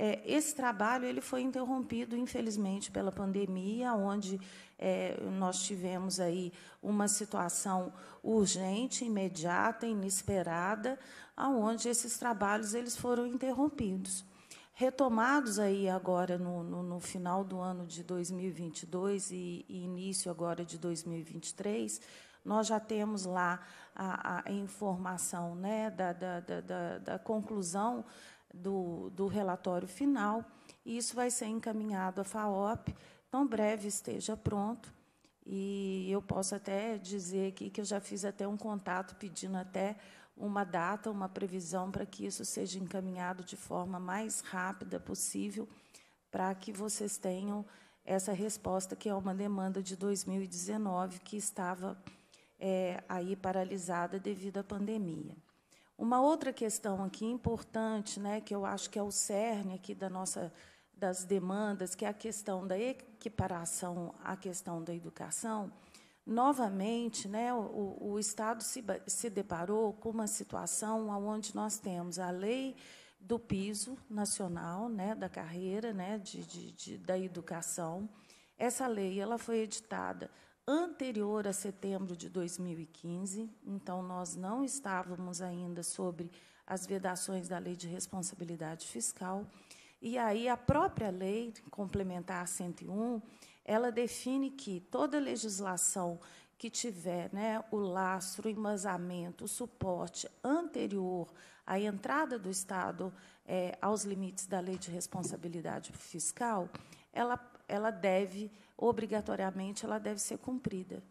É, esse trabalho ele foi interrompido, infelizmente, pela pandemia, onde é, nós tivemos aí uma situação urgente, imediata, inesperada, aonde esses trabalhos eles foram interrompidos. Retomados aí agora no, no, no final do ano de 2022 e, e, início agora de 2023, nós já temos lá a, a informação né, da, da, da, da conclusão do, do relatório final, e isso vai ser encaminhado à FAOP, tão breve esteja pronto, e eu posso até dizer aqui que eu já fiz até um contato pedindo até uma data, uma previsão para que isso seja encaminhado de forma mais rápida possível, para que vocês tenham essa resposta, que é uma demanda de 2019, que estava é, aí paralisada devido à pandemia. Uma outra questão aqui importante, né, que eu acho que é o cerne aqui da nossa das demandas, que é a questão da equiparação à questão da educação, novamente, né, o, o Estado se, se deparou com uma situação onde nós temos a lei do piso nacional, né, da carreira, né, de, de, de, da educação. Essa lei ela foi editada anterior a setembro de 2015, então nós não estávamos ainda sobre as vedações da Lei de Responsabilidade Fiscal. E aí a própria lei complementar 101, ela define que toda legislação que tiver né, o lastro, o embasamento, o suporte anterior à entrada do Estado é, aos limites da lei de responsabilidade fiscal, ela, ela deve obrigatoriamente ela deve ser cumprida.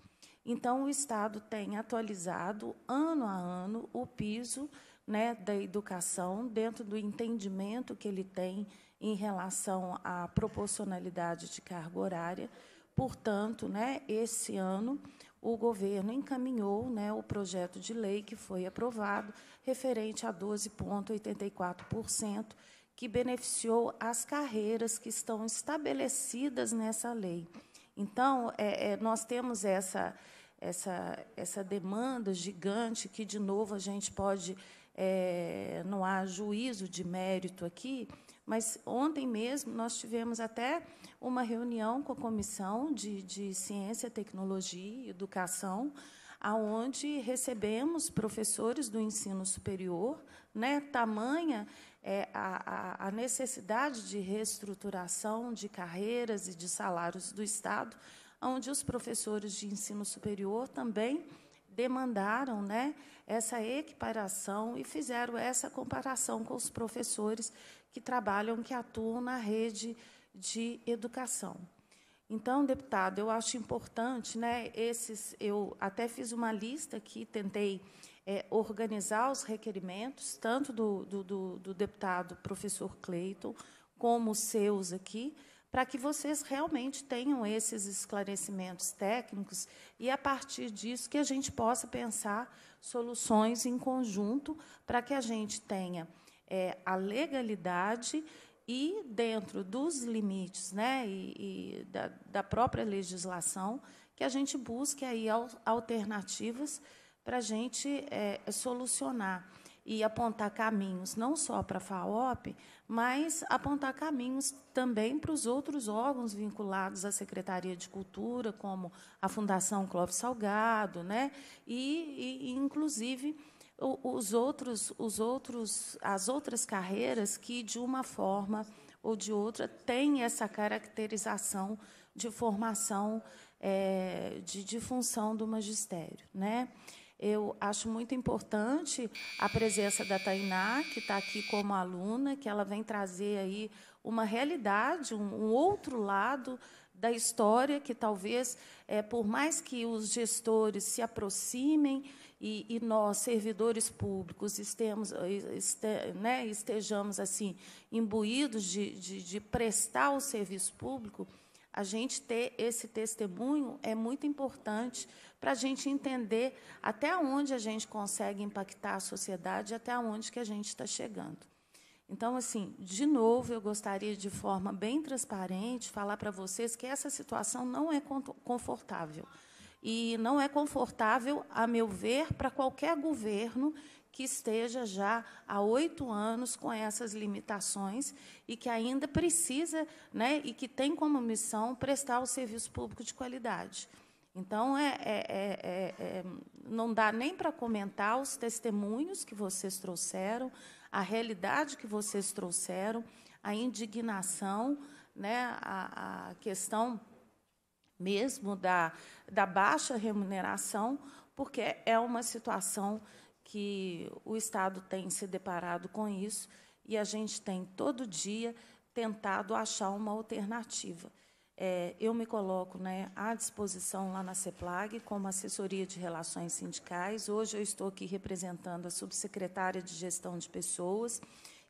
Então, o Estado tem atualizado, ano a ano, o piso né, da educação, dentro do entendimento que ele tem em relação à proporcionalidade de carga horária. Portanto, né, esse ano, o governo encaminhou né, o projeto de lei que foi aprovado, referente a 12,84%, que beneficiou as carreiras que estão estabelecidas nessa lei. Então, é, é, nós temos essa, essa, essa demanda gigante que, de novo, a gente pode. É, não há juízo de mérito aqui, mas ontem mesmo nós tivemos até uma reunião com a Comissão de, de Ciência, Tecnologia e Educação, aonde recebemos professores do ensino superior, né, tamanha é, a, a, necessidade de reestruturação de carreiras e de salários do Estado, onde os professores de ensino superior também demandaram né, essa equiparação e fizeram essa comparação com os professores que trabalham, que atuam na rede de educação. Então, deputado, eu acho importante, né, esses, eu até fiz uma lista aqui, tentei é, organizar os requerimentos, tanto do, do, do, do deputado professor Cleiton, como os seus aqui, para que vocês realmente tenham esses esclarecimentos técnicos e, a partir disso, que a gente possa pensar soluções em conjunto para que a gente tenha é, a legalidade e dentro dos limites né, e, e da, da, própria legislação, que a gente busque aí alternativas para a gente é, solucionar e apontar caminhos não só para a FAOP, mas apontar caminhos também para os outros órgãos vinculados à Secretaria de Cultura, como a Fundação Clóvis Salgado, né? e, e inclusive os outros, os outros, as outras carreiras que de uma forma ou de outra têm essa caracterização de formação é, de, de função do magistério, né? Eu acho muito importante a presença da Tainá, que está aqui como aluna, que ela vem trazer aí uma realidade, um, um outro lado da história que talvez, é, por mais que os gestores se aproximem e, e nós, servidores públicos, estemos, este, né, estejamos assim imbuídos de, de, de prestar o serviço público, a gente ter esse testemunho é muito importante para a gente entender até onde a gente consegue impactar a sociedade, até onde que a gente está chegando. Então, assim, de novo, eu gostaria de forma bem transparente falar para vocês que essa situação não é confortável. E não é confortável, a meu ver, para qualquer governo que esteja já há oito anos com essas limitações e que ainda precisa, né, e que tem como missão prestar o serviço público de qualidade. Então, é, é, é, é não dá nem para comentar os testemunhos que vocês trouxeram, a realidade que vocês trouxeram, a indignação, né, a, a questão mesmo da, da baixa remuneração, porque é uma situação que o Estado tem se deparado com isso e a gente tem todo dia tentado achar uma alternativa. É, eu me coloco né, à disposição lá na CEPLAG como assessoria de relações sindicais. Hoje eu estou aqui representando a subsecretária de gestão de pessoas.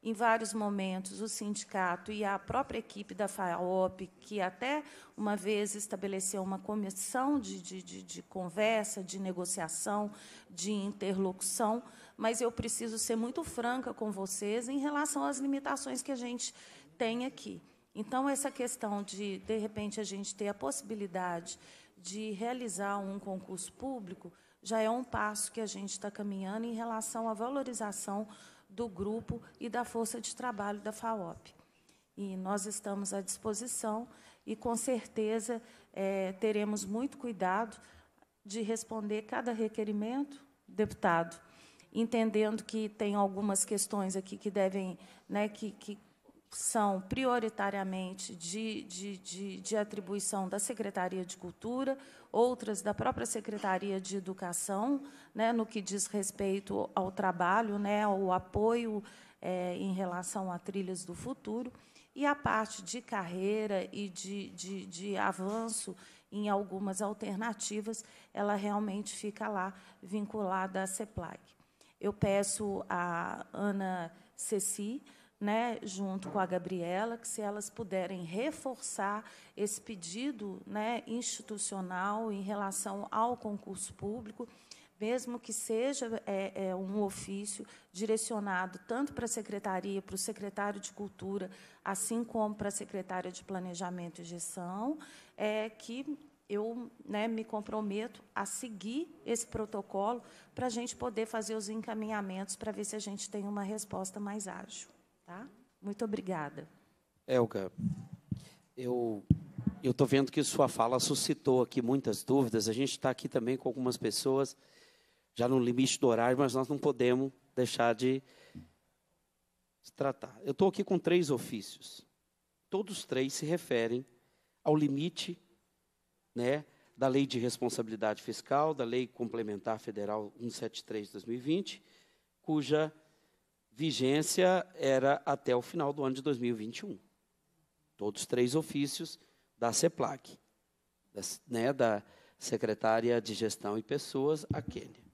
Em vários momentos, o sindicato e a própria equipe da FAOP, que até uma vez estabeleceu uma comissão de, de, de, de conversa, de negociação, de interlocução, mas eu preciso ser muito franca com vocês em relação às limitações que a gente tem aqui. Então, essa questão de, de repente, a gente ter a possibilidade de realizar um concurso público já é um passo que a gente está caminhando em relação à valorização do grupo e da força de trabalho da FAOP. E nós estamos à disposição e, com certeza, é, teremos muito cuidado de responder cada requerimento, deputado, entendendo que tem algumas questões aqui que devem, né, que, que são prioritariamente de, de, de, de, atribuição da Secretaria de Cultura, outras da própria Secretaria de Educação, né, no que diz respeito ao trabalho, né, ao apoio é, em relação a trilhas do futuro, e a parte de carreira e de, de, de avanço em algumas alternativas, ela realmente fica lá vinculada à CEPLAG. Eu peço a Ana Ceci, né, junto com a Gabriela, que se elas puderem reforçar esse pedido né, institucional em relação ao concurso público, mesmo que seja é, é, um ofício direcionado tanto para a secretaria, para o secretário de Cultura, assim como para a secretária de Planejamento e Gestão, é que eu né, me comprometo a seguir esse protocolo para a gente poder fazer os encaminhamentos para ver se a gente tem uma resposta mais ágil. Tá? Muito obrigada. Elga, eu eu estou vendo que sua fala suscitou aqui muitas dúvidas. A gente está aqui também com algumas pessoas já no limite do horário, mas nós não podemos deixar de tratar. Eu estou aqui com três ofícios. Todos três se referem ao limite né, da Lei de Responsabilidade Fiscal, da Lei Complementar Federal 173 de 2020, cuja vigência era até o final do ano de 2021. Todos três ofícios da CEPLAC, da, né, da secretária de Gestão e Pessoas, a Kênia.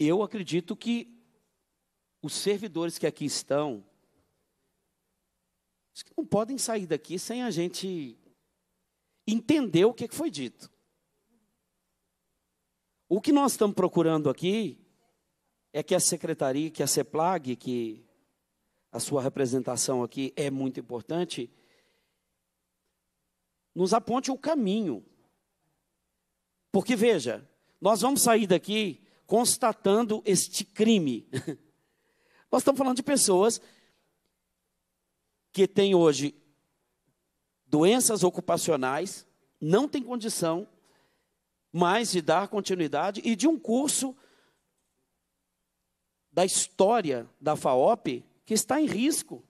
Eu acredito que os servidores que aqui estão não podem sair daqui sem a gente entender o que foi dito. O que nós estamos procurando aqui é que a secretaria, que a CEPLAG, que a sua representação aqui é muito importante, nos aponte o caminho. Porque, veja, nós vamos sair daqui constatando este crime. Nós estamos falando de pessoas que têm hoje doenças ocupacionais, não têm condição mais de dar continuidade e de um curso da história da FAOP que está em risco.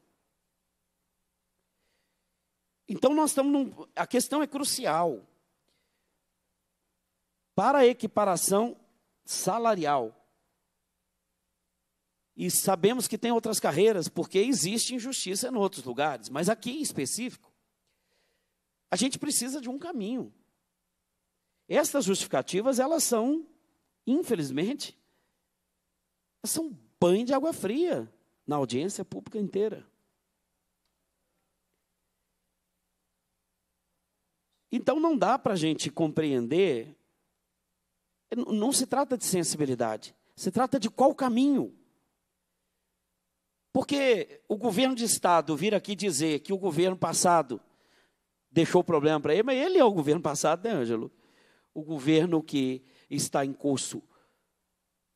Então nós estamos num, a questão é crucial. Para a equiparação salarial. E sabemos que tem outras carreiras, porque existe injustiça em outros lugares, mas aqui em específico, a gente precisa de um caminho. Estas justificativas, elas são, infelizmente, são banho de água fria na audiência pública inteira. Então não dá para a gente compreender, não se trata de sensibilidade, se trata de qual caminho. Porque o governo de Estado vir aqui dizer que o governo passado deixou o problema para ele, mas ele é o governo passado, né, Ângelo? O governo que está em curso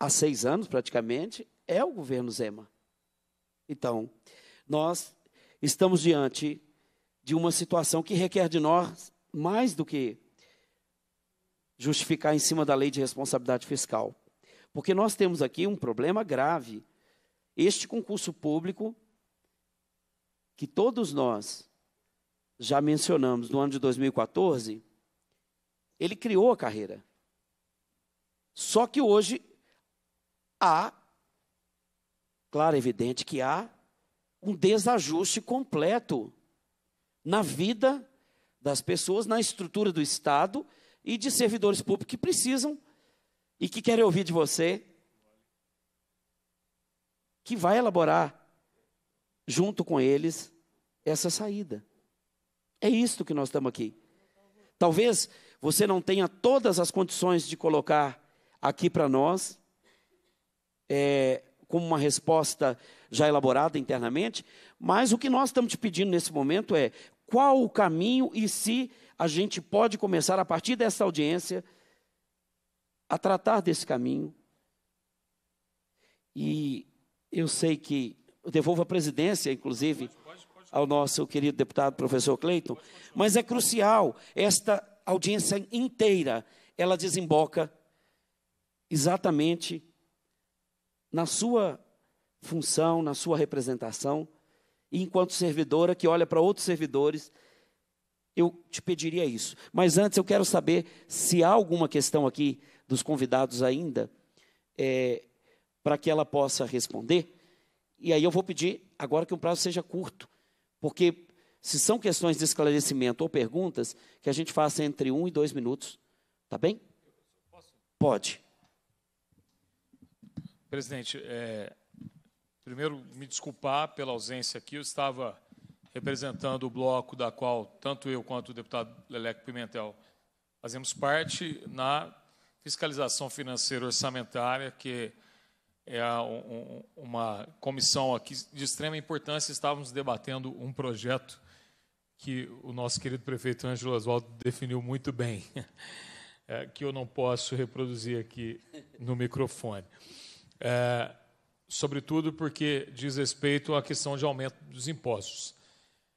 há seis anos, praticamente, é o governo Zema. Então, nós estamos diante de uma situação que requer de nós mais do que justificar em cima da lei de responsabilidade fiscal. Porque nós temos aqui um problema grave. Este concurso público, que todos nós já mencionamos no ano de 2014, ele criou a carreira. Só que hoje há, claro, evidente que há um desajuste completo na vida das pessoas, na estrutura do Estado e de servidores públicos que precisam e que querem ouvir de você, que vai elaborar junto com eles essa saída. É isto que nós estamos aqui. Talvez você não tenha todas as condições de colocar aqui para nós, é, como uma resposta já elaborada internamente, mas o que nós estamos te pedindo nesse momento é qual o caminho e se a gente pode começar a partir dessa audiência a tratar desse caminho. E eu sei que eu devolvo a presidência, inclusive, ao nosso querido deputado professor Cleiton, mas é crucial esta audiência inteira, ela desemboca exatamente na sua função, na sua representação, e enquanto servidora que olha para outros servidores, eu te pediria isso. Mas antes eu quero saber se há alguma questão aqui dos convidados ainda, é, para que ela possa responder. E aí eu vou pedir agora que o prazo seja curto, porque se são questões de esclarecimento ou perguntas, que a gente faça entre um e dois minutos. Tá bem? Pode. Presidente, é, primeiro me desculpar pela ausência aqui. Eu estava representando o bloco da qual tanto eu quanto o deputado Leleco Pimentel fazemos parte na fiscalização financeira orçamentária, que é um, uma comissão aqui de extrema importância. Estávamos debatendo um projeto que o nosso querido prefeito Ângelo Oswaldo definiu muito bem, é, que eu não posso reproduzir aqui no microfone. É, sobretudo porque diz respeito à questão de aumento dos impostos.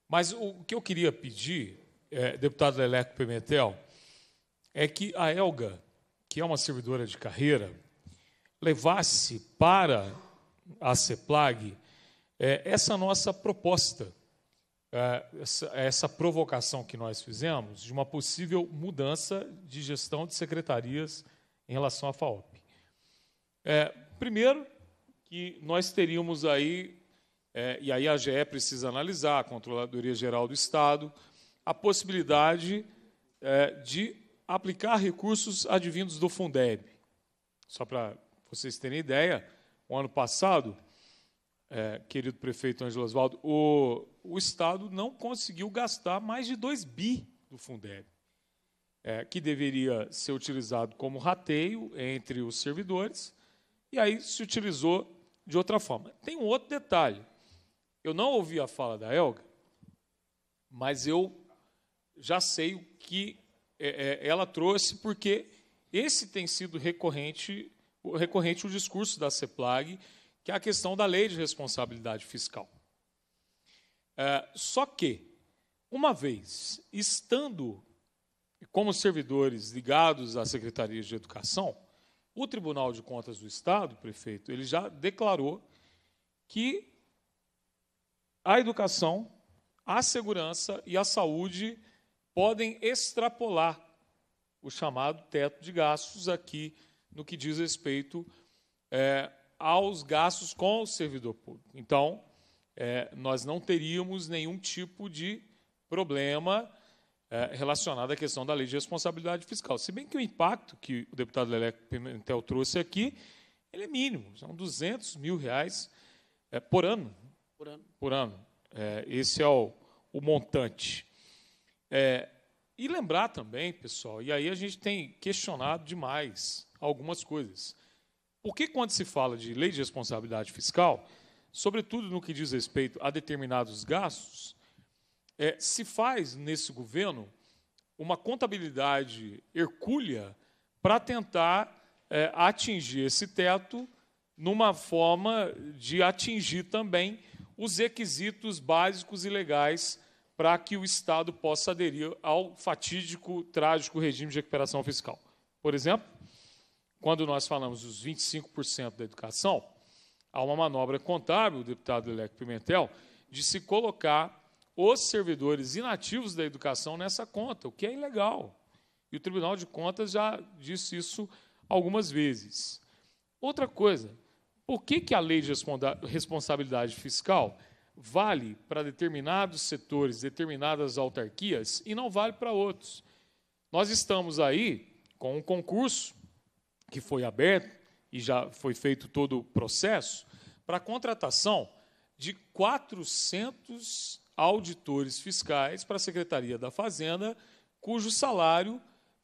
Mas o que eu queria pedir, é, deputado Leleco Pimentel, é que a Elga, que é uma servidora de carreira, levasse para a CEPLAG é, essa nossa proposta, é, essa, essa provocação que nós fizemos de uma possível mudança de gestão de secretarias em relação à FAOP. É, primeiro, que nós teríamos aí, é, e aí a GE precisa analisar, a Controladoria Geral do Estado, a possibilidade é, de aplicar recursos advindos do Fundeb. Só para vocês terem ideia, o ano passado, é, querido prefeito Ângelo Oswaldo, o, o Estado não conseguiu gastar mais de 2 bi do Fundeb, é, que deveria ser utilizado como rateio entre os servidores, e aí se utilizou de outra forma. Tem um outro detalhe. Eu não ouvi a fala da Elga, mas eu já sei o que é, é, ela trouxe, porque esse tem sido recorrente, recorrente o discurso da CEPLAG, que é a questão da lei de responsabilidade fiscal. É, só que, uma vez estando como servidores ligados à Secretaria de Educação, o Tribunal de Contas do Estado, prefeito, ele já declarou que a educação, a segurança e a saúde podem extrapolar o chamado teto de gastos aqui no que diz respeito é, aos gastos com o servidor público. Então, é, nós não teríamos nenhum tipo de problema é, relacionado à questão da lei de responsabilidade fiscal. Se bem que o impacto que o deputado Leleco Pimentel trouxe aqui, ele é mínimo, são 200 mil reais é, por ano. Por ano. Por ano. É, esse é o, o montante. É, e lembrar também, pessoal, e aí a gente tem questionado demais algumas coisas. Por que, quando se fala de lei de responsabilidade fiscal, sobretudo no que diz respeito a determinados gastos, é, se faz nesse governo uma contabilidade hercúlea para tentar é, atingir esse teto numa forma de atingir também os requisitos básicos e legais para que o Estado possa aderir ao fatídico, trágico regime de recuperação fiscal. Por exemplo, quando nós falamos dos 25% da educação, há uma manobra contábil, deputado Leque Pimentel, de se colocar os servidores inativos da educação nessa conta, o que é ilegal. E o Tribunal de Contas já disse isso algumas vezes. Outra coisa, por que, que a lei de responsabilidade fiscal vale para determinados setores, determinadas autarquias e não vale para outros? Nós estamos aí com um concurso que foi aberto e já foi feito todo o processo para a contratação de 400 auditores fiscais para a Secretaria da Fazenda, cujo salário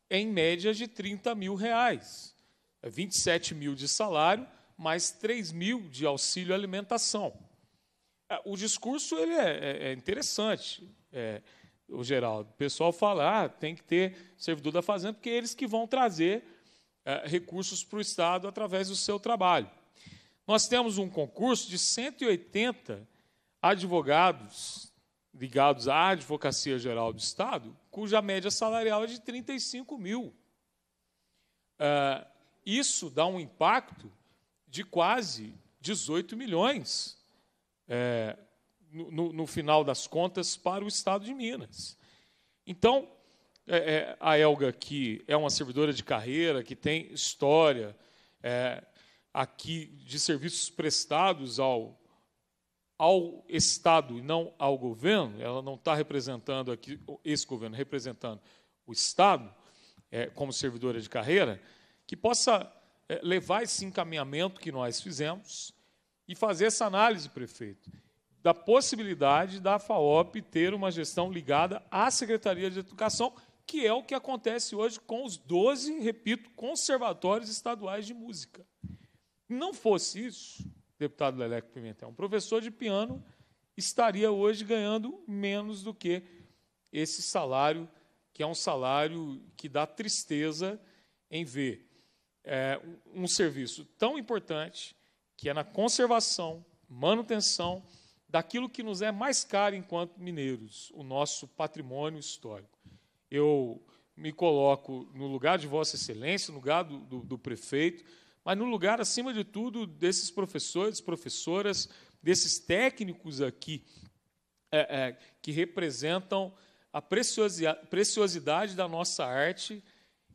é em média de 30 mil reais. É 27 mil de salário, mais 3 mil de auxílio alimentação. É, o discurso ele é, é, é interessante, é, o Geraldo. O pessoal fala, ah, tem que ter servidor da Fazenda, porque é eles que vão trazer é, recursos para o Estado através do seu trabalho. Nós temos um concurso de 180 advogados ligados à Advocacia Geral do Estado, cuja média salarial é de 35 mil. Uh, isso dá um impacto de quase 18 milhões é, no, final das contas para o Estado de Minas. Então, é, é, a Elga, que é uma servidora de carreira, que tem história aqui de serviços prestados ao ao Estado e não ao governo, ela não está representando aqui esse governo, representando o Estado, é, como servidora de carreira, que possa é, levar esse encaminhamento que nós fizemos e fazer essa análise, prefeito, da possibilidade da FAOP ter uma gestão ligada à Secretaria de Educação, que é o que acontece hoje com os 12, repito, conservatórios estaduais de música. Não fosse isso, deputado Leleco Pimentel. Um professor de piano estaria hoje ganhando menos do que esse salário, que é um salário que dá tristeza em ver é, um serviço tão importante, que é na conservação, manutenção daquilo que nos é mais caro enquanto mineiros, o nosso patrimônio histórico. Eu me coloco no lugar de Vossa Excelência, no lugar do, do, do prefeito, mas no lugar, acima de tudo, desses professores, professoras, desses técnicos aqui, é, é, que representam a preciosidade da nossa arte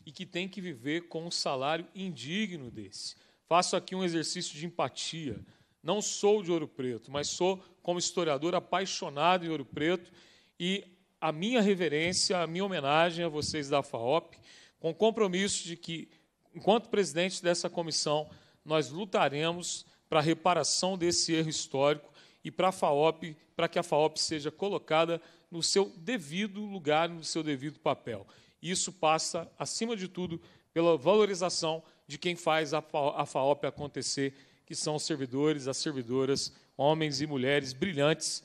e que tem que viver com um salário indigno desse. Faço aqui um exercício de empatia. Não sou de Ouro Preto, mas sou, como historiador, apaixonado em Ouro Preto e a minha reverência, a minha homenagem a vocês da FAOP, com compromisso de que enquanto presidente dessa comissão, nós lutaremos para a reparação desse erro histórico e para a FAOP, para que a FAOP seja colocada no seu devido lugar, no seu devido papel. Isso passa, acima de tudo, pela valorização de quem faz a FAOP acontecer, que são os servidores, as servidoras, homens e mulheres brilhantes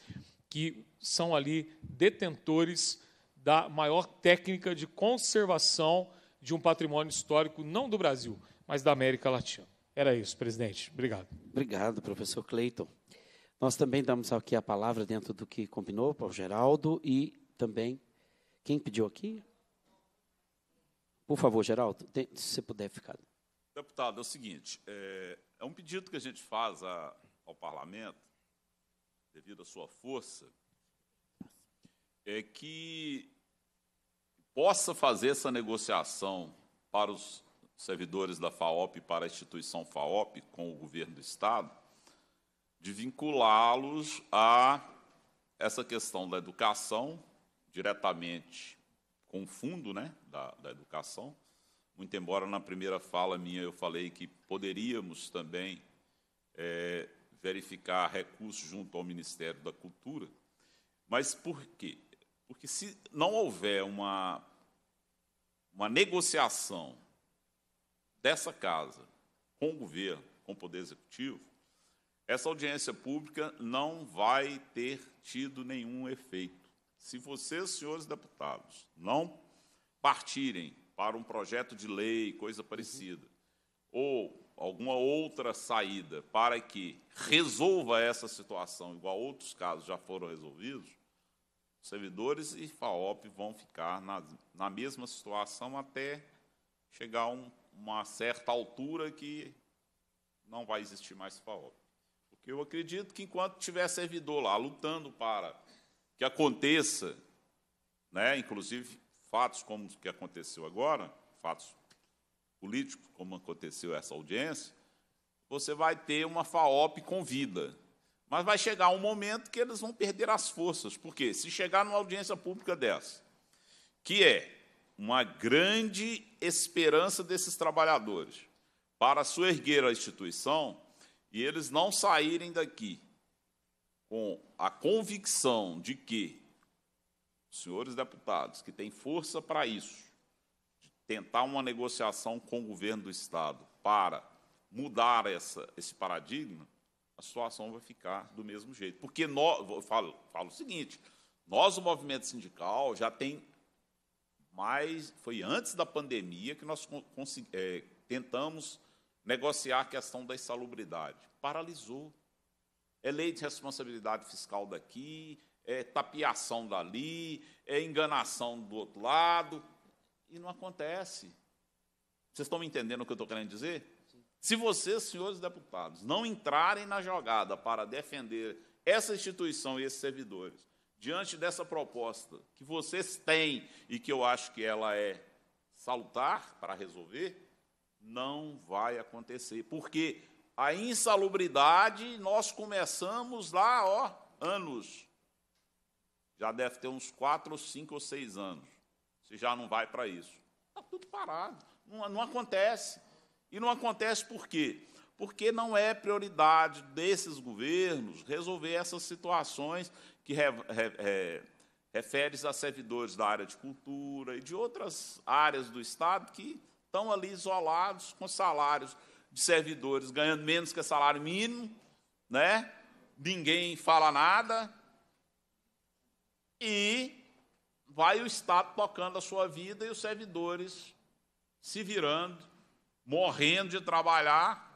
que são ali detentores da maior técnica de conservação de um patrimônio histórico, não do Brasil, mas da América Latina. Era isso, presidente. Obrigado. Obrigado, professor Cleiton. Nós também damos aqui a palavra dentro do que combinou para o Geraldo e também quem pediu aqui? Por favor, Geraldo, tem, se você puder ficar. Deputado, é o seguinte, é, é um pedido que a gente faz a, ao parlamento, devido à sua força, é que possa fazer essa negociação para os servidores da FAOP para a instituição FAOP com o governo do Estado, de vinculá-los a essa questão da educação diretamente com o fundo né, da, da educação, muito embora na primeira fala minha eu falei que poderíamos também é, verificar recursos junto ao Ministério da Cultura, mas por quê? Porque se não houver uma, uma negociação dessa casa com o governo, com o Poder Executivo, essa audiência pública não vai ter tido nenhum efeito. Se vocês, senhores deputados, não partirem para um projeto de lei, coisa parecida, ou alguma outra saída para que resolva essa situação, igual outros casos já foram resolvidos, servidores e FAOP vão ficar na, na mesma situação até chegar a um, uma certa altura que não vai existir mais FAOP. Porque eu acredito que enquanto tiver servidor lá lutando para que aconteça, né, inclusive fatos como o que aconteceu agora, fatos políticos como aconteceu essa audiência, você vai ter uma FAOP com vida. Mas vai chegar um momento que eles vão perder as forças. Porque se chegar numa audiência pública dessa, que é uma grande esperança desses trabalhadores para suerguer a instituição, e eles não saírem daqui com a convicção de que senhores deputados, que têm força para isso, de tentar uma negociação com o governo do Estado para mudar essa, esse paradigma, a situação vai ficar do mesmo jeito. Porque nós, eu falo, falo o seguinte, nós, o movimento sindical, já tem mais, foi antes da pandemia que nós é, tentamos negociar a questão da insalubridade. Paralisou. É lei de responsabilidade fiscal daqui, é tapiação dali, é enganação do outro lado, e não acontece. Vocês estão me entendendo o que eu estou querendo dizer? Se vocês, senhores deputados, não entrarem na jogada para defender essa instituição e esses servidores, diante dessa proposta que vocês têm e que eu acho que ela é salutar para resolver, não vai acontecer. Porque a insalubridade nós começamos lá, ó, anos. Já deve ter uns quatro, cinco ou seis anos. Se já não vai para isso. Está tudo parado. Não, não acontece. E não acontece por quê? Porque não é prioridade desses governos resolver essas situações que re, re, refere a servidores da área de cultura e de outras áreas do Estado que estão ali isolados com salários de servidores ganhando menos que salário mínimo, né? ninguém fala nada, e vai o Estado tocando a sua vida e os servidores se virando morrendo de trabalhar,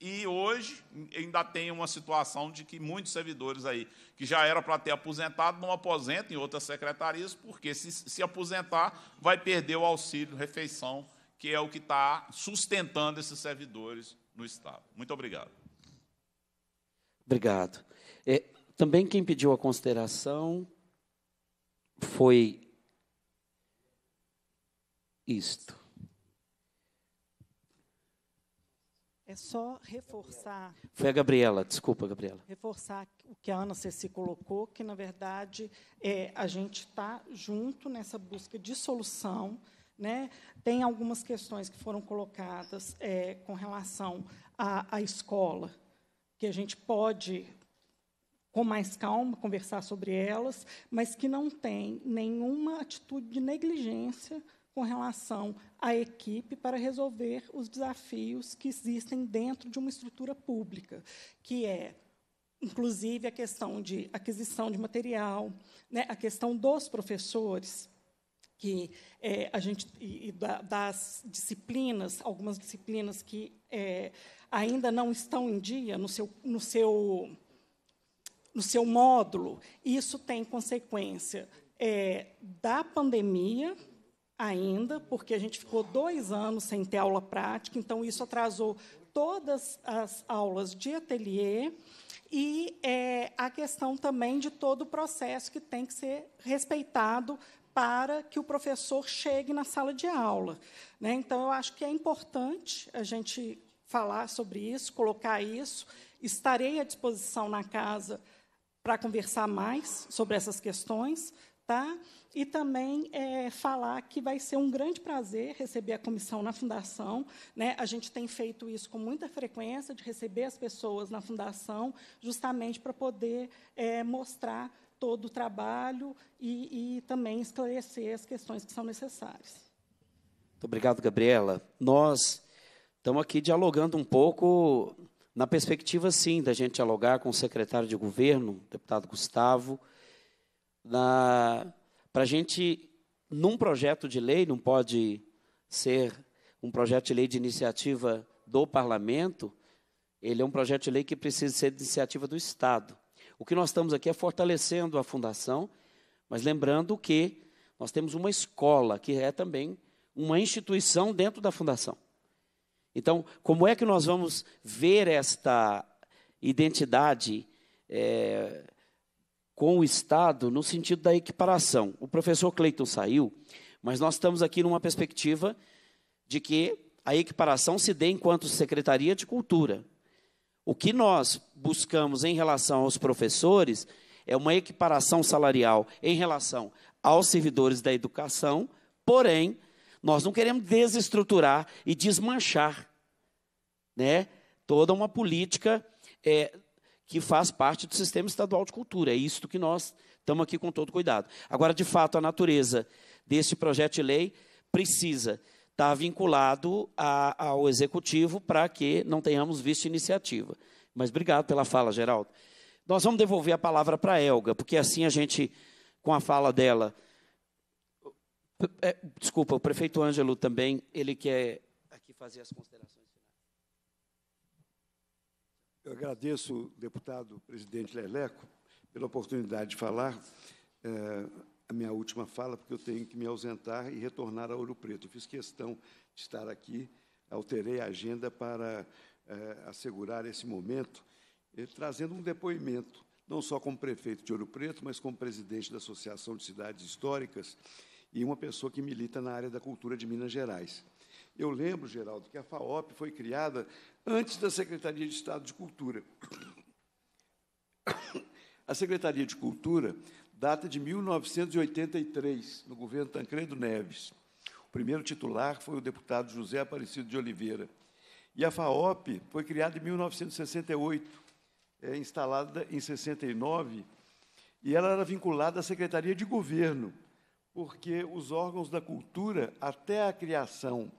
e hoje ainda tem uma situação de que muitos servidores aí, que já era para ter aposentado, não aposentam em outras secretarias, porque se, se aposentar, vai perder o auxílio refeição, que é o que está sustentando esses servidores no Estado. Muito obrigado. Obrigado. É, também quem pediu a consideração foi isto. É só reforçar. Foi a Gabriela, desculpa, Gabriela. Reforçar o que a Ana Ceci colocou, que, na verdade, é, a gente está junto nessa busca de solução. Né? Tem algumas questões que foram colocadas é, com relação à, à escola, que a gente pode, com mais calma, conversar sobre elas, mas que não tem nenhuma atitude de negligência com relação à equipe para resolver os desafios que existem dentro de uma estrutura pública, que é inclusive a questão de aquisição de material, né, a questão dos professores, que é, a gente e, e da, das disciplinas, algumas disciplinas que é, ainda não estão em dia no seu, no seu no seu módulo, isso tem consequência é, da pandemia ainda, porque a gente ficou dois anos sem ter aula prática, então isso atrasou todas as aulas de ateliê e é, a questão também de todo o processo que tem que ser respeitado para que o professor chegue na sala de aula. Né? Então, eu acho que é importante a gente falar sobre isso, colocar isso. Estarei à disposição na casa para conversar mais sobre essas questões, tá? E também é, falar que vai ser um grande prazer receber a comissão na fundação, né? A gente tem feito isso com muita frequência de receber as pessoas na fundação, justamente para poder é, mostrar todo o trabalho e, e também esclarecer as questões que são necessárias. Muito obrigado, Gabriela. Nós estamos aqui dialogando um pouco na perspectiva, sim, da gente dialogar com o secretário de governo, deputado Gustavo, para a gente, num projeto de lei, não pode ser um projeto de lei de iniciativa do parlamento, ele é um projeto de lei que precisa ser de iniciativa do Estado. O que nós estamos aqui é fortalecendo a fundação, mas lembrando que nós temos uma escola, que é também uma instituição dentro da fundação. Então, como é que nós vamos ver esta identidade é, com o Estado no sentido da equiparação? O professor Cleiton saiu, mas nós estamos aqui numa perspectiva de que a equiparação se dê enquanto Secretaria de Cultura. O que nós buscamos em relação aos professores é uma equiparação salarial em relação aos servidores da educação, porém, nós não queremos desestruturar e desmanchar né, toda uma política é, que faz parte do sistema estadual de cultura. É isso que nós estamos aqui com todo cuidado. Agora, de fato, a natureza deste projeto de lei precisa estar vinculado a, ao executivo para que não tenhamos visto iniciativa. Mas obrigado pela fala, Geraldo. Nós vamos devolver a palavra para a Elga, porque assim a gente, com a fala dela, é, desculpa, o prefeito Ângelo também, ele quer aqui fazer as considerações. Eu agradeço, deputado presidente Leleco, pela oportunidade de falar. É, a minha última fala, porque eu tenho que me ausentar e retornar a Ouro Preto. Eu fiz questão de estar aqui, alterei a agenda para é, assegurar esse momento, trazendo um depoimento, não só como prefeito de Ouro Preto, mas como presidente da Associação de Cidades Históricas, e uma pessoa que milita na área da cultura de Minas Gerais. Eu lembro, Geraldo, que a FAOP foi criada antes da Secretaria de Estado de Cultura. A Secretaria de Cultura data de 1983, no governo Tancredo Neves. O primeiro titular foi o deputado José Aparecido de Oliveira. E a FAOP foi criada em 1968, é, instalada em 69, e ela era vinculada à Secretaria de Governo, porque os órgãos da cultura, até a criação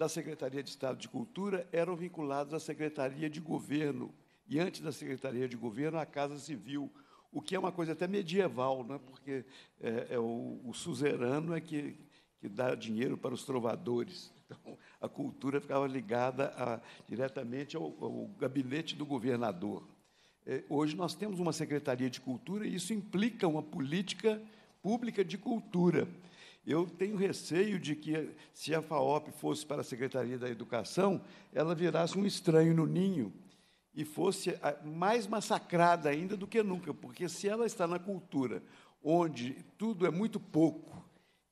da Secretaria de Estado de Cultura, eram vinculados à Secretaria de Governo, e antes da Secretaria de Governo, à Casa Civil, o que é uma coisa até medieval, né? porque é, é o, o, suzerano é que, que dá dinheiro para os trovadores. Então, a cultura ficava ligada a, diretamente ao, ao, gabinete do governador. É, hoje nós temos uma Secretaria de Cultura e isso implica uma política pública de cultura. Eu tenho receio de que, se a FAOP fosse para a Secretaria da Educação, ela virasse um estranho no ninho e fosse mais massacrada ainda do que nunca, porque se ela está na cultura, onde tudo é muito pouco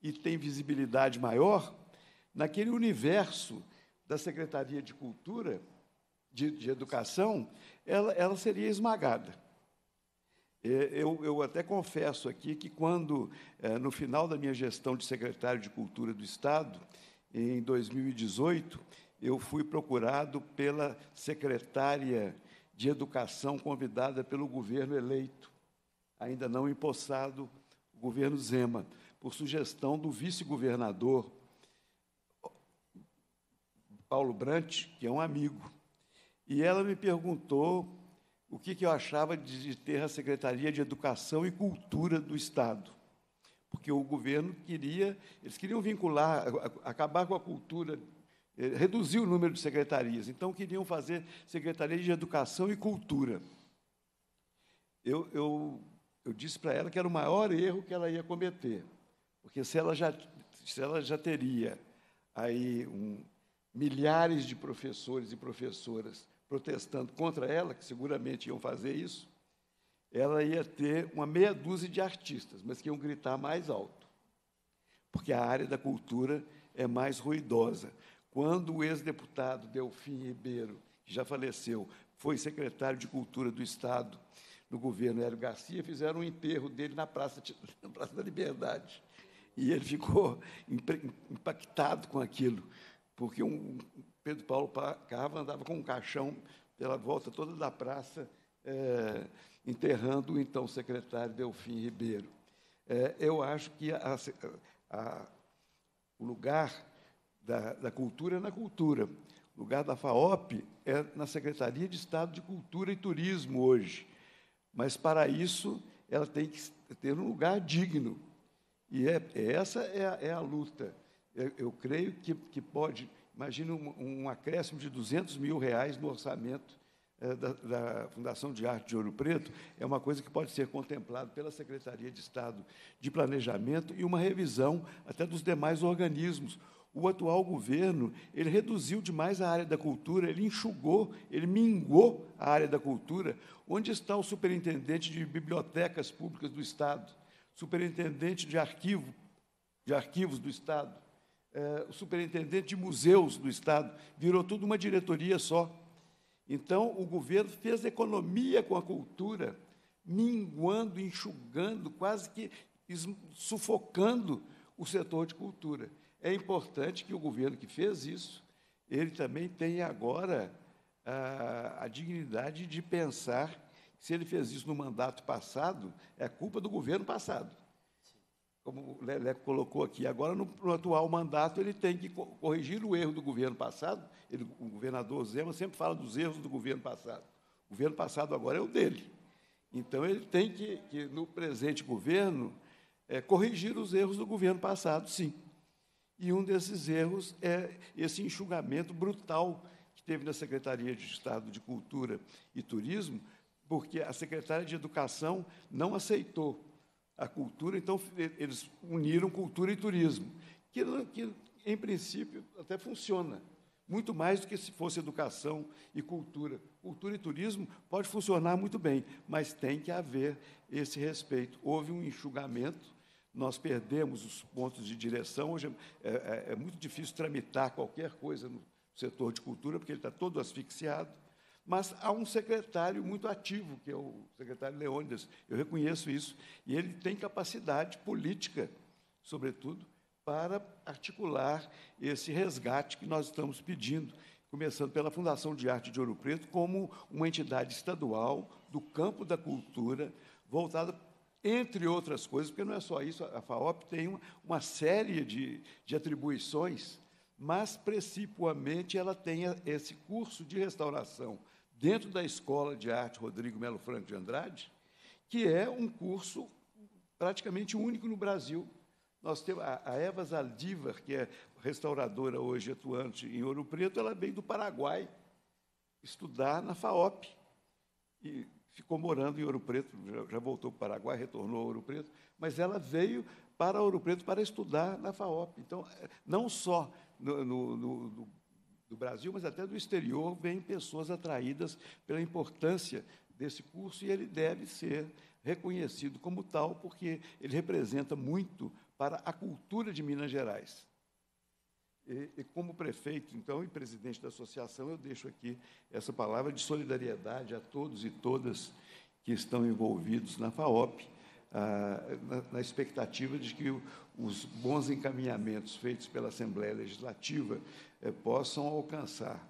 e tem visibilidade maior, naquele universo da Secretaria de Cultura, de, de Educação, ela, ela seria esmagada. É, eu, eu, até confesso aqui que, quando, é, no final da minha gestão de secretário de Cultura do Estado, em 2018, eu fui procurado pela secretária de Educação convidada pelo governo eleito, ainda não empossado, o governo Zema, por sugestão do vice-governador Paulo Brant, que é um amigo. E ela me perguntou o que, que eu achava de, ter a Secretaria de Educação e Cultura do Estado. Porque o governo queria, eles queriam vincular, acabar com a cultura, eh, reduzir o número de secretarias. Então, queriam fazer Secretaria de Educação e Cultura. Eu, eu, eu disse para ela que era o maior erro que ela ia cometer. Porque se ela já, se ela já teria aí um, milhares de professores e professoras protestando contra ela, que seguramente iam fazer isso, ela ia ter uma meia dúzia de artistas, mas que iam gritar mais alto. Porque a área da cultura é mais ruidosa. Quando o ex-deputado Delfim Ribeiro, que já faleceu, foi secretário de Cultura do Estado no governo Hélio Garcia, fizeram um enterro dele na Praça, na Praça da Liberdade. E ele ficou impactado com aquilo, porque um Pedro Paulo Carva andava com um caixão pela volta toda da praça, é, enterrando o então secretário Delfim Ribeiro. É, eu acho que a, a, o lugar da, da, cultura é na cultura. O lugar da FAOP é na Secretaria de Estado de Cultura e Turismo hoje. Mas, para isso, ela tem que ter um lugar digno. E é, essa é a, é a luta. Eu, eu, creio que, que pode Imagina um, um acréscimo de 200 mil reais no orçamento é, da, da, Fundação de Arte de Ouro Preto, é uma coisa que pode ser contemplado pela Secretaria de Estado de Planejamento e uma revisão até dos demais organismos. O atual governo, ele reduziu demais a área da cultura, ele enxugou, ele mingou a área da cultura. Onde está o superintendente de bibliotecas públicas do Estado? Superintendente de arquivo, de arquivos do Estado? É, o superintendente de museus do Estado, virou tudo uma diretoria só. Então, o governo fez economia com a cultura, minguando, enxugando, quase que sufocando o setor de cultura. É importante que o governo que fez isso, ele também tenha agora a, a dignidade de pensar se ele fez isso no mandato passado, é culpa do governo passado como o Leleco colocou aqui, agora no, no, atual mandato ele tem que corrigir o erro do governo passado. Ele, o governador Zema sempre fala dos erros do governo passado. O governo passado agora é o dele. Então ele tem que, que no presente governo, é, corrigir os erros do governo passado, sim. E um desses erros é esse enxugamento brutal que teve na Secretaria de Estado de Cultura e Turismo, porque a secretária de Educação não aceitou a cultura, então eles uniram cultura e turismo, que, que em princípio até funciona, muito mais do que se fosse educação e cultura. Cultura e turismo pode funcionar muito bem, mas tem que haver esse respeito. Houve um enxugamento, nós perdemos os pontos de direção. Hoje é, é, é muito difícil tramitar qualquer coisa no setor de cultura, porque ele está todo asfixiado. Mas há um secretário muito ativo, que é o secretário Leônidas, eu reconheço isso, e ele tem capacidade política, sobretudo, para articular esse resgate que nós estamos pedindo, começando pela Fundação de Arte de Ouro Preto, como uma entidade estadual do campo da cultura, voltada, entre outras coisas, porque não é só isso, a FAOP tem uma, uma série de, de atribuições, mas, principalmente, ela tem esse curso de restauração dentro da Escola de Arte Rodrigo Melo Franco de Andrade, que é um curso praticamente único no Brasil. Nós temos a, Eva Zaldívar, que é restauradora hoje atuante em Ouro Preto, ela veio do Paraguai estudar na FAOP e ficou morando em Ouro Preto, já, já voltou para o Paraguai, retornou a Ouro Preto, mas ela veio para Ouro Preto para estudar na FAOP. Então, não só no, no, no, do Brasil, mas até do exterior, vêm pessoas atraídas pela importância desse curso e ele deve ser reconhecido como tal, porque ele representa muito para a cultura de Minas Gerais. E, e, como prefeito, então, e presidente da associação, eu deixo aqui essa palavra de solidariedade a todos e todas que estão envolvidos na FAOP, ah, na, expectativa de que os bons encaminhamentos feitos pela Assembleia Legislativa eh, possam alcançar,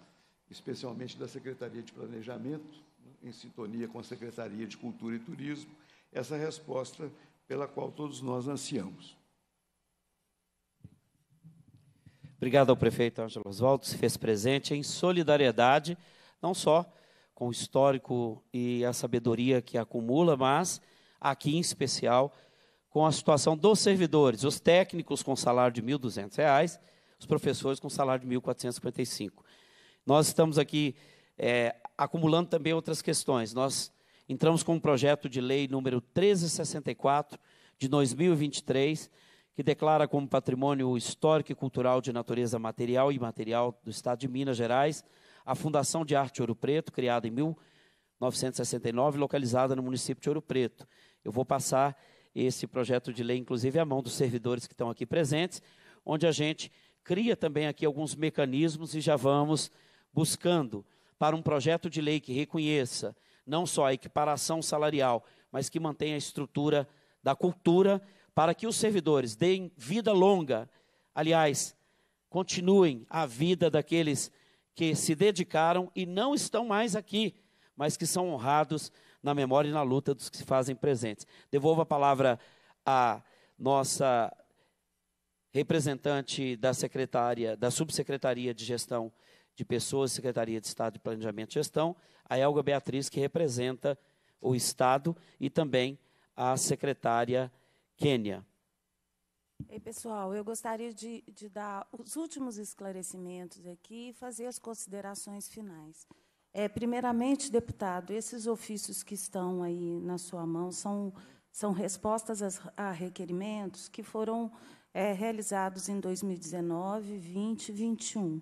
especialmente da Secretaria de Planejamento, em sintonia com a Secretaria de Cultura e Turismo, essa resposta pela qual todos nós ansiamos. Obrigado ao prefeito Ângelo Oswaldo, se fez presente em solidariedade, não só com o histórico e a sabedoria que acumula, mas aqui em especial com a situação dos servidores, os técnicos com salário de R$ 1.200, os professores com salário de R$ 1.455. Nós estamos aqui é, acumulando também outras questões. Nós entramos com um projeto de lei número 1364 de 2023, que declara como patrimônio histórico e cultural de natureza material e imaterial do Estado de Minas Gerais a Fundação de Arte Ouro Preto, criada em 1969, localizada no município de Ouro Preto. Eu vou passar esse projeto de lei, inclusive, à mão dos servidores que estão aqui presentes, onde a gente cria também aqui alguns mecanismos e já vamos buscando para um projeto de lei que reconheça não só a equiparação salarial, mas que mantenha a estrutura da cultura para que os servidores deem vida longa, aliás, continuem a vida daqueles que se dedicaram e não estão mais aqui, mas que são honrados na memória e na luta dos que se fazem presentes. Devolvo a palavra à nossa representante da secretária, da subsecretaria de gestão de pessoas, Secretaria de Estado de Planejamento e Gestão, a Elga Beatriz, que representa o Estado, e também a secretária Kênia. Ei, pessoal, eu gostaria de, de, dar os últimos esclarecimentos aqui e fazer as considerações finais. É, primeiramente, deputado, esses ofícios que estão aí na sua mão são, são respostas a requerimentos que foram é, realizados em 2019, 20 e 21.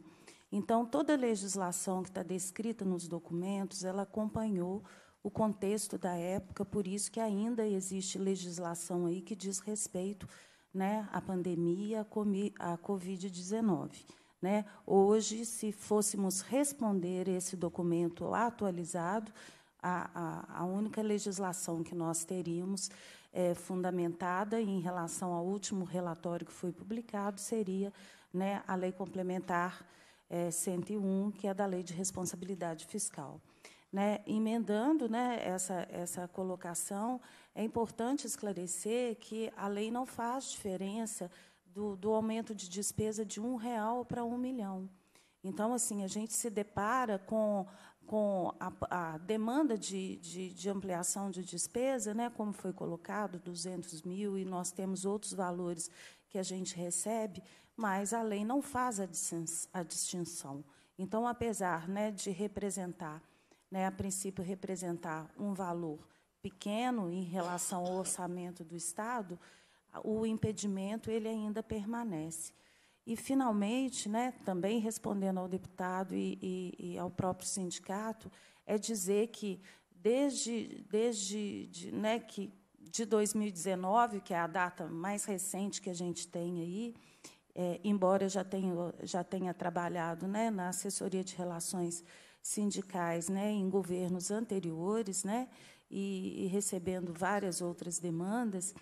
Então, toda a legislação que está descrita nos documentos, ela acompanhou o contexto da época, por isso que ainda existe legislação aí que diz respeito né, à pandemia, à Covid-19. Né? Hoje, se fôssemos responder esse documento atualizado, a, a, a única legislação que nós teríamos é, fundamentada em relação ao último relatório que foi publicado seria né, a Lei Complementar é, 101, que é da Lei de Responsabilidade Fiscal. Né, emendando né, essa, essa colocação, é importante esclarecer que a lei não faz diferença do, do aumento de despesa de um real para um milhão. Então, assim, a gente se depara com, com a, a demanda de, de, de, ampliação de despesa, né, como foi colocado, 200 mil, e nós temos outros valores que a gente recebe, mas a lei não faz a distinção. Então, apesar né, de representar, né, a princípio, representar um valor pequeno em relação ao orçamento do Estado, o impedimento ele ainda permanece. E, finalmente, né, também respondendo ao deputado e, e, e, ao próprio sindicato, é dizer que, desde, desde de, né, que de 2019, que é a data mais recente que a gente tem aí, é, embora eu já tenha, já tenha trabalhado né, na assessoria de relações sindicais né, em governos anteriores, né, e, e recebendo várias outras demandas,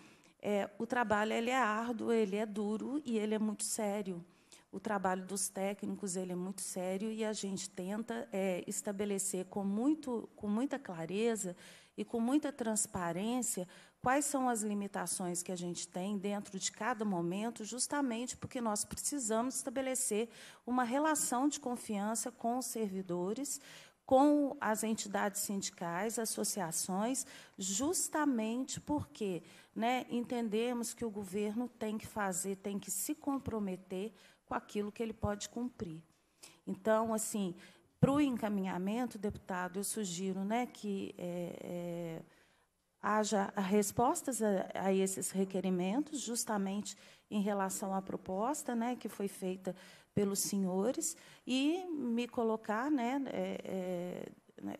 é, o trabalho ele é árduo, ele é duro e ele é muito sério. O trabalho dos técnicos ele é muito sério e a gente tenta é, estabelecer com, muito, com muita clareza e com muita transparência quais são as limitações que a gente tem dentro de cada momento, justamente porque nós precisamos estabelecer uma relação de confiança com os servidores, com as entidades sindicais, associações, justamente porque né, entendemos que o governo tem que fazer, tem que se comprometer com aquilo que ele pode cumprir. Então, assim, para o encaminhamento, deputado, eu sugiro né, que é, é, haja respostas a, a, esses requerimentos, justamente em relação à proposta né, que foi feita pelos senhores, e me colocar, né, é, é né,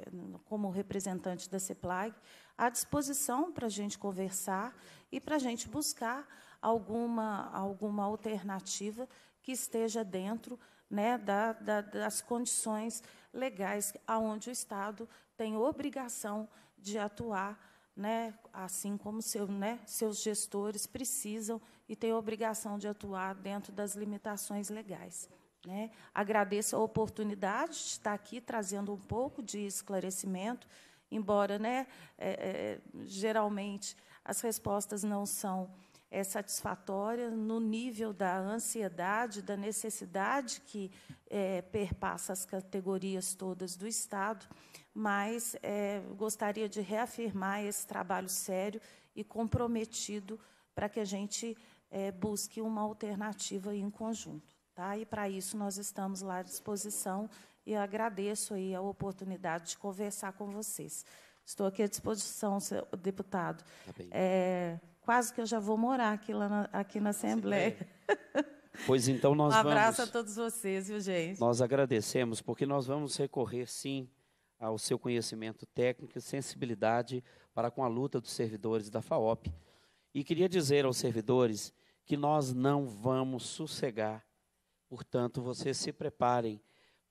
como representante da CEPLAG, à disposição para a gente conversar e para a gente buscar alguma, alguma alternativa que esteja dentro né, da, da, das condições legais aonde o Estado tem obrigação de atuar, né, assim como seu, né, seus gestores precisam e têm obrigação de atuar dentro das limitações legais. Né? Agradeço a oportunidade de estar aqui trazendo um pouco de esclarecimento, embora né, é, é, geralmente as respostas não são é satisfatória no nível da ansiedade, da necessidade que é, perpassa as categorias todas do Estado, mas é, gostaria de reafirmar esse trabalho sério e comprometido para que a gente é, busque uma alternativa em conjunto. Tá? E, para isso, nós estamos lá à disposição e agradeço aí a oportunidade de conversar com vocês. Estou aqui à disposição, senhor deputado. Tá é, quase que eu já vou morar aqui, lá na, aqui na Assembleia. Pois então nós um abraço vamos, a todos vocês, viu, gente? Nós agradecemos, porque nós vamos recorrer, sim, ao seu conhecimento técnico e sensibilidade para com a luta dos servidores da FAOP. E queria dizer aos servidores que nós não vamos sossegar. Portanto, vocês se preparem,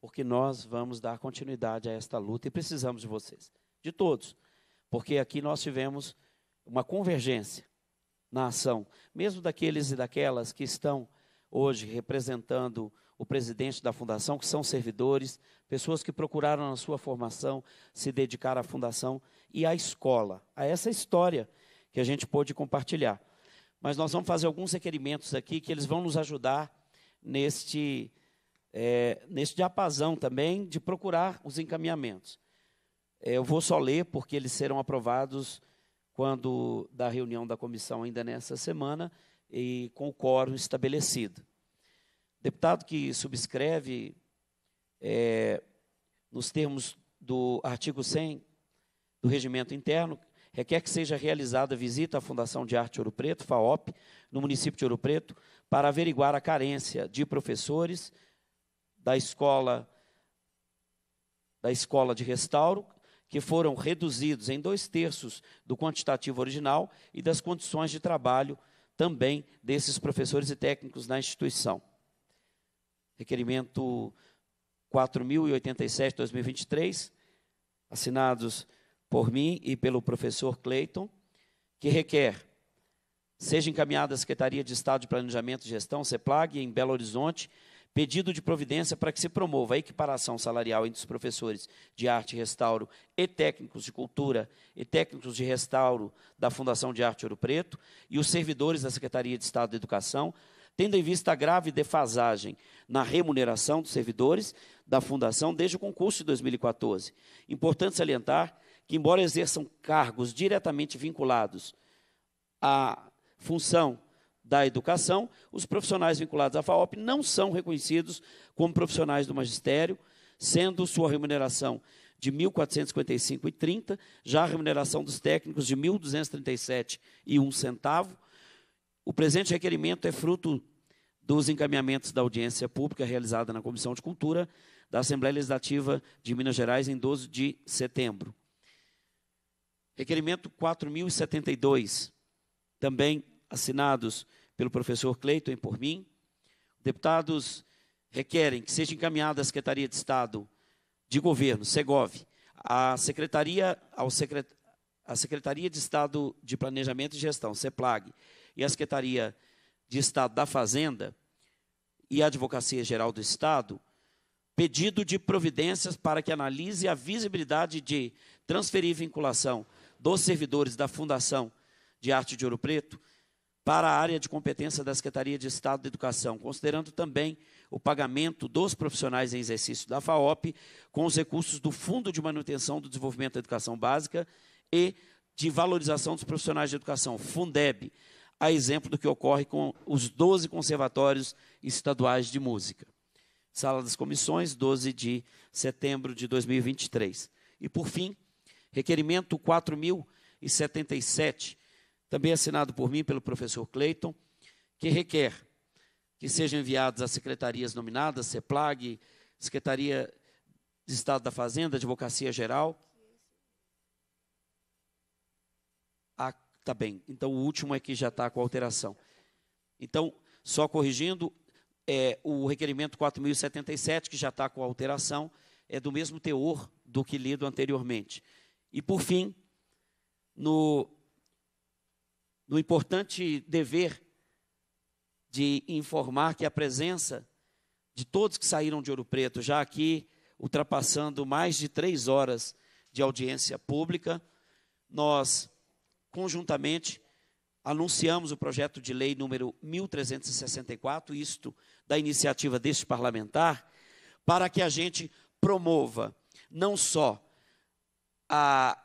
porque nós vamos dar continuidade a esta luta e precisamos de vocês, de todos, porque aqui nós tivemos uma convergência na ação, mesmo daqueles e daquelas que estão hoje representando o presidente da fundação, que são servidores, pessoas que procuraram na sua formação se dedicar à fundação e à escola, a essa história que a gente pôde compartilhar. Mas nós vamos fazer alguns requerimentos aqui que eles vão nos ajudar neste, é, neste diapasão também de procurar os encaminhamentos. É, eu vou só ler porque eles serão aprovados quando da reunião da comissão ainda nessa semana e com o quórum estabelecido. Deputado que subscreve é, nos termos do artigo 100 do regimento interno, requer que seja realizada visita à Fundação de Arte Ouro Preto, FAOP, no município de Ouro Preto, para averiguar a carência de professores da escola da escola de restauro, que foram reduzidos em dois terços do quantitativo original e das condições de trabalho também desses professores e técnicos na instituição. Requerimento 4.087-2023, assinados por mim e pelo professor Clayton, que requer seja encaminhada à Secretaria de Estado de Planejamento e Gestão, CEPLAG, em Belo Horizonte, pedido de providência para que se promova a equiparação salarial entre os professores de arte e restauro e técnicos de cultura e técnicos de restauro da Fundação de Arte Ouro Preto e os servidores da Secretaria de Estado de Educação, tendo em vista a grave defasagem na remuneração dos servidores da Fundação desde o concurso de 2014. Importante salientar que, embora exerçam cargos diretamente vinculados à função da educação, os profissionais vinculados à FAOP não são reconhecidos como profissionais do magistério, sendo sua remuneração de R$ 1.455,30, já a remuneração dos técnicos de R$ 1.237,01 centavo. O presente requerimento é fruto dos encaminhamentos da audiência pública realizada na Comissão de Cultura da Assembleia Legislativa de Minas Gerais em 12 de setembro. Requerimento 4072, também assinados pelo professor Cleiton e por mim. Deputados requerem que seja encaminhada à Secretaria de Estado de Governo, Segov, a Secretaria, ao Secret, a Secretaria de Estado de Planejamento e Gestão, CEPLAG, e a Secretaria de Estado da Fazenda e a Advocacia Geral do Estado, pedido de providências para que analise a visibilidade de transferir vinculação dos servidores da Fundação de Arte de Ouro Preto para a área de competência da Secretaria de Estado de Educação, considerando também o pagamento dos profissionais em exercício da FAOP com os recursos do Fundo de Manutenção do Desenvolvimento da Educação Básica e de valorização dos profissionais de educação, Fundeb, a exemplo do que ocorre com os 12 conservatórios estaduais de música. Sala das Comissões, 12 de setembro de 2023. E, por fim, requerimento 4077, também assinado por mim pelo professor Clayton, que requer que sejam enviados às secretarias nominadas, CEPLAG, Secretaria de Estado da Fazenda, Advocacia Geral. Ah, tá bem. Então, o último é que já está com alteração. Então, só corrigindo, é, o requerimento 4.077, que já está com alteração, é do mesmo teor do que lido anteriormente. E, por fim, no no importante dever de informar que a presença de todos que saíram de Ouro Preto, já aqui ultrapassando mais de três horas de audiência pública, nós, conjuntamente anunciamos o projeto de lei número 1364, isto da iniciativa deste parlamentar, para que a gente promova não só a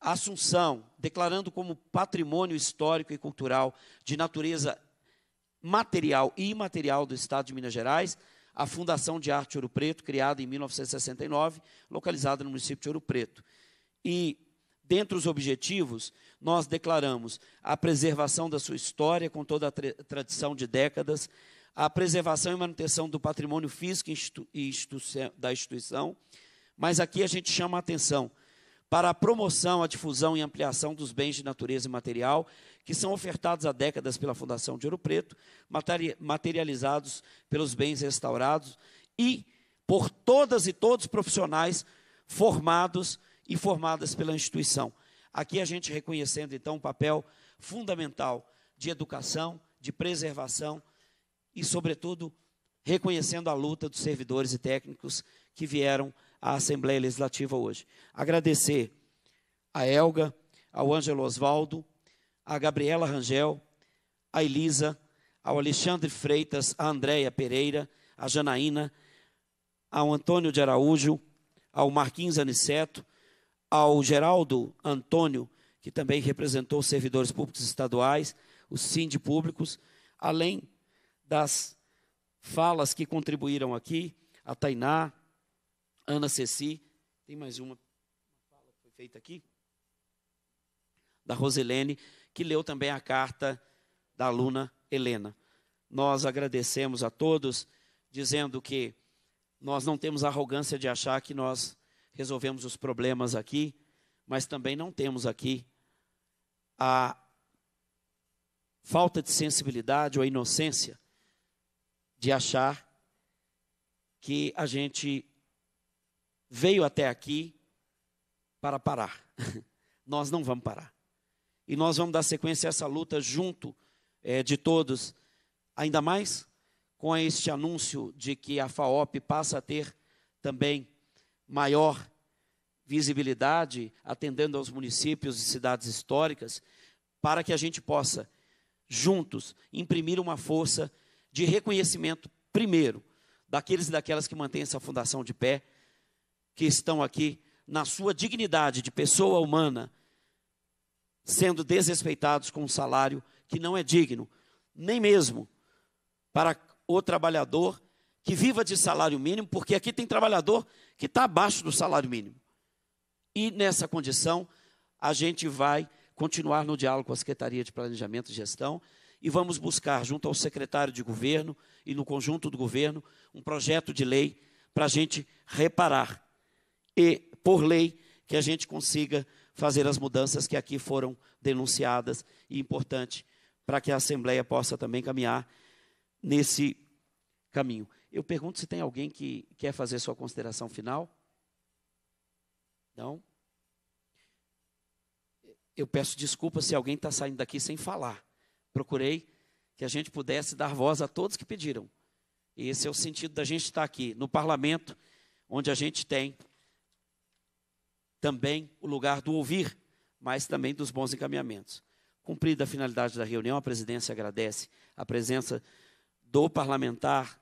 Assunção, declarando como patrimônio histórico e cultural de natureza material e imaterial do Estado de Minas Gerais, a Fundação de Arte Ouro Preto, criada em 1969, localizada no município de Ouro Preto. E, dentre os objetivos, nós declaramos a preservação da sua história, com toda a tra tradição de décadas, a preservação e manutenção do patrimônio físico e institu da instituição, mas aqui a gente chama a atenção para a promoção, a difusão e ampliação dos bens de natureza e material que são ofertados há décadas pela Fundação de Ouro Preto, materializados pelos bens restaurados e por todas e todos profissionais formados e formadas pela instituição. Aqui a gente reconhecendo então o papel fundamental de educação, de preservação e, sobretudo, reconhecendo a luta dos servidores e técnicos que vieram à Assembleia Legislativa hoje. Agradecer a Elga, ao Ângelo Osvaldo, a Gabriela Rangel, a Elisa, ao Alexandre Freitas, a Andréia Pereira, a Janaína, ao Antônio de Araújo, ao Marquinhos Aniceto, ao Geraldo Antônio, que também representou os servidores públicos estaduais, os SIND públicos, além das falas que contribuíram aqui, a Tainá, Ana Ceci, tem mais uma fala que foi feita aqui? Da Roselene, que leu também a carta da aluna Helena. Nós agradecemos a todos, dizendo que nós não temos arrogância de achar que nós resolvemos os problemas aqui, mas também não temos aqui a falta de sensibilidade ou a inocência de achar que a gente veio até aqui para parar. nós não vamos parar. E nós vamos dar sequência a essa luta junto é, de todos, ainda mais com este anúncio de que a FAOP passa a ter também maior visibilidade, atendendo aos municípios e cidades históricas, para que a gente possa, juntos, imprimir uma força de reconhecimento, primeiro, daqueles e daquelas que mantêm essa fundação de pé, que estão aqui na sua dignidade de pessoa humana, sendo desrespeitados com um salário que não é digno, nem mesmo para o trabalhador que viva de salário mínimo, porque aqui tem trabalhador que está abaixo do salário mínimo. E nessa condição, a gente vai continuar no diálogo com a Secretaria de Planejamento e Gestão e vamos buscar, junto ao secretário de governo e no conjunto do governo, um projeto de lei para a gente reparar e, por lei, que a gente consiga fazer as mudanças que aqui foram denunciadas e importante para que a Assembleia possa também caminhar nesse caminho. Eu pergunto se tem alguém que quer fazer sua consideração final. Não? Eu peço desculpa se alguém está saindo daqui sem falar procurei que a gente pudesse dar voz a todos que pediram. Esse é o sentido da gente estar aqui, no parlamento, onde a gente tem também o lugar do ouvir, mas também dos bons encaminhamentos. Cumprida a finalidade da reunião, a presidência agradece a presença do parlamentar